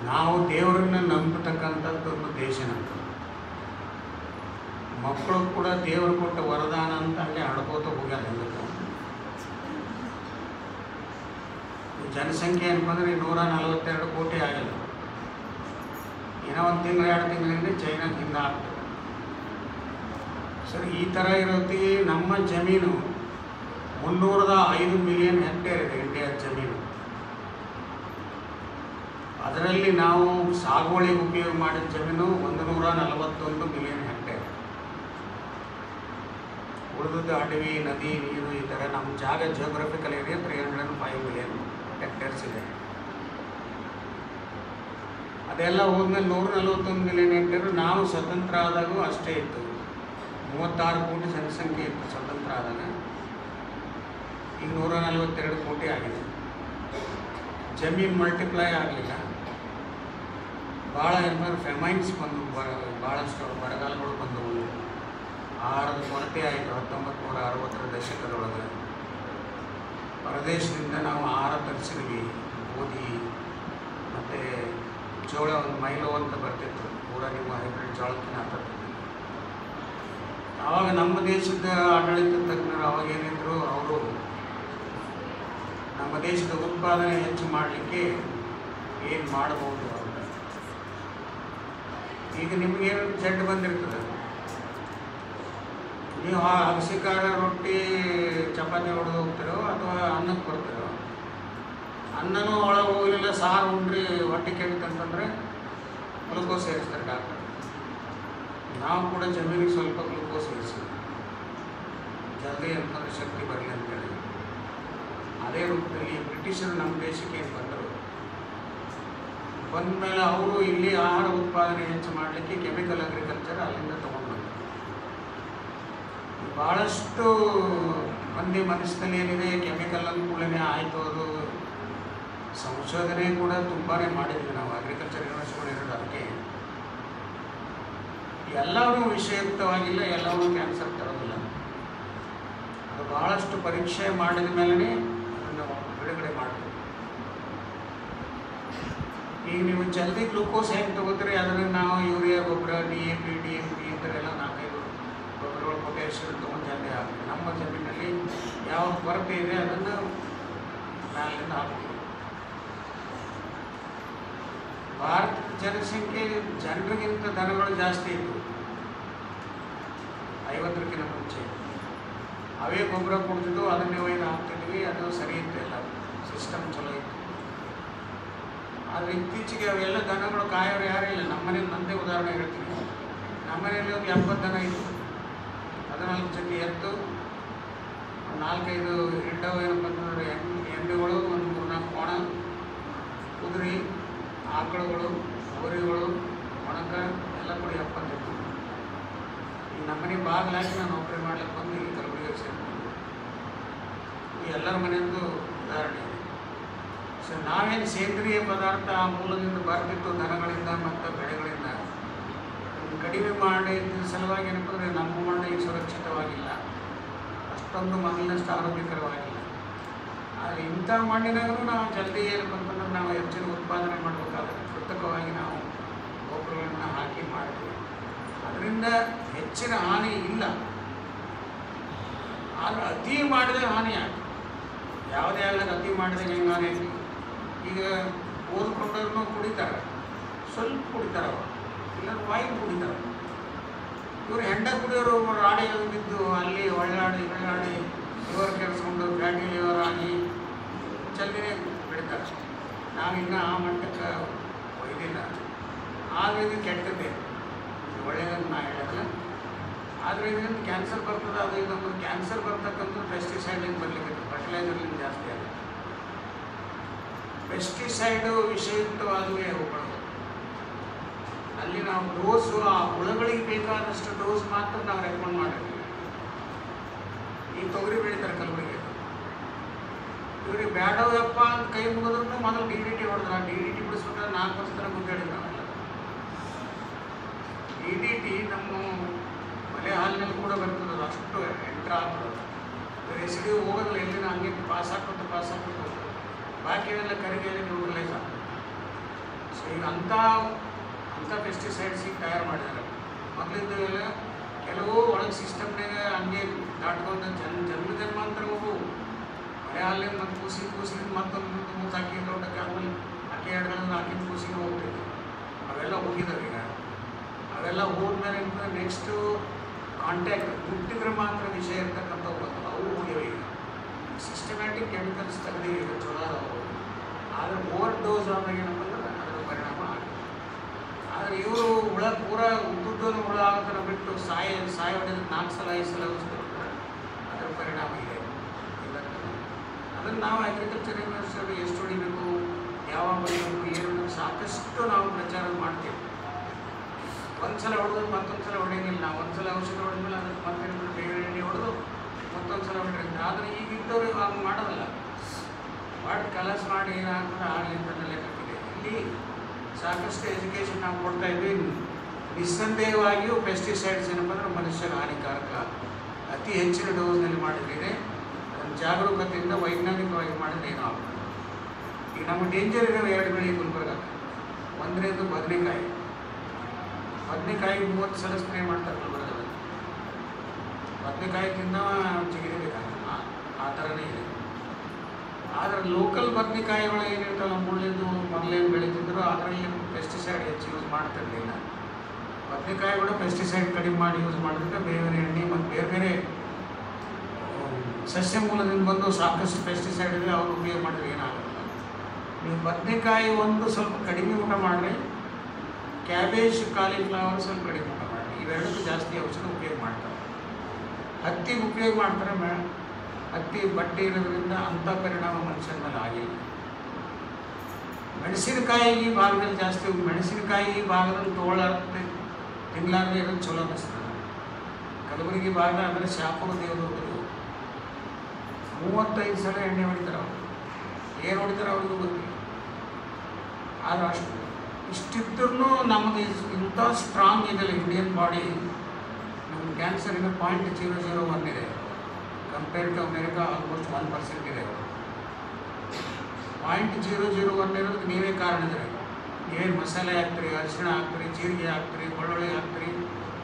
ನಾವು ದೇವರನ್ನ ನಂಬತಕ್ಕಂಥದ್ದು ಒಂದು ದೇಶ ನಮ್ಮದು ಮಕ್ಕಳು ಕೂಡ ದೇವರು ಕೊಟ್ಟ ವರದಾನ ಅಂತ ಹಂಗೆ ಹಡ್ಕೋತ ಹೋಗ್ಯಾರ ಜನಸಂಖ್ಯೆ ಅನ್ಕೊಂಡ್ರೆ ನೂರ ನಲವತ್ತೆರಡು ಕೋಟಿ ಆಗಿಲ್ಲ. ಏನೋ ಒಂದು ತಿಂಗಳು, ಎರಡು ತಿಂಗಳಿಂದ ಚೈನಾದಿಂದ ಆಗ್ತದೆ. ಸರಿ, ಈ ಥರ ಇರೋತ್ತಿಗೆ ನಮ್ಮ ಜಮೀನು. ಮುನ್ನೂರದ ಐದು ಮಿಲಿಯನ್ ಹೆಕ್ಟೇರ್ ಇದೆ ಇಂಡಿಯಾ ಜಮೀನು. ಅದರಲ್ಲಿ ನಾವು ಸಾಗುವಳಿಗೆ ಉಪಯೋಗ ಮಾಡಿದ ಜಮೀನು ಒಂದು ನೂರ ನಲವತ್ತೊಂದು ಮಿಲಿಯನ್ ಹೆಕ್ಟೇರ್. ಉಳಿದದ್ದು ಅಡವಿ, ನದಿ, ನೀರು, ಈ ಥರ ನಮ್ಮ ಜಾಗ geographical area three hundred and five million hectares ಇದೆ. ಅದೆಲ್ಲ ಹೋದ್ಮೇಲೆ ನೂರ ನಲವತ್ತೊಂದು ಮಿಲಿಯನ್ ಹೆಕ್ಟೇರ್ ನಾವು ಸ್ವತಂತ್ರ ಆದಾಗೂ ಅಷ್ಟೇ ಇತ್ತು. ಮೂವತ್ತಾರು ಕೋಟಿ ಜನಸಂಖ್ಯೆ ಇತ್ತು ಸ್ವತಂತ್ರ ಆದಾಗ. ಈಗ ನೂರ ನಲವತ್ತೆರಡು ಕೋಟಿ ಆಗಿದೆ. ಜಮೀನು ಮಲ್ಟಿಪ್ಲೈ ಆಗಲಿಲ್ಲ. ಭಾಳ ಏನಾದ್ರು ಫೆಮೈನ್ಸ್ ಬಂದು ಬರ ಭಾಳಷ್ಟು ಬರಗಾಲಗಳು ಬಂದವು ಆಹಾರದ ಕೊರತೆ ಆಯಿತು ಹತ್ತೊಂಬತ್ತು ನೂರ ಅರವತ್ತರ ದಶಕದೊಳಗೆ. ಹೊರದೇಶದಿಂದ ನಾವು ಆಹಾರ ತರಿಸಿದ್ವಿ, ಗೋಧಿ ಮತ್ತು ಜೋಳ ಒಂದು ಮೈಲೋ ಅಂತ ಬರ್ತಿತ್ತು. ಪೂರ ನಿಮ್ಮ ಹೈಬ್ರಿಡ್ ಜೋಳಕ್ಕಿನ ಹತ್ತಿತ್ತು ಆವಾಗ ನಮ್ಮ ದೇಶದ ಆಡಳಿತ ತಜ್ಞರು ಅವಾಗ ಏನಿದ್ರು, ಅವರು ನಮ್ಮ ದೇಶದ ಉತ್ಪಾದನೆ ಹೆಚ್ಚು ಮಾಡಲಿಕ್ಕೆ ಏನು ಮಾಡಬಹುದು ಅಂತ. ಈಗ ನಿಮಗೇನು ಜಡ್ ಬಂದಿರ್ತದೆ? ನೀವು ಆ ಹಲಸಿಕಾರ ರೊಟ್ಟಿ ಚಪಾತಿ ಹೊಡೆದು ಹೋಗ್ತಿರೋ ಅಥವಾ ಅನ್ನಕ್ಕೆ ಬರ್ತಿರೋ ಅನ್ನನೂ ಒಳಗೆ ಹೋಗಲಿಲ್ಲ ಸಾರು ಉಂಡ್ರಿ, ಹೊಟ್ಟೆ ಕೆಡುತ್ತಂತಂದರೆ ಗ್ಲುಕೋಸ್ ಸೇರಿಸ್ತಾರೆ ಡಾಕ್ಟರ್. ನಾವು ಕೂಡ ಜಮೀನಿಗೆ ಸ್ವಲ್ಪ ಗ್ಲುಕೋಸ್ ಸೇರಿಸಿ ಜಲ್ದಿ ಅಂತಂದ್ರೆ ಶಕ್ತಿ ಬರಲಿ ಅಂತೇಳಿ. ಅದೇ ರೂಪದಲ್ಲಿ ಬ್ರಿಟಿಷರು ನಮ್ಮ ದೇಶಕ್ಕೆ ಬಂದರು. ಬಂದ ಮೇಲೆ ಅವರು ಇಲ್ಲಿ ಆಹಾರ ಉತ್ಪಾದನೆ ಹೆಚ್ಚು ಮಾಡಲಿಕ್ಕೆ ಕೆಮಿಕಲ್ ಅಗ್ರಿಕಲ್ಚರ್ ಅಲ್ಲಿಂದ ತಗೊಂಡು ಬಂದರು ಭಾಳಷ್ಟು ಮಂದಿ ಮನಸ್ಸಿನಲ್ಲಿ ಏನಿದೆ, ಕೆಮಿಕಲ್ ಅನುಕೂಲನೆ ಆಯಿತು ಅದು. ಸಂಶೋಧನೆ ಕೂಡ ತುಂಬಾ ಮಾಡಿದ್ವಿ ನಾವು ಅಗ್ರಿಕಲ್ಚರ್ ಯೂನಿವರ್ಸಿಟಿಗಳು ಅದಕ್ಕೆ. ಎಲ್ಲವೂ ವಿಷಯುಕ್ತವಾಗಿಲ್ಲ ಎಲ್ಲವೂ ಕ್ಯಾನ್ಸರ್ ತರೋದಿಲ್ಲ. ಅದು ಭಾಳಷ್ಟು ಪರೀಕ್ಷೆ ಮಾಡಿದ ಮೇಲೆ ಅದನ್ನು ಬಿಡುಗಡೆ ಮಾಡಬೇಕು ಈಗ ನೀವು ಜಲ್ದಿ ಗ್ಲೂಕೋಸ್ ಹೆಂಗೆ ತಗೋತೀರಿ? ಅದನ್ನು ನಾವು ಯೂರಿಯಾ, ಗೊಬ್ಬರ D A P D M P ಈ ಥರ ಎಲ್ಲ ನಾಲ್ಕೈದು ಗೊಬ್ಬರಗಳು ಪೊಟ್ಯಾಷಿಯಂ ತೊಗೊಂಡು ಜಲ್ದಿ ಹಾಕ್ತೀವಿ. ನಮ್ಮ ಜಮೀನಲ್ಲಿ ಯಾವ ಕೊರತೆ ಇದೆ ಅದನ್ನು ಮ್ಯಾಲಿಂದ ಹಾಕ್ತೀವಿ. ಭಾರತದ ಜನಸಂಖ್ಯೆ ಜನರಿಗಿಂತ ದನಗಳು ಜಾಸ್ತಿ ಇತ್ತು. ಐವತ್ತರಕ್ಕಿಂತ ಮುಂಚೆ. ಅವೇ ಗೊಬ್ಬರ ಕೊಡ್ತಿದ್ದು ಅದನ್ನೇ ಒಯ್ದು ಹಾಕ್ತಿದ್ವಿ ಅದು ಸರಿ ಇತ್ತು ಎಲ್ಲ. ಸಿಸ್ಟಮ್ ಚಲೋ ಇತ್ತು. ಆದರೆ ಇತ್ತೀಚೆಗೆ ಅವೆಲ್ಲ ದನಗಳು ಕಾಯೋರು ಯಾರೂ ಇಲ್ಲ. ನಮ್ಮನೇಲಿ ನಂದೇ ಉದಾಹರಣೆ ಹೇಳ್ತೀನಿ. ನಮ್ಮನೆಯಲ್ಲಿ ಒಂದು ಎಪ್ಪತ್ತು ದನ ಇತ್ತು. ಹದಿನಾಲ್ಕು ಜೊತೆ ಎತ್ತು ನಾಲ್ಕೈದು ಹಿಂಡವು ಏನಪ್ಪ ಎಮ್ಮೆಗಳು, ಒಂದು ಮೂರ್ನಾಲ್ಕು ಕೋಣ ಕುದುರೆ, ಆಕಳುಗಳು, ಹೋರಿಗಳು, ಒಣಕ ಎಲ್ಲ ಕೂಡ ಎಪ್ಪತ್ತು ಇತ್ತು. ಈ ನಮ್ಮನೆ ಬಾಗಿಲಾಕಿ ನಾನು ನೌಕರಿ ಮಾಡ್ಲಿಕ್ಕೆ ಬಂದು ಈ ಕಲಬುರಗಿಗೆ ಸೇರ್ಕೊಂಡು ಈ ಎಲ್ಲರ ಮನೆಯಂದು ಉದಾಹರಣೆ ಇದೆ. ಸೊ ನಾವೇನು ಸೇಂದ್ರಿಯ ಪದಾರ್ಥ ಆ ಮೂಲದಿಂದ ಬರ್ತಿತ್ತು ದನಗಳಿಂದ ಮತ್ತು ಬೆಳೆಗಳಿಂದ. ಕಡಿಮೆ ಮಾಡಿದ ಸಲುವಾಗಿ ಏನಪ್ಪ ಅಂದರೆ ನಮ್ಮ ಮಣ್ಣು ಈಗ ಸುರಕ್ಷಿತವಾಗಿಲ್ಲ. ಅಷ್ಟೊಂದು ಮೊದಲಿನಷ್ಟು ಆರೋಗ್ಯಕರವಾಗಿಲ್ಲ. ಆದರೆ ಇಂಥ ಮಣ್ಣಿನಾಗೂ ನಾವು ಜಲ್ದಿ ಏನಪ್ಪ ಅಂತಂದ್ರೆ ನಾವು ಹೆಚ್ಚಿನ ಉತ್ಪಾದನೆ ಮಾಡಬೇಕಾದ್ರೆ ಕೃತಕವಾಗಿ ನಾವು ಗೊಬ್ಬರಗಳನ್ನು ಹಾಕಿ ಮಾಡ್ತೀವಿ. ಅದರಿಂದ ಹೆಚ್ಚಿನ ಹಾನಿ ಇಲ್ಲ. ಆದರೆ ಅತಿ ಮಾಡಿದ್ರೆ ಹಾನಿ ಯಾವುದೇ ಆಗಲಿ ಅತಿ ಮಾಡಿದಾಗ ಹೆಂಗೆ ಹಾನಿ ಈಗ ಓದ್ಕೊಂಡವ್ರು ಕುಡಿತಾರೆ. ಸ್ವಲ್ಪ ಕುಡಿತಾರೆ ಅವರು. ಇಲ್ಲ ವಾಯು ಕುಡಿತಾರೆ. ಇವರು ಹೆಂಡ ಕುಡಿಯೋರು ರಾಡಿ ಬಿದ್ದು ಅಲ್ಲಿ ಒಳ್ಳಾಡಿ ಒಳ್ಳಾಡಿ ಇವರು ಕೆಲಸಕೊಂಡು ಫ್ಯಾಟಿ ಲಿವರ್ ಆಗಿ ಚಲ್ಲಿನೇ ಬಿಡ್ತಾರೆ ನಾವಿನ್ನೂ ಆ ಮಟ್ಟಕ್ಕೆ ಒಯ್ದಿಲ್ಲ ಆದರೆ ಇದು ಕೆಟ್ಟದ್ದೇ. ಒಳ್ಳೆಯದನ್ನು ನಾ ಹೇಳೋದಿಲ್ಲ ಆದರೆ ಇದರಿಂದ ಕ್ಯಾನ್ಸರ್ ಬರ್ತದೆ, ಅದು ನಮ್ಮದು ಕ್ಯಾನ್ಸರ್ ಬರ್ತಕ್ಕಂಥ ಪೆಸ್ಟಿಸೈಡಿಂದ ಬರಲಿಕ್ಕೆ ಫರ್ಟಿಲೈಸರ್ಲಿಂದ ಜಾಸ್ತಿ ಆಗುತ್ತೆ. ಪೆಸ್ಟಿಸೈಡು ವಿಷಯುಕ್ತವಾದವೇ ಅವುಗಳು ಅಲ್ಲಿ ನಾವು ಡೋಸು ಆ ಹುಳಗಳಿಗೆ ಬೇಕಾದಷ್ಟು ಡೋಸ್ ಮಾತ್ರ ನಾವು ರೆಕಮೆಂಡ್ ಮಾಡಿದ್ವಿ. ಈ ತೊಗರಿ ಬೆಳೀತಾರೆ ಕಲಬುರಗಿ. ಇವ್ರಿಗೆ ಬ್ಯಾಡವಪ್ಪ ಅಂತ ಕೈ ಮುಗಿದ್ರು ಮೊದಲು ಡಿ ಡಿ ಟಿ ಹೊಡೆದ್ರ. ಡಿ ಡಿ ಟಿ ಬಿಡಿಸ್ಬಿಟ್ರೆ ನಾಲ್ಕು ವರ್ಷ ತನಕ ಗುದ್ದಾಡಿದ್ರು ಡಿ ಡಿ ಟಿ ನಮ್ಮ ಮಲೆ ಹಾಲಿನಲ್ಲಿ ಕೂಡ ಬರ್ತದೆ ಅಷ್ಟು ಎಂಟ್ರ್ ಆಗ್ತದೆ ರೆಸಿಡ್ಯೂ ಹೋಗೋದಿಲ್ಲ, ಎಲ್ಲಿನ ಹಂಗೆ ಪಾಸ್ ಹಾಕೋದು ಪಾಸ್ ಹಾಕೋದು ಬಾಕಿಯೆಲ್ಲ ಕರಿಗೆಯಲ್ಲಿ ನ್ಯೂಟ್ರಲೈಸ್ ಆಗ್ತದೆ ಸೊ ಈಗ ಅಂಥ ಅಂಥ ಪೆಸ್ಟಿಸೈಡ್ಸ್ ಈಗ ತಯಾರು ಮಾಡಿದ್ದಾರೆ. ಮೊದಲಿಂದ ಕೆಲವು ಒಳಗೆ ಸಿಸ್ಟಮ್ನಾಗ ಹಂಗೆ ದಾಟ್ಕೊಂಡ ಜನ್ ಜನ್ಮ ಜನ್ಮಾಂತರ ಹೋಗು ಮನೆ ಹಾಲಿನ ಮತ್ತು ಕೂಸಿ ಕೂಸಿನ ಮತ್ತೊಂದು ಮೂರು ಹಾಕಿ ತೋಟಕ್ಕೆ ಆಮೇಲೆ ಅಕ್ಕಿ ಎರಡರಲ್ಲಿ ಹಾಕಿ ಕೂಸಿಗೆ ಹೋಗ್ತಿದ್ದೆ ಅವೆಲ್ಲ ಹೋಗಿದ್ದಾವೆ ಈಗ. ಅವೆಲ್ಲ ಹೋದ್ಮೇಲೆ ನೆಕ್ಸ್ಟು ಕಾಂಟ್ಯಾಕ್ಟ್ ಮುಟ್ಟಿದ್ರೆ ಮಾತ್ರ ವಿಷಯ ಇರ್ತಕ್ಕಂಥವು ಬರ್ತವೆ ಅವು ಹೋಗಿವೆ ಈಗ. ಸಿಸ್ಟಮ್ಯಾಟಿಕ್ ಕೆಮಿಕಲ್ಸ್ ತಗಡಿ ಚಲೋ ಆದರೆ ಓವರ್ ಡೋಸ್ ಆದಾಗ ಏನಪ್ಪ ಅಂದ್ರೆ ಪರಿಣಾಮ ಆಗುತ್ತೆ. ಆದರೆ ಇವರು ಹುಳ ಪೂರ ಉದ್ದುದ್ದನ್ನು ಹುಳ ಆಗೋದನ್ನು ಬಿಟ್ಟು ಸಾಯ ಸಾಯ ಹೊಡೆದ ನಾಲ್ಕು ಸಲ, ಐದು ಸಲ ಅದರ ಪರಿಣಾಮ ಇದೆ. ಅದನ್ನು ನಾವು ಅಗ್ರಿಕಲ್ಚರ್ ಯೂನಿವರ್ಸಿಟಿ ಎಷ್ಟು ಹೊಡಿಬೇಕು, ಯಾವಾಗ ಏನು ಸಾಕಷ್ಟು ನಾವು ಪ್ರಚಾರ ಮಾಡ್ತೀವಿ. ಒಂದು ಸಲ ಹೊಡೆದು ಮತ್ತೊಂದು ಸಲ ಹೊಡೆಯಂಗಿಲ್ಲ. ನಾವು ಒಂದು ಸಲ ಔಷಧ ಹೊಡೆದ್ಮೇಲೆ ಅದಕ್ಕೆ ಮತ್ತೆ ಬೇರೆ ಎಣ್ಣೆ ಹೊಡೆದು ಮತ್ತೊಂದು ಸಲ ಹೊಡೆಯೋದು ಆದರೆ ಈಗ ಇದ್ದವರು ಹಂಗೆ ಮಾಡೋದಲ್ಲ ಮಾಡಿ ಕಲರ್ಸ್ ಮಾಡಿ ಏನಾಗ್ತದೆ ಅಂತ ಲೆಕ್ಕಕ್ಕಿದೆ ಇಲ್ಲಿ ಸಾಕಷ್ಟು ಎಜುಕೇಷನ್ ನಾವು ಕೊಡ್ತಾ ಇದ್ವಿ. ನಿಸ್ಸಂದೇಹವಾಗಿಯೂ ಪೆಸ್ಟಿಸೈಡ್ಸ್ ಏನಪ್ಪ ಅಂದ್ರೆ ಮನುಷ್ಯನ ಹಾನಿಕಾರಕ. ಅತಿ ಹೆಚ್ಚಿನ ಡೋಸ್ನಲ್ಲಿ ಮಾಡಿದ್ರೆ ಅದನ್ನು ಜಾಗರೂಕತೆಯಿಂದ ವೈಜ್ಞಾನಿಕವಾಗಿ ಮಾಡಿದ್ರೆ ಏನೋ ಈಗ ನಮ್ಮ ಡೇಂಜರ್ ಇರೋ ಎರಡು ಬೆಳೆ ಗುಲ್ಬರ್ಗ. ಒಂದನೇದು ಬದನೆಕಾಯಿ. ಬದನೆಕಾಯಿ ಮೂವತ್ತು ಸಲ ಸ್ಪ್ರೇ ಮಾಡ್ತಾರೆ ಬದನೆಕಾಯಿ ತಿನ್ನವ ಆ ಥರನೇ ಇದೆ. ಆದರೆ ಲೋಕಲ್ ಬದನೆಕಾಯಿಗಳು ಏನಿರ್ತಲ್ಲ ಮುಳ್ಳಿದ್ದು ಮೊದಲೇನು ಬೆಳೀತಿದ್ರು ಅದರಲ್ಲಿ ಪೆಸ್ಟಿಸೈಡ್ ಹೆಚ್ಚು ಯೂಸ್ ಮಾಡ್ತಿರಲಿಲ್ಲ. ಬದನೆಕಾಯಿ ಕೂಡ ಪೆಸ್ಟಿಸೈಡ್ ಕಡಿಮೆ ಮಾಡಿ ಯೂಸ್ ಮಾಡಿದ್ರೆ ಬೇರೆ ಬೇರೆ ಎಣ್ಣೆ ಮತ್ತು ಬೇರೆ ಬೇರೆ, ಸಸ್ಯ ಮೂಲದಿಂದ ಬಂದು ಸಾಕಷ್ಟು ಪೆಸ್ಟಿಸೈಡ್ ಇದೆ ಅವ್ರು ಉಪಯೋಗ ಮಾಡಿದ್ರೆ ಏನಾಗಲ್ಲ ನೀವು ಬದನೆಕಾಯಿ ಒಂದು ಸ್ವಲ್ಪ ಕಡಿಮೆ ಊಟ ಮಾಡಿರಿ ಕ್ಯಾಬೇಜ್ ಕಾಲಿಫ್ಲವರ್ ಸ್ವಲ್ಪ ಕಡಿಮೆ ಊಟ ಮಾಡಿರಿ. ಇವೆರಡಕ್ಕೂ ಜಾಸ್ತಿ ಔಷಧ ಉಪಯೋಗ ಮಾಡ್ತಾರೆ ಹತ್ತಿಗೆ ಉಪಯೋಗ ಮಾಡ್ತಾರೆ ಮೇ, ಹತ್ತಿ ಬಟ್ಟೆ ಇರೋದ್ರಿಂದ ಅಂಥ ಪರಿಣಾಮ ಮನುಷ್ಯನ ಮೇಲೆ ಆಗಿಲ್ಲ ಮೆಣಸಿನಕಾಯಿ ಈ ಭಾಗದಲ್ಲಿ ಜಾಸ್ತಿ ಮೆಣಸಿನಕಾಯಿ ಈ ಭಾಗದಲ್ಲಿ ತೋಳ ತಿನ್ಲಾರ್ದೆ ಇರೋದು ಚಲೋ ಅನಿಸ್ತದೆ ಕಲಬುರಗಿ ಭಾಗ ಅಂದರೆ ಶಾಪುರ ದೇವರು ಮೂವತ್ತೈದು ಸಲ ಎಣ್ಣೆ ಹೊಡಿತಾರೆ ಅವರು. ಏನು ಹೊಡಿತಾರೆ ಅವ್ರಿಗೂ ಗೊತ್ತಿಲ್ಲ. ಆದ್ರೆ ಅಷ್ಟು ಇಷ್ಟಿದ್ರೂ ನಮ್ಮದು ಇಂಥ ಸ್ಟ್ರಾಂಗ್ ಇದೆಯಲ್ಲ ಇಂಡಿಯನ್ ಬಾಡಿ ಕ್ಯಾನ್ಸರಿನ ಪಾಯಿಂಟ್ ಜೀರೋ ಜೀರೋ ಒನ್ ಇದೆ. Compare to America almost one percent ಇದೆ. ಪಾಯಿಂಟ್ ಜೀರೋ ಜೀರೋ ಒನ್ ಇರೋದಕ್ಕೆ ನೀವೇ ಕಾರಣ ಇದ್ರೆ ನೀವೇ ಮಸಾಲೆ ಹಾಕ್ತೀರಿ, ಅರಿಶಿಣ ಹಾಕ್ತೀರಿ, ಜೀರಿಗೆ ಹಾಕ್ತೀರಿ, ಬೆಳ್ಳುಳ್ಳಿ ಹಾಕ್ತೀರಿ,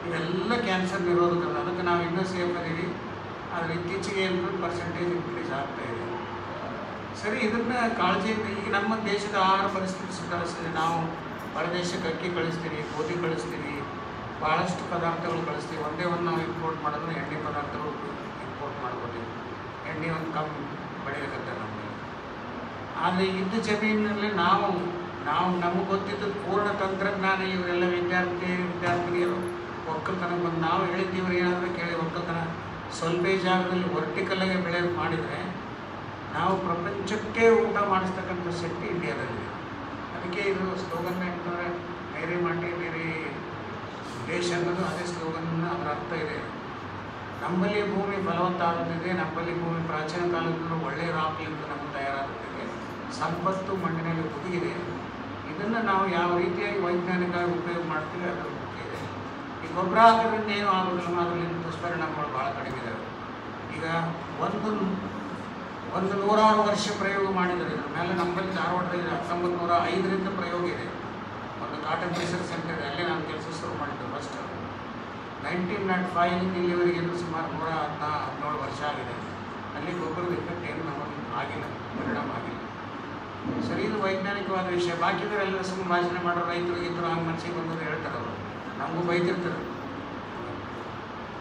ಇವೆಲ್ಲ ಕ್ಯಾನ್ಸರ್ ನಿರೋಧಕಲ್ಲ ಅದಕ್ಕೆ ನಾವು ಇನ್ನೂ ಸೇಫ್ ಅದೀವಿ. ಆದರೆ ಇತ್ತೀಚೆಗೆ ಏನು ಪರ್ಸೆಂಟೇಜ್ ಇನ್ಕ್ರೀಸ್ ಆಗ್ತಾ ಇದೆ. ಸರಿ, ಇದನ್ನ ಕಾಳಜಿ ಈಗ ನಮ್ಮ ದೇಶದ ಆಹಾರ ಪರಿಸ್ಥಿತಿ ಸುಧಾರಿಸಿದೆ ನಾವು ಹೊರದೇಶಕ್ಕೆ ಅಕ್ಕಿ ಕಳಿಸ್ತೀವಿ ಗೋಧಿ ಕಳಿಸ್ತೀವಿ ಭಾಳಷ್ಟು ಪದಾರ್ಥಗಳು ಕಳಿಸ್ತೀವಿ. ಒಂದೇ ಒಂದು ನಾವು ಇಂಪೋರ್ಟ್ ಮಾಡಿದ್ರೆ ಎಣ್ಣೆ ಪದಾರ್ಥಗಳು ಇಂಪೋರ್ಟ್ ಮಾಡ್ಕೊತೀವಿ. ಎಣ್ಣೆ ಒಂದು ಕಮ್ಮಿ ಬೆಳೆಯಕತ್ತೆ ನಮಗೆ. ಆದರೆ ಇದ್ದ ಜಮೀನಿನಲ್ಲಿ ನಾವು ನಾವು ನಮಗೆ ಗೊತ್ತಿದ್ದು ಪೂರ್ಣ ತಂತ್ರಜ್ಞಾನ ಇವರೆಲ್ಲ ವಿದ್ಯಾರ್ಥಿ, ವಿದ್ಯಾರ್ಥಿನಿಯರು. ಒಕ್ಕಲ್ತನ ಬಂದು ನಾವು ಹೇಳಿದ್ದೀವ್ರು ಏನಾದರೂ ಕೇಳಿ ಒಕ್ಕಲ್ತನ. ಸ್ವಲ್ಪ ಜಾಗದಲ್ಲಿ ವರ್ಟಿಕಲ್ಲಾಗಿ ಬೆಳೆ ಮಾಡಿದರೆ ನಾವು ಪ್ರಪಂಚಕ್ಕೆ ಊಟ ಮಾಡಿಸ್ತಕ್ಕಂಥ ಶಕ್ತಿ ಇಂಡಿಯಾದಲ್ಲಿ ಅದಕ್ಕೆ ಇದು ಸ್ಲೋಗನ್ ಅಂತಂದರೆ ಮೇರಿ ಮಾಡಿ ಮೇರೆ ದೇಶ ಅನ್ನೋದು ಅದೇ ಸ್ಲೋಗನ್ ಅವರ ಅರ್ಥ ಇದೆ ನಮ್ಮಲ್ಲಿ ಭೂಮಿ ಫಲವತ್ತಾಗುತ್ತಿದೆ ನಮ್ಮಲ್ಲಿ ಭೂಮಿ ಪ್ರಾಚೀನ ಕಾಲದಿಂದಲೂ ಒಳ್ಳೆಯ ರಾಕ್ಲಿಂದ ನಮಗೆ ತಯಾರಾಗುತ್ತಿದೆ ಸಂಪತ್ತು ಮಣ್ಣಿನಲ್ಲಿ ಹುದುಗಿದೆ ಇದನ್ನು ನಾವು ಯಾವ ರೀತಿಯಾಗಿ ವೈಜ್ಞಾನಿಕವಾಗಿ ಉಪಯೋಗ ಮಾಡ್ತೀವಿ ಅದರ ಮುಖ್ಯ ಇದೆ. ಈ ಗೊಬ್ಬರ ಹಾಕೋದ್ರಿಂದ ಏನು ಆಗೋದಿಲ್ಲ ಅದರಲ್ಲಿ ದುಷ್ಪರಿಣಾಮಗಳು ಭಾಳ ಕಡಿಮೆ ಇದ್ದಾವೆ ಈಗ ಒಂದು ಒಂದು ನೂರಾರು ವರ್ಷ ಪ್ರಯೋಗ ಮಾಡಿದರೆ ಇದ್ರ ಮೇಲೆ ನಮ್ಮಲ್ಲಿ ಧಾರವಾಡದಲ್ಲಿ ಹತ್ತೊಂಬತ್ತು ನೂರ ಐದರಿಂದ ಪ್ರಯೋಗ ಇದೆ. ಒಂದು ಕಾಟನ್ ರಿಸರ್ಚ್ ಸೆಂಟರ್ ಅಲ್ಲೇ ನಾನು ಕೆಲಸ ಶುರು ಮಾಡಿದ್ದು. ನೈನ್ಟೀನ್ ನಾಟ್ ಫೈವ್ ಇಲ್ಲಿವರೆಗೆ ಸುಮಾರು ನೂರ ಹತ್ತ ಹದಿನೇಳು ವರ್ಷ ಆಗಿದೆ. ಅಲ್ಲಿ ಗೊಬ್ಬರದ ಎಫೆಕ್ಟ್ ಏನು ನಮಗೆ ಆಗಿಲ್ಲ, ಪರಿಣಾಮ ಆಗಿಲ್ಲ. ಸರಿ, ಇದು ವೈಜ್ಞಾನಿಕವಾದ ವಿಷಯ. ಬಾಕಿದರೆಲ್ಲ ಸುಮ್ಮನೆ ಭಾಷಣ ಮಾಡೋ ರೈತರು ಇದ್ರು ಹಂಗೆ ಮನಸ್ಸಿಗೆ ಬಂದರೆ ಹೇಳ್ತಾರೆ ಅವರು. ನಮಗೂ ಬೈತಿರ್ತಾರೆ.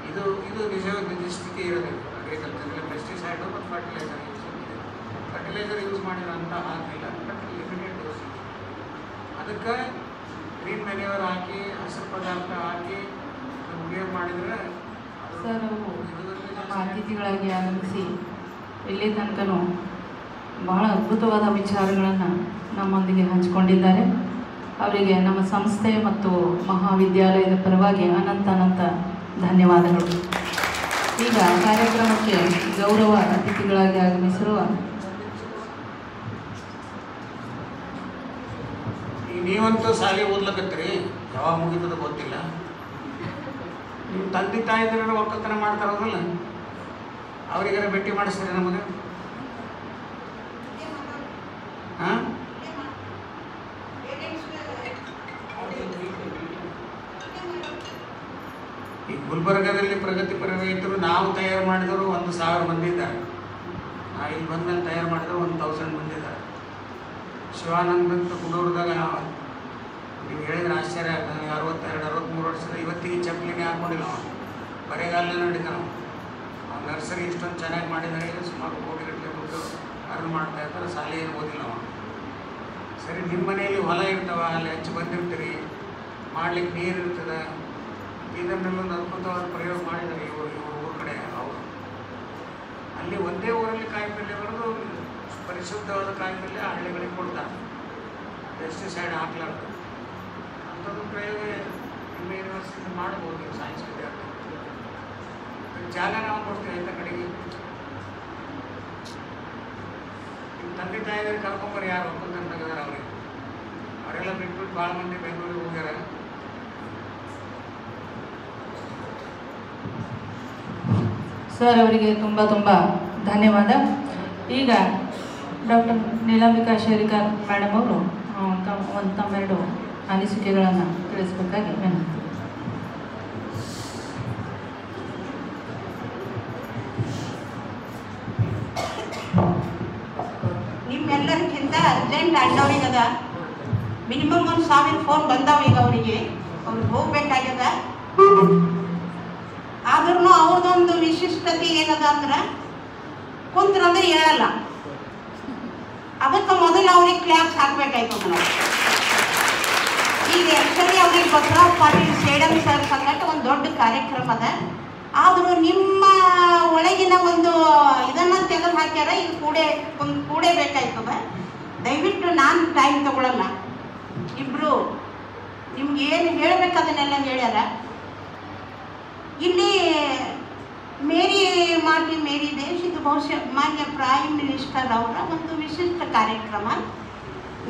ಇದು ಇದು ನಿಜವಾದ ನಿಜ ಸ್ಥಿತಿ ಇರೋದಿಲ್ಲ. ಅಗ್ರಿಕಲ್ಚರಲ್ಲಿ ಪೆಸ್ಟಿಸೈಡು ಮತ್ತು ಫರ್ಟಿಲೈಸರ್ ಯೂಸ್ ಇದೆ. ಫರ್ಟಿಲೈಸರ್ ಯೂಸ್ ಮಾಡಿರೋಂಥ ಆಗಲಿಲ್ಲ ಬಟ್ ಲಿಮಿಟೆಡ್ ಡೋಸ್ ಅದಕ್ಕೆ ಗ್ರೀನ್ ಮೆನ್ಯೂರ್ ಹಾಕಿ, ಹಸಿರು ಪದಾರ್ಥ ಹಾಕಿ ಸರ್ ನಮ್ಮ ಅತಿಥಿಗಳಾಗಿ ಆಗಮಿಸಿ ಇಲ್ಲಿ ತನಕನೂ ಬಹಳ ಅದ್ಭುತವಾದ ವಿಚಾರಗಳನ್ನು ನಮ್ಮೊಂದಿಗೆ ಹಂಚಿಕೊಂಡಿದ್ದಾರೆ. ಅವರಿಗೆ ನಮ್ಮ ಸಂಸ್ಥೆ ಮತ್ತು ಮಹಾವಿದ್ಯಾಲಯದ ಪರವಾಗಿ ಅನಂತ ಅನಂತ ಧನ್ಯವಾದಗಳು. ಈಗ ಕಾರ್ಯಕ್ರಮಕ್ಕೆ ಗೌರವ ಅತಿಥಿಗಳಾಗಿ ಆಗಮಿಸಿರುವ ನೀವಂತೂ ಶಾಲೆ ಓದ್ಲಕತ್ತೀರಿ? ಯಾವಾಗ ಮುಗಿತದ ಗೊತ್ತಿಲ್ಲ. ನಿಮ್ಮ ತಂದೆ ತಾಯಿದ್ರೆ ಒಕ್ಕಲ್ತನ ಮಾಡ್ತಾರಲ್ಲ ಅವರಿಗೆಲ್ಲ ಭೇಟಿ ಮಾಡಿಸ್ತೀರಿ ನಮಗೆ ಹಾಂ? ಈ ಗುಲ್ಬರ್ಗದಲ್ಲಿ ಪ್ರಗತಿಪರ ರೈತರು ನಾವು ತಯಾರು ಮಾಡಿದವರು ಒಂದು ಸಾವಿರ ಮಂದಿ ಇದ್ದಾರೆ. ಇಲ್ಲಿ ಬಂದ್ಮೇಲೆ ತಯಾರು ಮಾಡಿದ್ರು ಒಂದು ತೌಸಂಡ್ ಮಂದಿ ಇದ್ದಾರೆ. ಶಿವಾನಂದ್ ಅಂತ ಕುಡೂರದಾಗ ನೀವು ಹೇಳಿದ್ರೆ ಆಶ್ಚರ್ಯ ಆಗ್ತದೆ. ಅರವತ್ತೆರಡು ಅರವತ್ತ್ಮೂರು ವರ್ಷದ ಇವತ್ತಿಗೆ ಚಪ್ಪಲಿನೇ ಹಾಕ್ಕೊಂಡಿಲ್ಲ ಅವನು. ಬರೆಗಾಲೇ ನಾವು ಅವ್ನು. ನರ್ಸರಿ ಇಷ್ಟೊಂದು ಚೆನ್ನಾಗಿ ಮಾಡಿದ್ದಾರೆ. ಈಗ ಸುಮಾರು ಕೋಟಿ ಗಟ್ಟಲೆ ದುಡ್ಡು ಅರ್ನ್ ಮಾಡ್ತಾ ಇರ್ತಾರೆ. ಶಾಲೆ ಏನು ಓದಿಲ್ಲ ಅವನು. ಸರಿ, ನಿಮ್ಮ ಮನೆಯಲ್ಲಿ ಹೊಲ ಇರ್ತಾವ, ಅಲ್ಲಿ ಹಚ್ಚಿ ಬಂದಿರ್ತೀರಿ. ಮಾಡ್ಲಿಕ್ಕೆ ನೀರು ಇರ್ತದೆ. ಇದನ್ನೆಲ್ಲ ಒಂದು ಅದ್ಭುತವಾದ ಪ್ರಯೋಗ ಮಾಡಿದ್ದಾರೆ ಇವರು ಇವರು ಊರ ಕಡೆ ಅವರು. ಅಲ್ಲಿ ಒಂದೇ ಊರಲ್ಲಿ ಕಾಯಿಪಲ್ಯ ಬರೆದು ಪರಿಶುದ್ಧವಾದ ಕಾಯಿಪಲ್ಯ ಹಳ್ಳಿಗಳಿಗೆ ಕೊಡ್ತಾರೆ. ಪೆಸ್ಟಿಸೈಡ್ ಹಾಕ್ಲಾರ್ದು. ಅಂಥದ್ದು ಪ್ರಯೋಗ ನಿಮ್ಮ ಯೂನಿವರ್ಸಿಟಿ ಮಾಡ್ಬೋದು, ನೀವು ಸೈನ್ಸ್ ವಿದ್ಯಾರ್ಥಿ ಜಾಗ ನಾವು ಕೊಡ್ತೀವಿ ಅಂತ ಕಡೆಗೆ? ನಿಮ್ಮ ತಂದೆ ತಾಯಿದ್ರೆ ಕರ್ಕೊಂಬರು ಯಾರು? ಒಕ್ಕಲ್ತನ ತೆಗೆದಾರೆ ಅವ್ರಿಗೆ ಅವರೆಲ್ಲ ಬಿಟ್ಬಿಟ್ಟು ಭಾಳ ಮಂದಿ ಬೆಂಗಳೂರಿಗೆ ಹೋಗ್ಯಾರ. ಸರ್, ಅವರಿಗೆ ತುಂಬ ತುಂಬ ಧನ್ಯವಾದ. ಈಗ ಡಾಕ್ಟರ್ ನೀಲಾಂಬಿಕಾ ಶೇರಿಕರ್ ಮೇಡಮ್ ಅವರು ತಮ್ಮ, ಒಂದು ತಮ್ಮೆರಡು ಅನಿಸಿಕೆಗಳನ್ನು ತಿಳಿಸ್ಬೇಕಾಗಿ ವಿನಂತಿ. ನಿಮ್ಮೆಲ್ಲರಿಗಿಂತ ಅರ್ಜೆಂಟ್ ಅಣ್ಣವ್ರಿಗೆ ಅದ. ಮಿನಿಮಮ್ ಒಂದು ಸಾವಿರ ಫೋನ್ ಬಂದಾವ ಈಗ ಅವರಿಗೆ. ಅವ್ರಿಗೆ ಹೋಗ್ಬೇಕಾಗ್ಯದ. ಆದ್ರೂ ಅವ್ರದೊಂದು ವಿಶಿಷ್ಟತೆ ಏನದ ಅಂದ್ರೆ, ಕುಂತ್ರಂದ್ರೆ ಹೇಳಲ್ಲ ಅದಕ್ಕೆ ಮೊದಲು ಅವ್ರಿಗೆ ಕ್ಲಾಸ್ ಹಾಕ್ಬೇಕಾಯ್ತು ನಾವು ಈಗ ಆ್ಯಕ್ಚುಲಿ ಅವ್ರಿಗೆ ಬಸವರಾಜ್ ಪಾಟೀಲ್ ಸೇಡಂ ಸರ್ ಸಂಗಟ ಒಂದು ದೊಡ್ಡ ಕಾರ್ಯಕ್ರಮ ಅದ. ಆದರೂ ನಿಮ್ಮ ಒಳಗಿನ ಒಂದು ಇದನ್ನ ತೆಗೆದು ಹಾಕ್ಯಾರ ಈಗ ಕೂಡೇ ಒಂದು ಕೂಡೇ ಬೇಕಾಯ್ತದ. ದಯವಿಟ್ಟು ನಾನು ಟೈಮ್ ತಗೊಳಲ್ಲ. ಇಬ್ರು ನಿಮ್ಗೆ ಏನು ಹೇಳ್ಬೇಕು ಅದನ್ನೆಲ್ಲ ಹೇಳ್ಯಾರ. ಇಲ್ಲಿ ಮೇರಿ ಮಾಟಿ ಮೇರಿ ದೇಶದ ಬಹುಶಃ ಮಾನ್ಯ ಪ್ರೈಮ್ ಮಿನಿಸ್ಟರ್ ಅವರ ಒಂದು ವಿಶಿಷ್ಟ ಕಾರ್ಯಕ್ರಮ.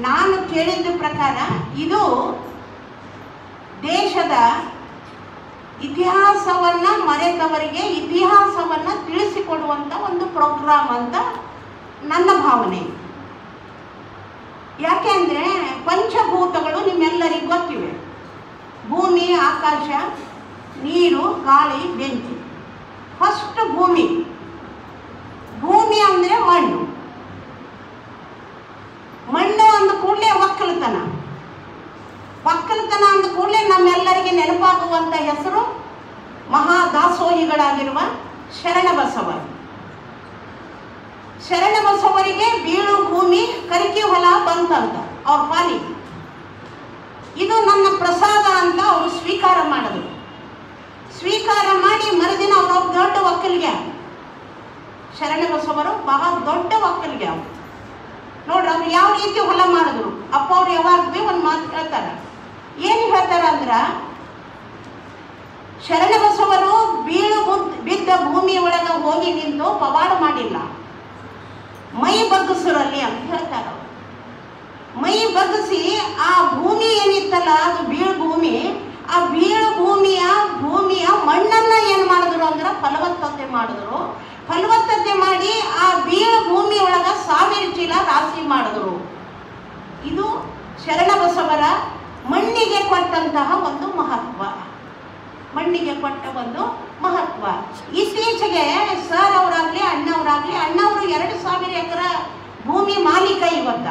ನಾನು ಕೇಳಿದ ಪ್ರಕಾರ, ಇದು ದೇಶದ ಇತಿಹಾಸವನ್ನ ಮರೆತವರಿಗೆ ಇತಿಹಾಸವನ್ನ ತಿಳಿಸಿಕೊಡುವಂಥ ಒಂದು ಪ್ರೋಗ್ರಾಮ್ ಅಂತ ನನ್ನ ಭಾವನೆ. ಯಾಕೆಂದ್ರೆ ಪಂಚಭೂತಗಳು ನಿಮ್ಮೆಲ್ಲರಿಗೂ ಗೊತ್ತಿವೆ. ಭೂಮಿ, ಆಕಾಶ, ನೀರು, ಗಾಳಿ, ಬೆಂಕಿ. ಫಸ್ಟ್ ಭೂಮಿ. ಭೂಮಿ ಅಂದ್ರೆ ಮಣ್ಣು. ಮಣ್ಣು ಅಂದ ಕೂಡಲೇ ಒಕ್ಕಲತನ ಒಕ್ಕಲತನ ಅಂದ ಕೂಡಲೇ ನಮ್ಮೆಲ್ಲರಿಗೆ ನೆನಪಾಗುವಂಥ ಹೆಸರು ಮಹಾದಾಸೋಹಿಗಳಾಗಿರುವ ಶರಣಬಸವ ಶರಣಬಸವರಿಗೆ ಬೀಳು, ಭೂಮಿ, ಕರಿಕೆ, ಹೊಲ ಬಂತಂತ ಅವ್ರ ಪಾಲಿಗೆ ಇದು ನನ್ನ ಪ್ರಸಾದ ಅಂತ ಅವರು ಸ್ವೀಕಾರ ಮಾಡಿದ್ರು. ಸ್ವೀಕಾರ ಮಾಡಿ ಮರುದಿನ ಅವರೊಬ್ಬ ದೊಡ್ಡ ಒಕ್ಕಲಿಗೆ ಶರಣಬಸವರು ಬಹಳ ದೊಡ್ಡ ಒಕ್ಕಲಿಗೆ ಅವರು ನೋಡ್ರಿ ಅವ್ರು ಯಾವ ರೀತಿ ಹೊಲ ಮಾಡಿದ್ರು. ಅಪ್ಪ ಅವ್ರು ಯಾವಾಗ ಭೀ ಒಂದು ಮಾತು ಹೇಳ್ತಾರೆ. ಏನು ಹೇಳ್ತಾರ ಅಂದ್ರ ಶರಣಬಸವರು ಬೀಳು ಬುದ್- ಬಿದ್ದ ಭೂಮಿ ಒಳಗ ಹೋಗಿ ನಿಂತು ಪವಾಡ ಮಾಡಿಲ್ಲ. ಮೈ ಬಗ್ಗಸರಲ್ಲಿ ಅಂತ ಹೇಳ್ತಾರ ಮೈ ಬಗ್ಗಿಸಿ ಆ ಭೂಮಿ ಏನಿತ್ತಲ್ಲ, ಅದು ಬೀಳು ಭೂಮಿ, ಆ ಬೀಳು ಭೂಮಿಯ ಭೂಮಿಯ ಮಣ್ಣನ್ನ ಏನು ಮಾಡಿದ್ರು ಅಂದ್ರೆ ಫಲವತ್ತತೆ ಮಾಡಿದ್ರು. ಫಲವತ್ತತೆ ಮಾಡಿ ಆ ಬೀಳು ಭೂಮಿ ಒಳಗ ಸಾವಿರ ಚೀಲ ರಾಶಿ ಮಾಡಿದ್ರು. ಇದು ಶರಣಬಸವರ ಮಣ್ಣಿಗೆ ಕೊಟ್ಟಂತಹ ಒಂದು ಮಹತ್ವ. ಮಣ್ಣಿಗೆ ಕೊಟ್ಟ ಒಂದು ಮಹತ್ವ. ಇತ್ತೀಚೆಗೆ ಸರ್ ಅವರಾಗ್ಲಿ ಅಣ್ಣವರಾಗ್ಲಿ, ಅಣ್ಣವರು ಎರಡು ಸಾವಿರ ಎಕರೆ ಭೂಮಿ ಮಾಲೀಕ ಇವತ್ತ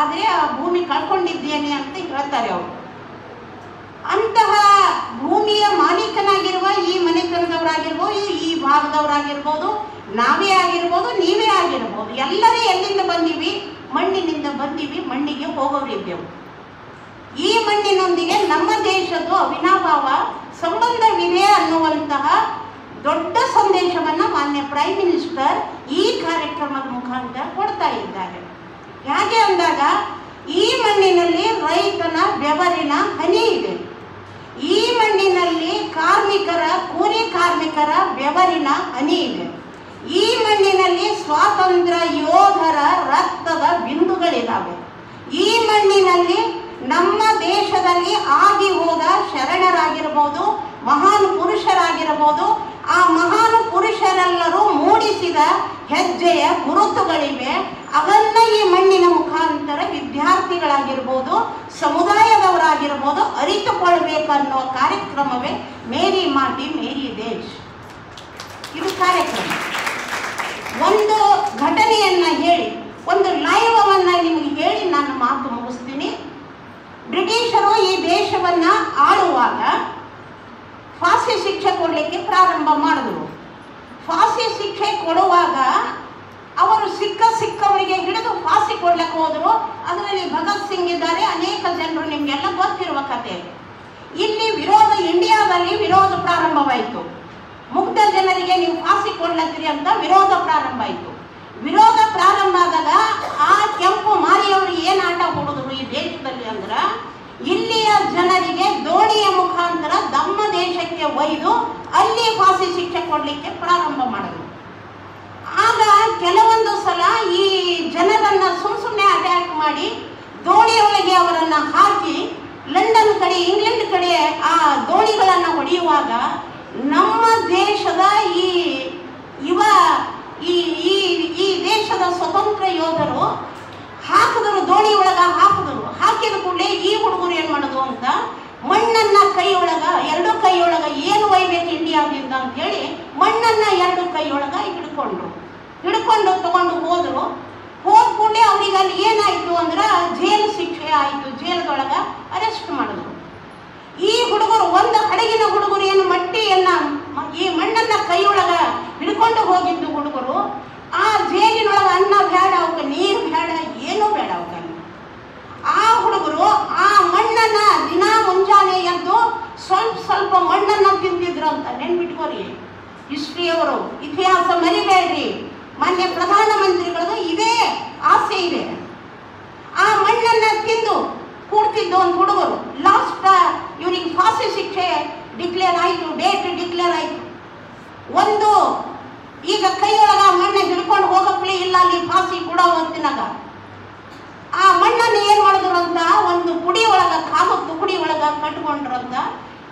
ಆದ್ರೆ ಆ ಭೂಮಿ ಕಳ್ಕೊಂಡಿದ್ದೇನೆ ಅಂತ ಹೇಳ್ತಾರೆ ಅವರು. ಅಂತಹ ಭೂಮಿಯ ಮಾಲೀಕನಾಗಿರುವ ಈ ಮನೆತನದವರಾಗಿರ್ಬೋದು, ಈ ಭಾಗದವರಾಗಿರ್ಬೋದು, ನಾವೇ ಆಗಿರ್ಬೋದು, ನೀವೇ ಆಗಿರ್ಬೋದು. ಎಲ್ಲರೂ ಎಲ್ಲಿಂದ ಬಂದೀವಿ? ಮಣ್ಣಿನಿಂದ ಬಂದೀವಿ, ಮಣ್ಣಿಗೆ ಹೋಗೋರಿದ್ದೆವು ಈ ಮಣ್ಣಿನೊಂದಿಗೆ ನಮ್ಮ ದೇಶದ್ದು ಅವಿನಾಭಾವ ಸಂಬಂಧವಿದೆ ಅನ್ನುವಂತಹ ದೊಡ್ಡ ಸಂದೇಶವನ್ನ ಮಾನ್ಯ ಪ್ರೈಮ್ ಮಿನಿಸ್ಟರ್ ಈ ಕಾರ್ಯಕ್ರಮದ ಮುಖಾಂತರ ಕೊಡ್ತಾ ಇದ್ದಾರೆ. ಹೇಗೆ ಅಂದಾಗ, ಈ ಮಣ್ಣಿನಲ್ಲಿ ರೈತನ ಬೆವರಿನ ಹನಿ ಇದೆ. ಈ ಮಣ್ಣಿನಲ್ಲಿ ಕಾರ್ಮಿಕರ, ಕೂಲಿ ಕಾರ್ಮಿಕರ ಬೆವರಿನ ಹನಿ ಇದೆ. ಈ ಮಣ್ಣಿನಲ್ಲಿ ಸ್ವಾತಂತ್ರ್ಯ ಯೋಧರ ರಕ್ತದ ಬಿಂದುಗಳಿದ್ದಾವೆ ಈ ಮಣ್ಣಿನಲ್ಲಿ ನಮ್ಮ ದೇಶದಲ್ಲಿ ಆಗಿ ಹೋದ ಶರಣರಾಗಿರ್ಬೋದು, ಮಹಾನ್ ಪುರುಷರಾಗಿರಬಹುದು ಆ ಮಹಾನ್ ಪುರುಷರೆಲ್ಲರೂ ಮೂಡಿಸಿದ ಹೆಜ್ಜೆಯ ಗುರುತುಗಳಿವೆ. ಅವನ್ನ ಈ ಮಣ್ಣಿನ ಮುಖಾಂತರ ವಿದ್ಯಾರ್ಥಿಗಳಾಗಿರ್ಬೋದು, ಸಮುದಾಯದವರಾಗಿರ್ಬೋದು ಅರಿತುಕೊಳ್ಬೇಕನ್ನೋ ಕಾರ್ಯಕ್ರಮವೇ ಮೇರಿ ಮಾಟಿ, ಮೇರಿ ದೇಶ್. ಇದು ಕಾರ್ಯಕ್ರಮ. ಒಂದು ಘಟನೆಯನ್ನ ಹೇಳಿ, ಒಂದು ಲೈವವನ್ನು ನಿಮಗೆ ಹೇಳಿ ನಾನು ಮಾತು ಮುಗಿಸ್ತೀನಿ. ಬ್ರಿಟಿಷರು ಈ ದೇಶವನ್ನ ಆಳುವಾಗ ಫಾಸಿ ಶಿಕ್ಷೆ ಕೊಡಲಿಕ್ಕೆ ಪ್ರಾರಂಭ ಮಾಡಿದ್ರು. ಫಾಸಿ ಶಿಕ್ಷೆ ಕೊಡುವಾಗ ಅವರು ಸಿಕ್ಕ ಸಿಕ್ಕವರಿಗೆ ಹಿಡಿದು ಫಾಸಿ ಕೊಡ್ಲಿಕ್ಕೆ ಹೋದರು. ಅದರಲ್ಲಿ ಭಗತ್ ಸಿಂಗ್ ಇದ್ದಾರೆ, ಅನೇಕ ಜನರು ನಿಮಗೆಲ್ಲ ಗೊತ್ತಿರುವ ಕತೆ. ಇಲ್ಲಿ ವಿರೋಧ, ಇಂಡಿಯಾದಲ್ಲಿ ವಿರೋಧ ಪ್ರಾರಂಭವಾಯಿತು. ಮುಗ್ಧ ಜನರಿಗೆ ನೀವು ಫಾಸಿ ಕೊಡ್ಲತ್ತೀರಿ ಅಂತ ವಿರೋಧ ಪ್ರಾರಂಭ ಆಯಿತು. ವಿರೋಧ ಪ್ರಾರಂಭ ಆದಾಗ ಆ ಕೆಂಪು ಮಾರಿಯವರು ಏನು ಆಟ ಹೊಡೆದ್ರು ಈ ದೇಶದಲ್ಲಿ ಅಂದ್ರೆ, ಇಲ್ಲಿಯ ಜನರಿಗೆ ದೋಣಿಯ ಮುಖಾಂತರ ನಮ್ಮ ದೇಶಕ್ಕೆ ಒಯ್ದು ಅಲ್ಲಿ ಫಾಸಿ ಶಿಕ್ಷೆ ಕೊಡಲಿಕ್ಕೆ ಪ್ರಾರಂಭ ಮಾಡಿದ್ರು. ಆಗ ಕೆಲವೊಂದು ಸಲ ಈ ಜನರನ್ನ ಸುಮ್ ಸುಮ್ಮನೆ ಅಟ್ಯಾಕ್ ಮಾಡಿ ದೋಣಿಯೊಳಗೆ ಅವರನ್ನ ಹಾಕಿ ಲಂಡನ್ ಕಡೆ, ಇಂಗ್ಲೆಂಡ್ ಕಡೆ ಆ ದೋಣಿಗಳನ್ನು ಹೊಡೆಯುವಾಗ ನಮ್ಮ ದೇಶದ ಈ ಯುವ ಈ ಈ ಈ ದೇಶದ ಸ್ವತಂತ್ರ ಯೋಧರು ಹಾಕಿದ್ರು, ದೋಣಿ ಒಳಗ ಹಾಕಿದ್ರು. ಹಾಕಿದ ಕೂಡಲೇ ಈ ಹುಡುಗರು ಏನ್ ಮಾಡೋದು ಅಂತ ಮಣ್ಣನ್ನ ಕೈಯೊಳಗ ಎರಡು ಕೈಯೊಳಗ ಏನು ಒಯ್ಬೇಕು ಇಂಡಿಯಾದಿಂದ ಅಂತ ಹೇಳಿ ಮಣ್ಣನ್ನ ಎರಡು ಕೈ ಒಳಗ ಹಿಡ್ಕೊಂಡ್ರು. ಹಿಡ್ಕೊಂಡು ತಗೊಂಡು ಹೋದ್ರು. ಹೋದ ಅವ್ರಿಗೆ ಅಲ್ಲಿ ಏನಾಯ್ತು ಅಂದ್ರ ಜೈಲು ಶಿಕ್ಷೆ ಆಯ್ತು. ಜೈಲದೊಳಗ ಅರೆಸ್ಟ್ ಮಾಡಿದ್ರು. ಈ ಹುಡುಗರು ಒಂದು ಹಡಗಿನ ಹುಡುಗರು ಏನು ಮಟ್ಟಿಯನ್ನ ಈ ಮಣ್ಣನ್ನ ಕೈಯೊಳಗ ಹಿಡ್ಕೊಂಡು ಹೋಗಿದ್ದು ಹುಡುಗರು, ಆ ಜೇನಿನೊಳಗೆ ಅನ್ನ ಬೇಡ ಅವಕ್ಕೆ ನೀರು ಬೇಡ ಏನೂ ಬೇಡ ಅವಕ್ಕೆ. ಆ ಹುಡುಗರು ಆ ಮಣ್ಣನ್ನ ದಿನ ಮುಂಜಾನೆ ಎದ್ದು ಸ್ವಲ್ಪ ಸ್ವಲ್ಪ ಮಣ್ಣನ್ನ ತಿಂತಿದ್ರು ಅಂತ ನೆನ್ಬಿಟ್ಕೋರಿ ಹಿಸ್ಟ್ರಿಯವರು, ಇತಿಹಾಸ ಮರಿಬೇಡ್ರಿ. ಮಾನ್ಯ ಪ್ರಧಾನಮಂತ್ರಿಗಳದು ಇದೇ ಆಸೆ ಇದೆ. ಆ ಮಣ್ಣನ್ನ ತಿಂದು ಕೂಡ್ತಿದ್ದು ಒಂದು ಹುಡುಗರು ಲಾಸ್ಟ್ ಇವನಿಗೆ ಫಾಸಿ ಶಿಕ್ಷೆ ಡಿಕ್ಲೇರ್ ಆಯಿತು ಡೇಟ್ ಡಿಕ್ಲೇರ್ ಆಯಿತು. ಒಂದು, ಈಗ ಕೈಯೊಳಗ ಮಣ್ಣೆ ಹಿಡ್ಕೊಂಡು ಹೋಗಪ್ಲೇ ಇಲ್ಲ, ಅಲ್ಲಿ ಫಾಸಿ ಕೂಡ ಹೊತ್ತಿನಾಗ. ಆ ಮಣ್ಣನ್ನು ಏನು ಮಾಡಿದ್ರು ಅಂತ ಒಂದು ಪುಡಿ ಒಳಗ ಕಾಗದ ತುಕುಡಿ ಒಳಗ ಕಟ್ಕೊಂಡ್ರಂತ,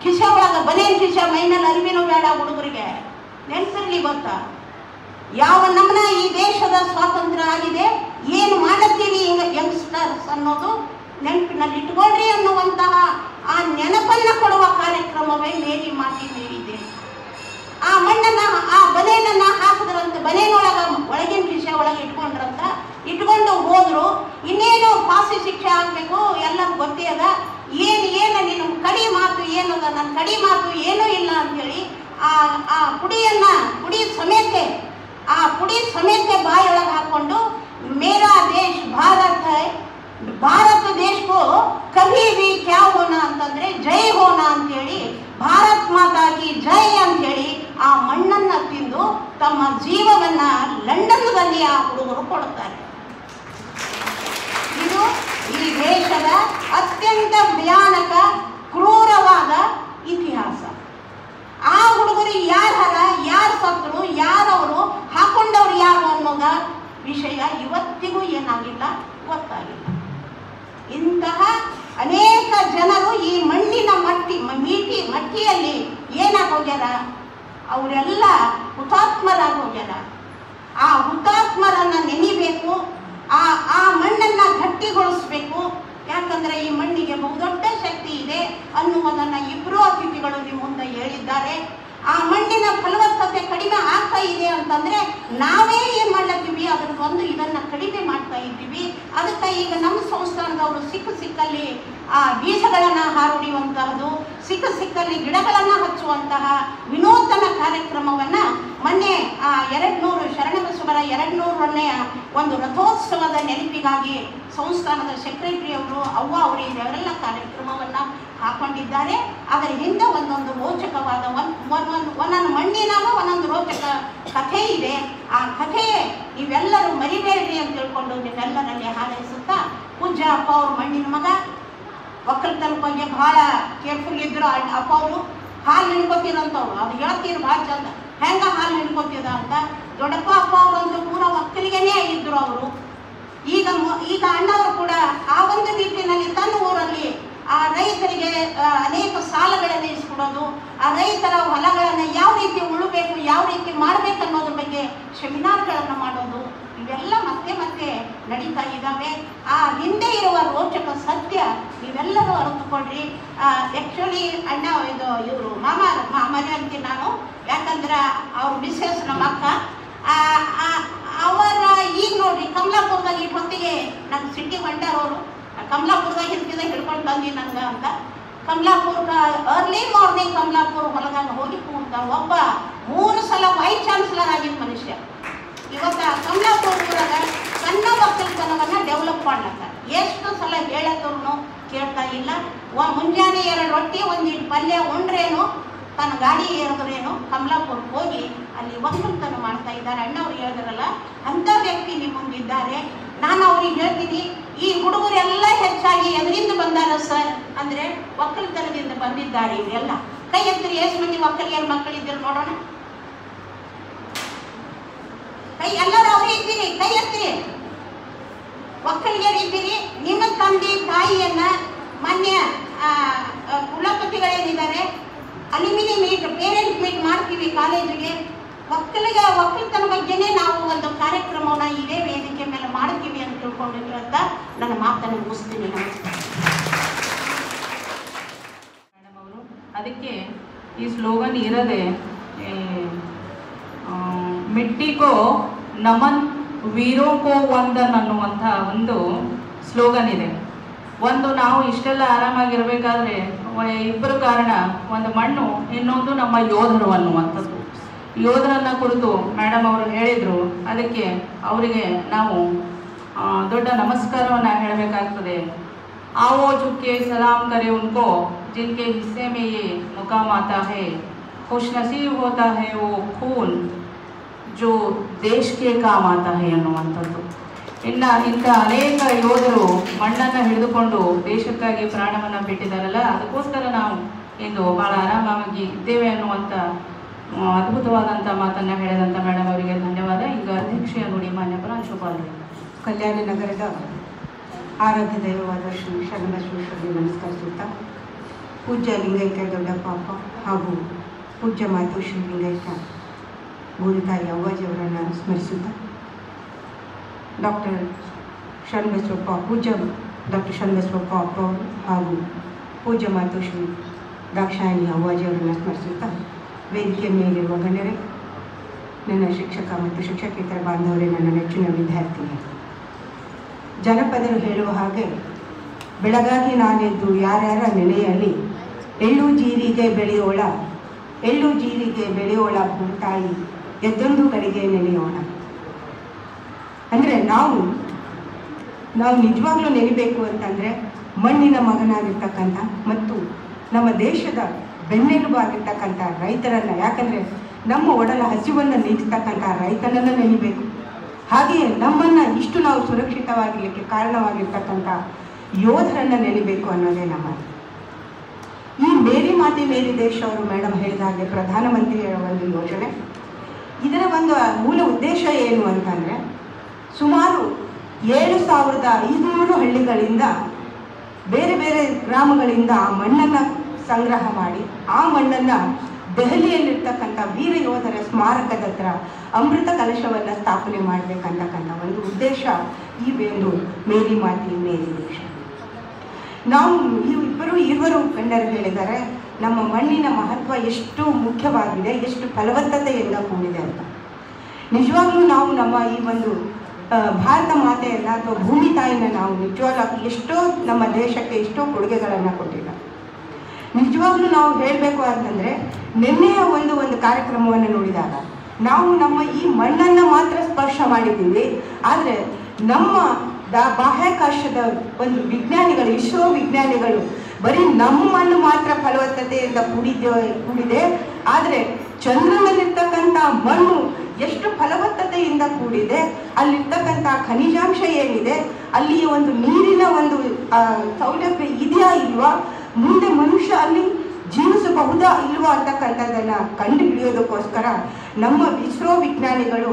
ಕಿಶ ಒಳಗ ಬನೇನ್ ಕಿಶ ಮೈನಲ್ಲಿ ಅರಿವಿನೂ ಬೇಡ ಹುಡುಗರಿಗೆ. ನೆನ್ಸಿರ್ಲಿ ಗೊತ್ತಾ? ಯಾವ ನಮನ ಈ ದೇಶದ ಸ್ವಾತಂತ್ರ್ಯ ಆಗಿದೆ, ಏನು ಮಾಡುತ್ತೀವಿ ಯಂಗ್ಸ್ಟರ್ಸ್ ಅನ್ನೋದು ನೆನಪಿನಲ್ಲಿ ಇಟ್ಕೊಳ್ರಿ ಅನ್ನುವಂತಹ ಆ ನೆನಪನ್ನ ಕೊಡುವ ಕಾರ್ಯಕ್ರಮವೇ ಮೇರಿ ಮಾತಿ ನೀಡಿದೆ ಆ ಮಣ್ಣನ್ನ, ಆ ಬಲೆಯನ್ನ ಹಾಕಿದ್ರಂತ ಬನೇನೊಳಗ ಒಳಗಿನ ವಿಷಯ ಒಳಗೆ ಇಟ್ಕೊಂಡ್ರಂತ ಇಟ್ಕೊಂಡು ಹೋದ್ರು. ಇನ್ನೇನು ಫಾಸಿ ಶಿಕ್ಷೆ ಆಗ್ಬೇಕು? ಎಲ್ಲ ಗೊತ್ತೇ ಅದ. ಏನು ಏನು ನಿನ್ನ ಕಡಿ ಮಾತು, ಏನದ? ನನ್ನ ಕಡಿ ಮಾತು ಏನೂ ಇಲ್ಲ ಅಂತೇಳಿ ಆ ಆ ಪುಡಿಯನ್ನ, ಪುಡಿ ಸಮೇತ ಆ ಪುಡಿ ಸಮೇತ ಬಾಯೊಳಗೆ ಹಾಕೊಂಡು ಮೇರಾ ದೇಶ್ ಭಾರತ್ ಭಾರತ ದೇಶಕ್ಕೂ ಕಭಿ ಬಿ ಕ್ಯಾ ಹೋನ ಅಂತಂದ್ರೆ ಜೈ ಹೋನ ಅಂತೇಳಿ ಭಾರತ್ ಮಾತಾ ಕಿ ಜೈ ಅಂತೇಳಿ ಆ ಮಣ್ಣನ್ನ ತಿಂದು ತಮ್ಮ ಜೀವವನ್ನ ಲಂಡನ್ನಲ್ಲಿ ಆ ಹುಡುಗರು ಕೊಡುತ್ತಾರೆ. ಇದು ಈ ದೇಶದ ಅತ್ಯಂತ ಭಯಾನಕ, ಕ್ರೂರವಾದ ಇತಿಹಾಸ. ಆ ಹುಡುಗರು ಯಾರ ಯಾರು ಸತ್ರು ಯಾರವರು, ಹಾಕೊಂಡವ್ರು ಯಾರು ಅನ್ನೋದ ವಿಷಯ ಇವತ್ತಿಗೂ ಏನಾಗಿಲ್ಲ, ಗೊತ್ತಾಗಿಲ್ಲ. ಇಂತಹ ಅನೇಕ ಜನರು ಈ ಮಣ್ಣಿನ ಮಟ್ಟಿ ಮೀಟಿ, ಮಟ್ಟಿಯಲ್ಲಿ ಏನಾಗಿ ಹೋಗ್ಯಾರ ಅವರೆಲ್ಲ ಹುತಾತ್ಮರಾಗಿ ಹೋಗ್ಯಾರ ಆ ಹುತಾತ್ಮರನ್ನು ನೆನಿಬೇಕು, ಆ ಆ ಮಣ್ಣನ್ನ ಗಟ್ಟಿಗೊಳಿಸ್ಬೇಕು. ಯಾಕಂದ್ರೆ ಈ ಮಣ್ಣಿಗೆ ಬಹುದೊಡ್ಡ ಶಕ್ತಿ ಇದೆ ಅನ್ನುವುದನ್ನು ಇಬ್ಬರು ಅತಿಥಿಗಳು ನಿಮ್ಮ ಮುಂದೆ ಹೇಳಿದ್ದಾರೆ. ಆ ಮಣ್ಣಿನ ಫಲವತ್ತತೆ ಕಡಿಮೆ ಆಗ್ತಾ ಇದೆ ಅಂತಂದ್ರೆ ನಾವೇ ಏನ್ ಮಾಡ್ಲತ್ತೀವಿ? ಅದ್ರ ಒಂದು ಇದನ್ನ ಕಡಿಮೆ ಮಾಡ್ತಾ ಇದ್ದೀವಿ. ಅದಕ್ಕೆ ಈಗ ನಮ್ಮ ಸಂಸ್ಥಾನದವರು ಸಿಕ್ಕ ಸಿಕ್ಕಲ್ಲಿ ಆ ಬೀಜಗಳನ್ನು ಹಾರುಡಿಯುವಂತಹದ್ದು ಸಿಕ್ಕ ಸಿಕ್ಕಲ್ಲಿ ಗಿಡಗಳನ್ನ ಹಚ್ಚುವಂತಹ ವಿನೂತನ ಕಾರ್ಯಕ್ರಮವನ್ನ ಮೊನ್ನೆ, ಆ, ಎರಡ್ನೂರು ಶರಣಬಸವರ ಎರಡ್ ನೂರನೆಯ ಒಂದು ರಥೋತ್ಸವದ ನೆನಪಿಗಾಗಿ ಸಂಸ್ಥಾನದ ಸೆಕ್ರೆಟರಿ ಅವರು, ಅವ್ವ ಅವರು ಇವರೆಲ್ಲ ಕಾರ್ಯಕ್ರಮವನ್ನ ಹಾಕೊಂಡಿದ್ದಾರೆ. ಅದರ ಹಿಂದೆ ಒಂದೊಂದು ರೋಚಕವಾದ ಒಂದ್ ಒಂದೊಂದು ಒಂದೊಂದು ಮಣ್ಣಿನಾಗ ಒಂದೊಂದು ರೋಚಕ ಕಥೆ ಇದೆ. ಆ ಕಥೆ ನೀವೆಲ್ಲರೂ ಮರಿಬೇಡ್ರಿ ಅಂತ ತಿಳ್ಕೊಂಡು ನೀವೆಲ್ಲರಲ್ಲಿ ಹಾರೈಸುತ್ತಾ ಪೂಜಾ ಅಪ್ಪ ಅವ್ರ ಮಣ್ಣಿನ ಮಗ ಒಕ್ಕಲ್ತನ ಬಗ್ಗೆ ಭಾಳ ಕೇರ್ಫುಲ್ ಇದ್ರು. ಅಪ್ಪ ಅವರು, ಹಾಲು ಹಿಡ್ಕೊತೀರಂತವ್ರು ಅದು ಹೇಳ್ತೀರಿ ಭಾಳ ಚಂದ ಹೆಂಗೆ ಹಾಲು ಹಿಡ್ಕೊತಿದ ಅಂತ. ದೊಡ್ಡಪ್ಪ, ಅಪ್ಪ ಅವರಂತೂ ಪೂರ ಒಕ್ಕಲಿಗೆನೇ ಇದ್ರು ಅವರು. ಈಗ ಈಗ ಅಣ್ಣವರು ಕೂಡ ಆ ಒಂದು ನಿಟ್ಟಿನಲ್ಲಿ ತನ್ನ ಊರಲ್ಲಿ ಆ ರೈತರಿಗೆ ಅನೇಕ ಸಾಲಗಳನ್ನು ಇಸ್ಕೊಡೋದು. ಆ ರೈತರ ಹೊಲಗಳನ್ನು ಯಾವ ರೀತಿ ಉಳಬೇಕು, ಯಾವ ರೀತಿ ಮಾಡಬೇಕು ಅನ್ನೋದ್ರ ಬಗ್ಗೆ ಸೆಮಿನಾರ್ಗಳನ್ನು ಮಾಡೋದು. ಇವೆಲ್ಲ ಮತ್ತೆ ಮತ್ತೆ ನಡೀತಾ ಇದ್ದಾವೆ. ಆ ಹಿಂದೆ ಇರುವ ರೋಚಕ ಸತ್ಯ ನೀವೆಲ್ಲರೂ ಅರಿತುಕೊಳ್ರಿ ಆ್ಯಕ್ಚುಲಿ ಅಣ್ಣ, ಇದು ಇವರು ಮಾಮ, ಮಾಮನೆ ಅಂತೀನಿ ನಾನು. ಯಾಕಂದ್ರೆ ಅವ್ರ ಮಿಸ್ಸಸ್ ನಮ್ಮ ಅಕ್ಕ. ಅವರ ಈಗ ನೋಡ್ರಿ ಕಮಲಾಪುರದಾಗ ಈ ನನ್ನ ಸಿಟಿ ಹೊಂಟಾರವರು ಕಮಲಾಪುರದಾಗ ಇರ್ತಿದ್ದ ಹಿಡ್ಕೊಂಡು ಬಂದಿ ನಂಗೆ ಅಂತ. ಕಮಲಾಪುರ ಅರ್ಲಿ ಮಾರ್ನಿಂಗ್ ಕಮಲಾಪುರ ಹೊಲದಾಗ ಹೋಗಿ ಕೂತ ಒಬ್ಬ ಮೂರು ಸಲ ವೈಸ್ ಚಾನ್ಸಲರ್ ಆಗಿದ್ದ ಮನುಷ್ಯ. ಇವತ್ತ ಕಮಲಾಪುರ ಊರಾಗ ಸಣ್ಣ ಒಕ್ಕಲ್ತನವನ್ನು ಡೆವಲಪ್ ಮಾಡ್ಲತ್ತ ಎಷ್ಟು ಸಲ ಹೇಳದ್ರು ಕೇಳ್ತಾ ಇಲ್ಲ. ಮುಂಜಾನೆ ಎರಡು ರೊಟ್ಟಿ ಒಂದಿಟ್ಟು ಪಲ್ಯ ಉಂಡ್ರೇನು ತನ್ನ ಗಾಡಿ ಏರಿದ್ರೇನು ಕಮಲಾಪುರ ಹೋಗಿ ಅಲ್ಲಿ ಒಕ್ಕಲ್ತನ ಮಾಡ್ತಾ ಇದ್ದಾರೆ. ಅಣ್ಣವ್ರು ಹೇಳಿದ್ರಲ್ಲ, ಅಂಥ ವ್ಯಕ್ತಿ ನಿಮ್ಮ ನಾನು ಅವ್ರಿಗೆ ಹೇಳ್ತೀನಿ, ಈ ಹುಡುಗರೆಲ್ಲ ಹೆಚ್ಚಾಗಿ ಎದರಿಂದ ಬಂದಾರ ಸರ್ ಅಂದರೆ ಒಕ್ಕಲ್ತನದಿಂದ ಬಂದಿದ್ದಾರೆ ಇವರೆಲ್ಲ. ಕೈ ಎತ್ತರಿ, ಎಷ್ಟು ಮಂದಿ ಒಕ್ಕಲಿಗರ ಮಕ್ಕಳಿದ್ದೀರಿ ನೋಡೋಣ. ಕೈ ಎಲ್ಲರೂ ಅವರೇ ಇದ್ದೀರಿ ಕೈ ಎತ್ತಿರಿ ಒಕ್ಕಲಿಗರು ಇದ್ದೀರಿ, ನಿಮ್ಮ ತಂದೆ, ತಾಯಿಯನ್ನ ಮಾನ್ಯ ಕುಲಪತಿಗಳೇನಿದ್ದಾರೆ ಅಲ್ಯೂಮಿನಿ ಮೀಟ್ ಪೇರೆಂಟ್ ಮೀಟ್ ಮಾಡ್ತೀವಿ ಕಾಲೇಜಿಗೆ. ಒಕ್ಕಲಿಗ, ಒಕ್ಕಲ್ತನ ಬಗ್ಗೆನೇ ನಾವು ಒಂದು ಕಾರ್ಯಕ್ರಮವನ್ನು ಇದೇ ವೇದಿಕೆ ಮೇಲೆ ಮಾಡ್ತೀವಿ ಅಂತ ತಿಳ್ಕೊಂಡಿದ್ರು ಅಂತ ನನ್ನ ಮಾತನ್ನು ಮುಗಿಸ್ತೀನಿ. ಅದಕ್ಕೆ ಈ ಸ್ಲೋಗನ್ ಇರೋದೆ ಏ, ಆ, ಮಿಟ್ಟಿಕೋ ನಮನ್ ವೀರೋಕೋ ವಂದನ್ ಅನ್ನುವಂಥ ಒಂದು ಸ್ಲೋಗನ್ ಇದೆ ಒಂದು ನಾವು ಇಷ್ಟೆಲ್ಲ ಆರಾಮಾಗಿರ್ಬೇಕಾದ್ರೆ ವ- ಇಬ್ಬರು ಕಾರಣ ಒಂದು ಮಣ್ಣು ಇನ್ನೊಂದು ನಮ್ಮ ಯೋಧರು ಅನ್ನುವಂಥದ್ದು ಯೋಧರನ್ನ ಕುರಿತು ಮೇಡಮ್ ಅವರು ಹೇಳಿದರು ಅದಕ್ಕೆ ಅವರಿಗೆ ನಾವು ಆ, ದೊಡ್ಡ ನಮಸ್ಕಾರವನ್ನು ಹೇಳಬೇಕಾಗ್ತದೆ आओ झुक के सलाम करे उनको जिनके हिस्से में ये मुकाम आता है खुश नसीब होता है वो खून जो ದೇಶ ಕೆ ಕಾಮ್ ಆತ ಹೇ ಅನ್ನುವಂಥದ್ದು ಇನ್ನು ಇಂಥ ಅನೇಕ ಯೋಧರು ಮಣ್ಣನ್ನು ಹಿಡಿದುಕೊಂಡು ದೇಶಕ್ಕಾಗಿ ಪ್ರಾಣವನ್ನು ಬಿಟ್ಟಿದ್ದಾರಲ್ಲ ಅದಕ್ಕೋಸ್ಕರ ನಾವು ಇಂದು ಭಾಳ ಆರಾಮಾಗಿ ಇದ್ದೇವೆ ಅನ್ನುವಂಥ ಆ, ಅದ್ಭುತವಾದಂಥ ಮಾತನ್ನು ಹೇಳಿದಂಥ ಮೇಡಮ್ ಅವರಿಗೆ ಧನ್ಯವಾದ ಈಗ ಅಧ್ಯಕ್ಷೆಯ ನುಡಿ ಮಾನ್ಯ ಪ್ರಾಂಶುಪಾಲರು ಕಲ್ಯಾಣ ನಗರದ ಆರಾಧ್ಯ ದೈವವಾದ ಶ್ರೀ ಶರಣಬಸವೇಶ್ವರಿಗೆ ನಮಸ್ಕರಿಸುತ್ತಾ ಪೂಜ್ಯ ಲಿಂಗೈಕ್ಯ ದೊಡ್ಡಪ್ಪ ಅಪ್ಪ ಹಾಗೂ ಪೂಜ್ಯ ಮಾತು ಶ್ರೀ ಲಿಂಗೈಕ್ಯ ಗೋರಿತಾಯಿ ಅವ್ವಾಜಿಯವರನ್ನು ಸ್ಮರಿಸುತ್ತಾ? ಡಾಕ್ಟರ್ ಶರಣಬಸವಪ್ಪ, ಪೂಜ್ಯ ಡಾಕ್ಟರ್ ಶರಣಬಸವಪ್ಪ ಅಪ್ಪ ಹಾಗೂ ಪೂಜ್ಯ ಮಾತೃಶ್ರೀ ದಾಕ್ಷಾಯಣಿ ಅವ್ವಾಜಿಯವರನ್ನು ಸ್ಮರಿಸುತ್ತಾ? ವೇದಿಕೆ ಮೇಲಿರುವ ಗಣ್ಯರೇ, ನನ್ನ ಶಿಕ್ಷಕ ಮತ್ತು ಶಿಕ್ಷಕೇತರ ಬಾಂಧವರೇ, ನನ್ನ ನೆಚ್ಚಿನ ವಿದ್ಯಾರ್ಥಿನಿ ಜನಪದರು ಹೇಳುವ ಹಾಗೆ, ಬೆಳಗಾಗಿ ನಾನೆದ್ದು ಯಾರ್ಯಾರ ನೆನೆಯಲ್ಲಿ ಎಳ್ಳು ಜೀರಿಗೆ ಬೆಳೆಯೋಳ ಎಳ್ಳು ಜೀರಿಗೆ ಬೆಳೆಯೋಳ ಭೂತಾಯಿ ಎದ್ದೊಂದು ಕಡೆಗೆ ನೆನೆಯೋಣ. ಅಂದರೆ ನಾವು ನಾವು ನಿಜವಾಗ್ಲೂ ನೆನೆಬೇಕು ಅಂತಂದರೆ ಮಣ್ಣಿನ ಮಗನಾಗಿರ್ತಕ್ಕಂಥ ಮತ್ತು ನಮ್ಮ ದೇಶದ ಬೆನ್ನೆಲುಬಾಗಿರ್ತಕ್ಕಂಥ ರೈತರನ್ನು. ಯಾಕಂದರೆ ನಮ್ಮ ಒಡಲ ಹಸಿವನ್ನು ನೀಡ್ತಕ್ಕಂಥ ರೈತನನ್ನು ನೆನಿಬೇಕು. ಹಾಗೆಯೇ ನಮ್ಮನ್ನು ಇಷ್ಟು ನಾವು ಸುರಕ್ಷಿತವಾಗಿರಲಿಕ್ಕೆ ಕಾರಣವಾಗಿರ್ತಕ್ಕಂಥ ಯೋಧರನ್ನು ನೆನೆಬೇಕು ಅನ್ನೋದೇ ನಮ್ಮ ಈ ಮೇರಿ ಮಾತೆ ಮೇರಿ ದೇಶ ಅವರು ಮೇಡಮ್ ಹೇಳಿದ ಹಾಗೆ ಪ್ರಧಾನಮಂತ್ರಿಯ ಒಂದು ಯೋಜನೆ. ಇದರ ಒಂದು ಮೂಲ ಉದ್ದೇಶ ಏನು ಅಂತಂದರೆ ಸುಮಾರು ಏಳು ಸಾವಿರದ ಐದುನೂರು ಹಳ್ಳಿಗಳಿಂದ ಬೇರೆ ಬೇರೆ ಗ್ರಾಮಗಳಿಂದ ಆ ಮಣ್ಣನ್ನು ಸಂಗ್ರಹ ಮಾಡಿ, ಆ ಮಣ್ಣನ್ನು ದೆಹಲಿಯಲ್ಲಿರ್ತಕ್ಕಂಥ ವೀರ ಯೋಧರ ಸ್ಮಾರಕದ ಹತ್ರ ಅಮೃತ ಕಲಶವನ್ನು ಸ್ಥಾಪನೆ ಮಾಡಬೇಕಂತಕ್ಕಂಥ ಒಂದು ಉದ್ದೇಶ ಈ ಒಂದು ಮೇರಿ ಮಾತಿ ಮೇರಿ ದೇಶ. ನಾವು ಇಬ್ಬರು ಇರುವರು ಕಂಡರು ಹೇಳಿದ್ದಾರೆ, ನಮ್ಮ ಮಣ್ಣಿನ ಮಹತ್ವ ಎಷ್ಟು ಮುಖ್ಯವಾಗಿದೆ, ಎಷ್ಟು ಫಲವತ್ತತೆಯಿಂದ ಕೂಡಿದೆ ಅಂತ. ನಿಜವಾಗ್ಲೂ ನಾವು ನಮ್ಮ ಈ ಒಂದು ಭಾರತ ಮಾತೆಯನ್ನ ಅಥವಾ ಭೂಮಿ ತಾಯಿನ ನಾವು ನಿಜವಾಗ್ಲೂ ಎಷ್ಟೋ ನಮ್ಮ ದೇಶಕ್ಕೆ ಎಷ್ಟೋ ಕೊಡುಗೆಗಳನ್ನು ಕೊಟ್ಟಿಲ್ಲ. ನಿಜವಾಗ್ಲೂ ನಾವು ಹೇಳಬೇಕು ಅಂತಂದರೆ, ನಿನ್ನೆಯ ಒಂದು ಒಂದು ಕಾರ್ಯಕ್ರಮವನ್ನು ನೋಡಿದಾಗ ನಾವು ನಮ್ಮ ಈ ಮಣ್ಣನ್ನು ಮಾತ್ರ ಸ್ಪರ್ಶ ಮಾಡಿದ್ದೀವಿ, ಆದರೆ ನಮ್ಮ ಬಾಹ್ಯಾಕಾಶದ ಒಂದು ವಿಜ್ಞಾನಿಗಳು, ಇಸ್ರೋ ವಿಜ್ಞಾನಿಗಳು, ಬರೀ ನಮ್ಮ ಮಾತ್ರ ಫಲವತ್ತತೆಯಿಂದ ಕೂಡಿದ ಕೂಡಿದೆ. ಆದರೆ ಚಂದ್ರನಲ್ಲಿರ್ತಕ್ಕಂಥ ಮಣ್ಣು ಎಷ್ಟು ಫಲವತ್ತತೆಯಿಂದ ಕೂಡಿದೆ, ಅಲ್ಲಿರ್ತಕ್ಕಂಥ ಖನಿಜಾಂಶ ಏನಿದೆ ಅಲ್ಲಿಯ ಒಂದು ನೀರಿನ ಒಂದು ಸೌಲಭ್ಯ ಇದೆಯಾ ಇಲ್ವಾ? ಮುಂದೆ ಮನುಷ್ಯ ಅಲ್ಲಿ ಜೀವಿಸಬಹುದಾ ಇಲ್ವಾ ಕಂಡು ಕಂಡುಹಿಡಿಯೋದಕ್ಕೋಸ್ಕರ ನಮ್ಮ ಇಸ್ರೋ ವಿಜ್ಞಾನಿಗಳು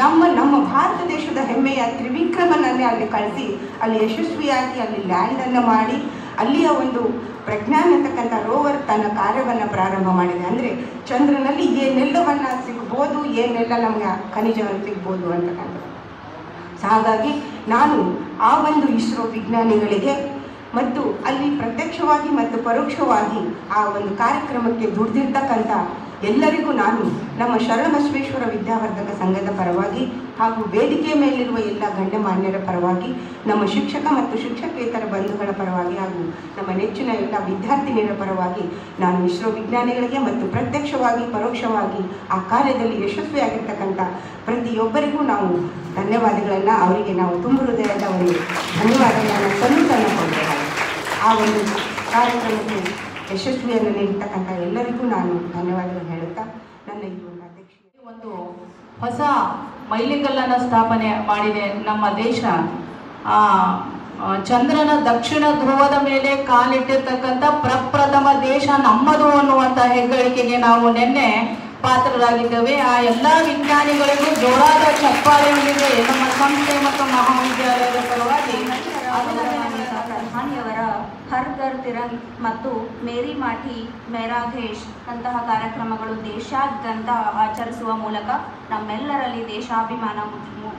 ನಮ್ಮ ನಮ್ಮ ಭಾರತ ದೇಶದ ಹೆಮ್ಮೆಯ ತ್ರಿವಿಕ್ರಮನನ್ನೇ ಅಲ್ಲಿ ಕಳಿಸಿ, ಅಲ್ಲಿ ಯಶಸ್ವಿಯಾಗಿ ಅಲ್ಲಿ ಲ್ಯಾಂಡನ್ನು ಮಾಡಿ, ಅಲ್ಲಿಯ ಒಂದು ಪ್ರಜ್ಞಾನ ಅಂತಕ್ಕಂಥ ರೋವರ್ ತನ್ನ ಕಾರ್ಯವನ್ನು ಪ್ರಾರಂಭ ಮಾಡಿದೆ. ಅಂದರೆ ಚಂದ್ರನಲ್ಲಿ ಏನೆಲ್ಲವನ್ನು ಸಿಗ್ಬೋದು ಏನೆಲ್ಲ ನಮಗೆ ಖನಿಜವನ್ನು ಸಿಗ್ಬೋದು ಅಂತಕ್ಕಂಥದ್ದು ಹಾಗಾಗಿ ನಾನು ಆ ಒಂದು ಇಸ್ರೋ ವಿಜ್ಞಾನಿಗಳಿಗೆ ಮತ್ತು ಅಲ್ಲಿ ಪ್ರತ್ಯಕ್ಷವಾಗಿ ಮತ್ತು ಪರೋಕ್ಷವಾಗಿ ಆ ಒಂದು ಕಾರ್ಯಕ್ರಮಕ್ಕೆ ದುಡ್ದಿರ್ತಕ್ಕಂಥ ಎಲ್ಲರಿಗೂ ನಾನು ನಮ್ಮ ಶರಣಬಸವೇಶ್ವರ ವಿದ್ಯಾವರ್ಧಕ ಸಂಘದ ಪರವಾಗಿ ಹಾಗೂ ವೇದಿಕೆ ಮೇಲಿರುವ ಎಲ್ಲ ಗಣ್ಯಮಾನ್ಯರ ಪರವಾಗಿ, ನಮ್ಮ ಶಿಕ್ಷಕ ಮತ್ತು ಶಿಕ್ಷಕೇತರ ಬಂಧುಗಳ ಪರವಾಗಿ ಹಾಗೂ ನಮ್ಮ ನೆಚ್ಚಿನ ಎಲ್ಲ ವಿದ್ಯಾರ್ಥಿನಿಯರ ಪರವಾಗಿ ನಾನು ಇಸ್ರೋ ವಿಜ್ಞಾನಿಗಳಿಗೆ ಮತ್ತು ಪ್ರತ್ಯಕ್ಷವಾಗಿ, ಪರೋಕ್ಷವಾಗಿ ಆ ಕಾರ್ಯದಲ್ಲಿ ಯಶಸ್ವಿಯಾಗಿರ್ತಕ್ಕಂಥ ಪ್ರತಿಯೊಬ್ಬರಿಗೂ ನಾವು ಧನ್ಯವಾದಗಳನ್ನು ಅವರಿಗೆ ನಾವು ತುಂಬ ಹೃದಯದ ಅವರಿಗೆ ಧನ್ಯವಾದಗಳನ್ನು ಸಲ್ಲುತ್ತನ್ನು ಆ ಒಂದು ಕಾರ್ಯಕ್ರಮಕ್ಕೆ ಯಶಸ್ವಿಯನ್ನು ನೀಡ್ತಕ್ಕಂಥ ಎಲ್ಲರಿಗೂ ನಾನು ಧನ್ಯವಾದಗಳು ಹೇಳುತ್ತಾ, ನನ್ನ ಈ ಒಂದು ಅಧ್ಯಕ್ಷ ಒಂದು ಹೊಸ ಮೈಲಿಗಲ್ಲನ್ನು ಸ್ಥಾಪನೆ ಮಾಡಿದೆ ನಮ್ಮ ದೇಶ. ಚಂದ್ರನ ದಕ್ಷಿಣ ಧ್ರುವದ ಮೇಲೆ ಕಾಲಿಟ್ಟಿರ್ತಕ್ಕಂಥ ಪ್ರಪ್ರಥಮ ದೇಶ ನಮ್ಮದು ಅನ್ನುವಂಥ ಹೆಗ್ಗಳಿಕೆಗೆ ನಾವು ನಿನ್ನೆ ಪಾತ್ರರಾಗಿದ್ದೇವೆ. ಆ ಎಲ್ಲ ವಿಜ್ಞಾನಿಗಳಿಗೂ ಜೋರಾದ ಚಪ್ಪಾಳೆ ನಮ್ಮ ಸಂಸ್ಥೆ ಮತ್ತು ಮಹಾವಿದ್ಯಾಲಯದ ಪರವಾಗಿ ಹರ್ ಘರ್ ತಿರಂಗ್ ಮತ್ತು ಮೇರಿ ಮಾಠಿ ಮೇರಾ ದೇಶ್ ಅಂತಹ ಕಾರ್ಯಕ್ರಮಗಳು ದೇಶಾದ್ಯಂತ ಆಚರಿಸುವ ಮೂಲಕ ನಮ್ಮೆಲ್ಲರಲ್ಲಿ ದೇಶಾಭಿಮಾನ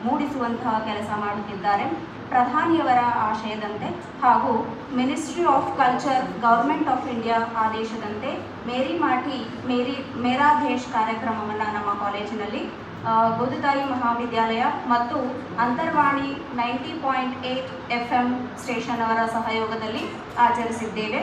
ಮೂಡಿಸುವಂತಹ ಕೆಲಸ ಮಾಡುತ್ತಿದ್ದಾರೆ. ಪ್ರಧಾನಿಯವರ ಆಶಯದಂತೆ ಹಾಗೂ ministry of culture government of India ಆದೇಶದಂತೆ ಮೇರಿ ಮಾಠಿ ಮೇರಿ ಮೇರಾ ದೇಶ್ ಕಾರ್ಯಕ್ರಮವನ್ನು ನಮ್ಮ ಕಾಲೇಜಿನಲ್ಲಿ ಗೋದುತಾಯಿ ಮಹಾವಿದ್ಯಾಲಯ ಮತ್ತು Antarvani ninety point eight F M station ಅವರ ಸಹಯೋಗದಲ್ಲಿ ಆಚರಿಸಿದ್ದೇವೆ.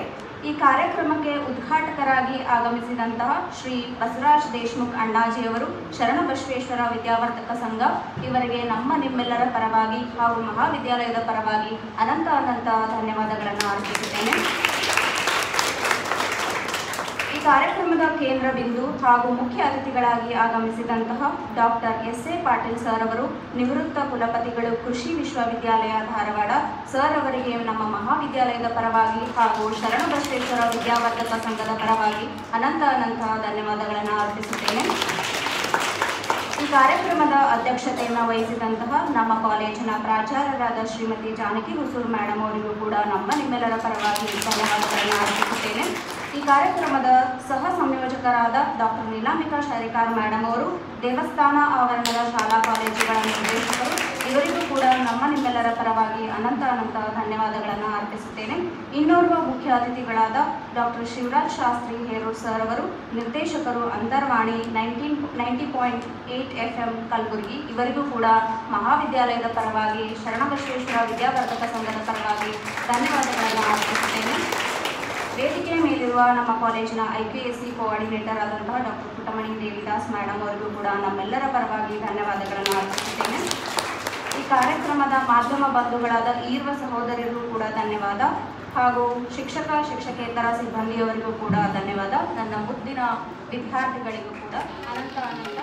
ಈ ಕಾರ್ಯಕ್ರಮಕ್ಕೆ ಉದ್ಘಾಟಕರಾಗಿ ಆಗಮಿಸಿದಂತಹ ಶ್ರೀ ಬಸವರಾಜ್ ದೇಶ್ಮುಖ್ ಅಣ್ಣಾಜಿಯವರು ಶರಣಬಸವೇಶ್ವರ ವಿದ್ಯಾವರ್ಧಕ ಸಂಘ, ಇವರಿಗೆ ನಮ್ಮ ನಿಮ್ಮೆಲ್ಲರ ಪರವಾಗಿ ಹಾಗೂ ಮಹಾವಿದ್ಯಾಲಯದ ಪರವಾಗಿ ಅನಂತ ಅನಂತ ಧನ್ಯವಾದಗಳನ್ನು ಅರ್ಪಿಸುತ್ತೇನೆ. ಕಾರ್ಯಕ್ರಮದ ಕೇಂದ್ರ ಬಿಂದು ಹಾಗೂ ಮುಖ್ಯ ಅತಿಥಿಗಳಾಗಿ ಆಗಮಿಸಿದಂತಹ doctor S A Patil sir ಅವರು, ನಿವೃತ್ತ ಕುಲಪತಿಗಳು ಕೃಷಿ ವಿಶ್ವವಿದ್ಯಾಲಯ ಧಾರವಾಡ, ಸರ್ ಅವರಿಗೆ ನಮ್ಮ ಮಹಾವಿದ್ಯಾಲಯದ ಪರವಾಗಿ ಹಾಗೂ ಶರಣಬಸವೇಶ್ವರ ವಿದ್ಯಾವರ್ಧಕ ಸಂಘದ ಪರವಾಗಿ ಅನಂತ ಅನಂತ ಧನ್ಯವಾದಗಳನ್ನು ಅರ್ಪಿಸುತ್ತೇನೆ. ಈ ಕಾರ್ಯಕ್ರಮದ ಅಧ್ಯಕ್ಷತೆಯನ್ನು ವಹಿಸಿದಂತಹ ನಮ್ಮ ಕಾಲೇಜಿನ ಪ್ರಾಚಾರ್ಯರಾದ ಶ್ರೀಮತಿ ಜಾನಕಿ ಹುಸೂರು ಮೇಡಮ್ ಅವರಿಗೂ ಕೂಡ ನಮ್ಮ ನಿಮ್ಮೆಲ್ಲರ ಪರವಾಗಿ ಧನ್ಯವಾದಗಳನ್ನು ಅರ್ಪಿಸುತ್ತೇನೆ. ಈ ಕಾರ್ಯಕ್ರಮದ ಸಹ ಸಂಯೋಜಕರಾದ ಡಾಕ್ಟರ್ ನೀಲಾಂಬಿಕಾ ಶರಿಕಾರ್ ಮೇಡಮ್ ಅವರು ದೇವಸ್ಥಾನ ಆವರಣದ ಶಾಲಾ ಕಾಲೇಜುಗಳ ನಿರ್ದೇಶಕರು ಇವರಿಗೂ ಕೂಡ ನಮ್ಮ ನಿಮ್ಮೆಲ್ಲರ ಪರವಾಗಿ ಅನಂತ ಅನಂತ ಧನ್ಯವಾದಗಳನ್ನು ಅರ್ಪಿಸುತ್ತೇನೆ. ಇನ್ನೋರ್ವ ಮುಖ್ಯ ಅತಿಥಿಗಳಾದ ಡಾಕ್ಟರ್ ಶಿವರಾಜ್ ಶಾಸ್ತ್ರಿ ಹೇರೂರ್ ಸರ್ ಅವರು, ನಿರ್ದೇಶಕರು Antarvani nineteen ninety point eight F M Kalaburagi, ಇವರಿಗೂ ಕೂಡ ಮಹಾವಿದ್ಯಾಲಯದ ಪರವಾಗಿ ಶರಣಬಸವೇಶ್ವರ ವಿದ್ಯಾವರ್ಧಕ ಸಂಘದ ಪರವಾಗಿ ಧನ್ಯವಾದಗಳನ್ನು ಅರ್ಪಿಸುತ್ತೇನೆ. ವೇದಿಕೆಯ ಮೇಲಿರುವ ನಮ್ಮ ಕಾಲೇಜಿನ I K S C coordinator ಆದಂತಹ ಡಾಕ್ಟರ್ ಪುಟ್ಟಮಣಿ ದೇವಿದಾಸ್ ಮೇಡಮ್ ಅವರಿಗೂ ಕೂಡ ನಮ್ಮೆಲ್ಲರ ಪರವಾಗಿ ಧನ್ಯವಾದಗಳನ್ನು ಅರ್ಪಿಸುತ್ತೇನೆ. ಈ ಕಾರ್ಯಕ್ರಮದ ಮಾಧ್ಯಮ ಬಂಧುಗಳಾದ ಈರ್ವ ಸಹೋದರಿಗೂ ಕೂಡ ಧನ್ಯವಾದ ಹಾಗೂ ಶಿಕ್ಷಕ, ಶಿಕ್ಷಕೇತರ ಸಿಬ್ಬಂದಿಯವರಿಗೂ ಕೂಡ ಧನ್ಯವಾದ. ನನ್ನ ಮುದ್ದಿನ ವಿದ್ಯಾರ್ಥಿಗಳಿಗೂ ಕೂಡ ಅನಂತ ಅನಂತ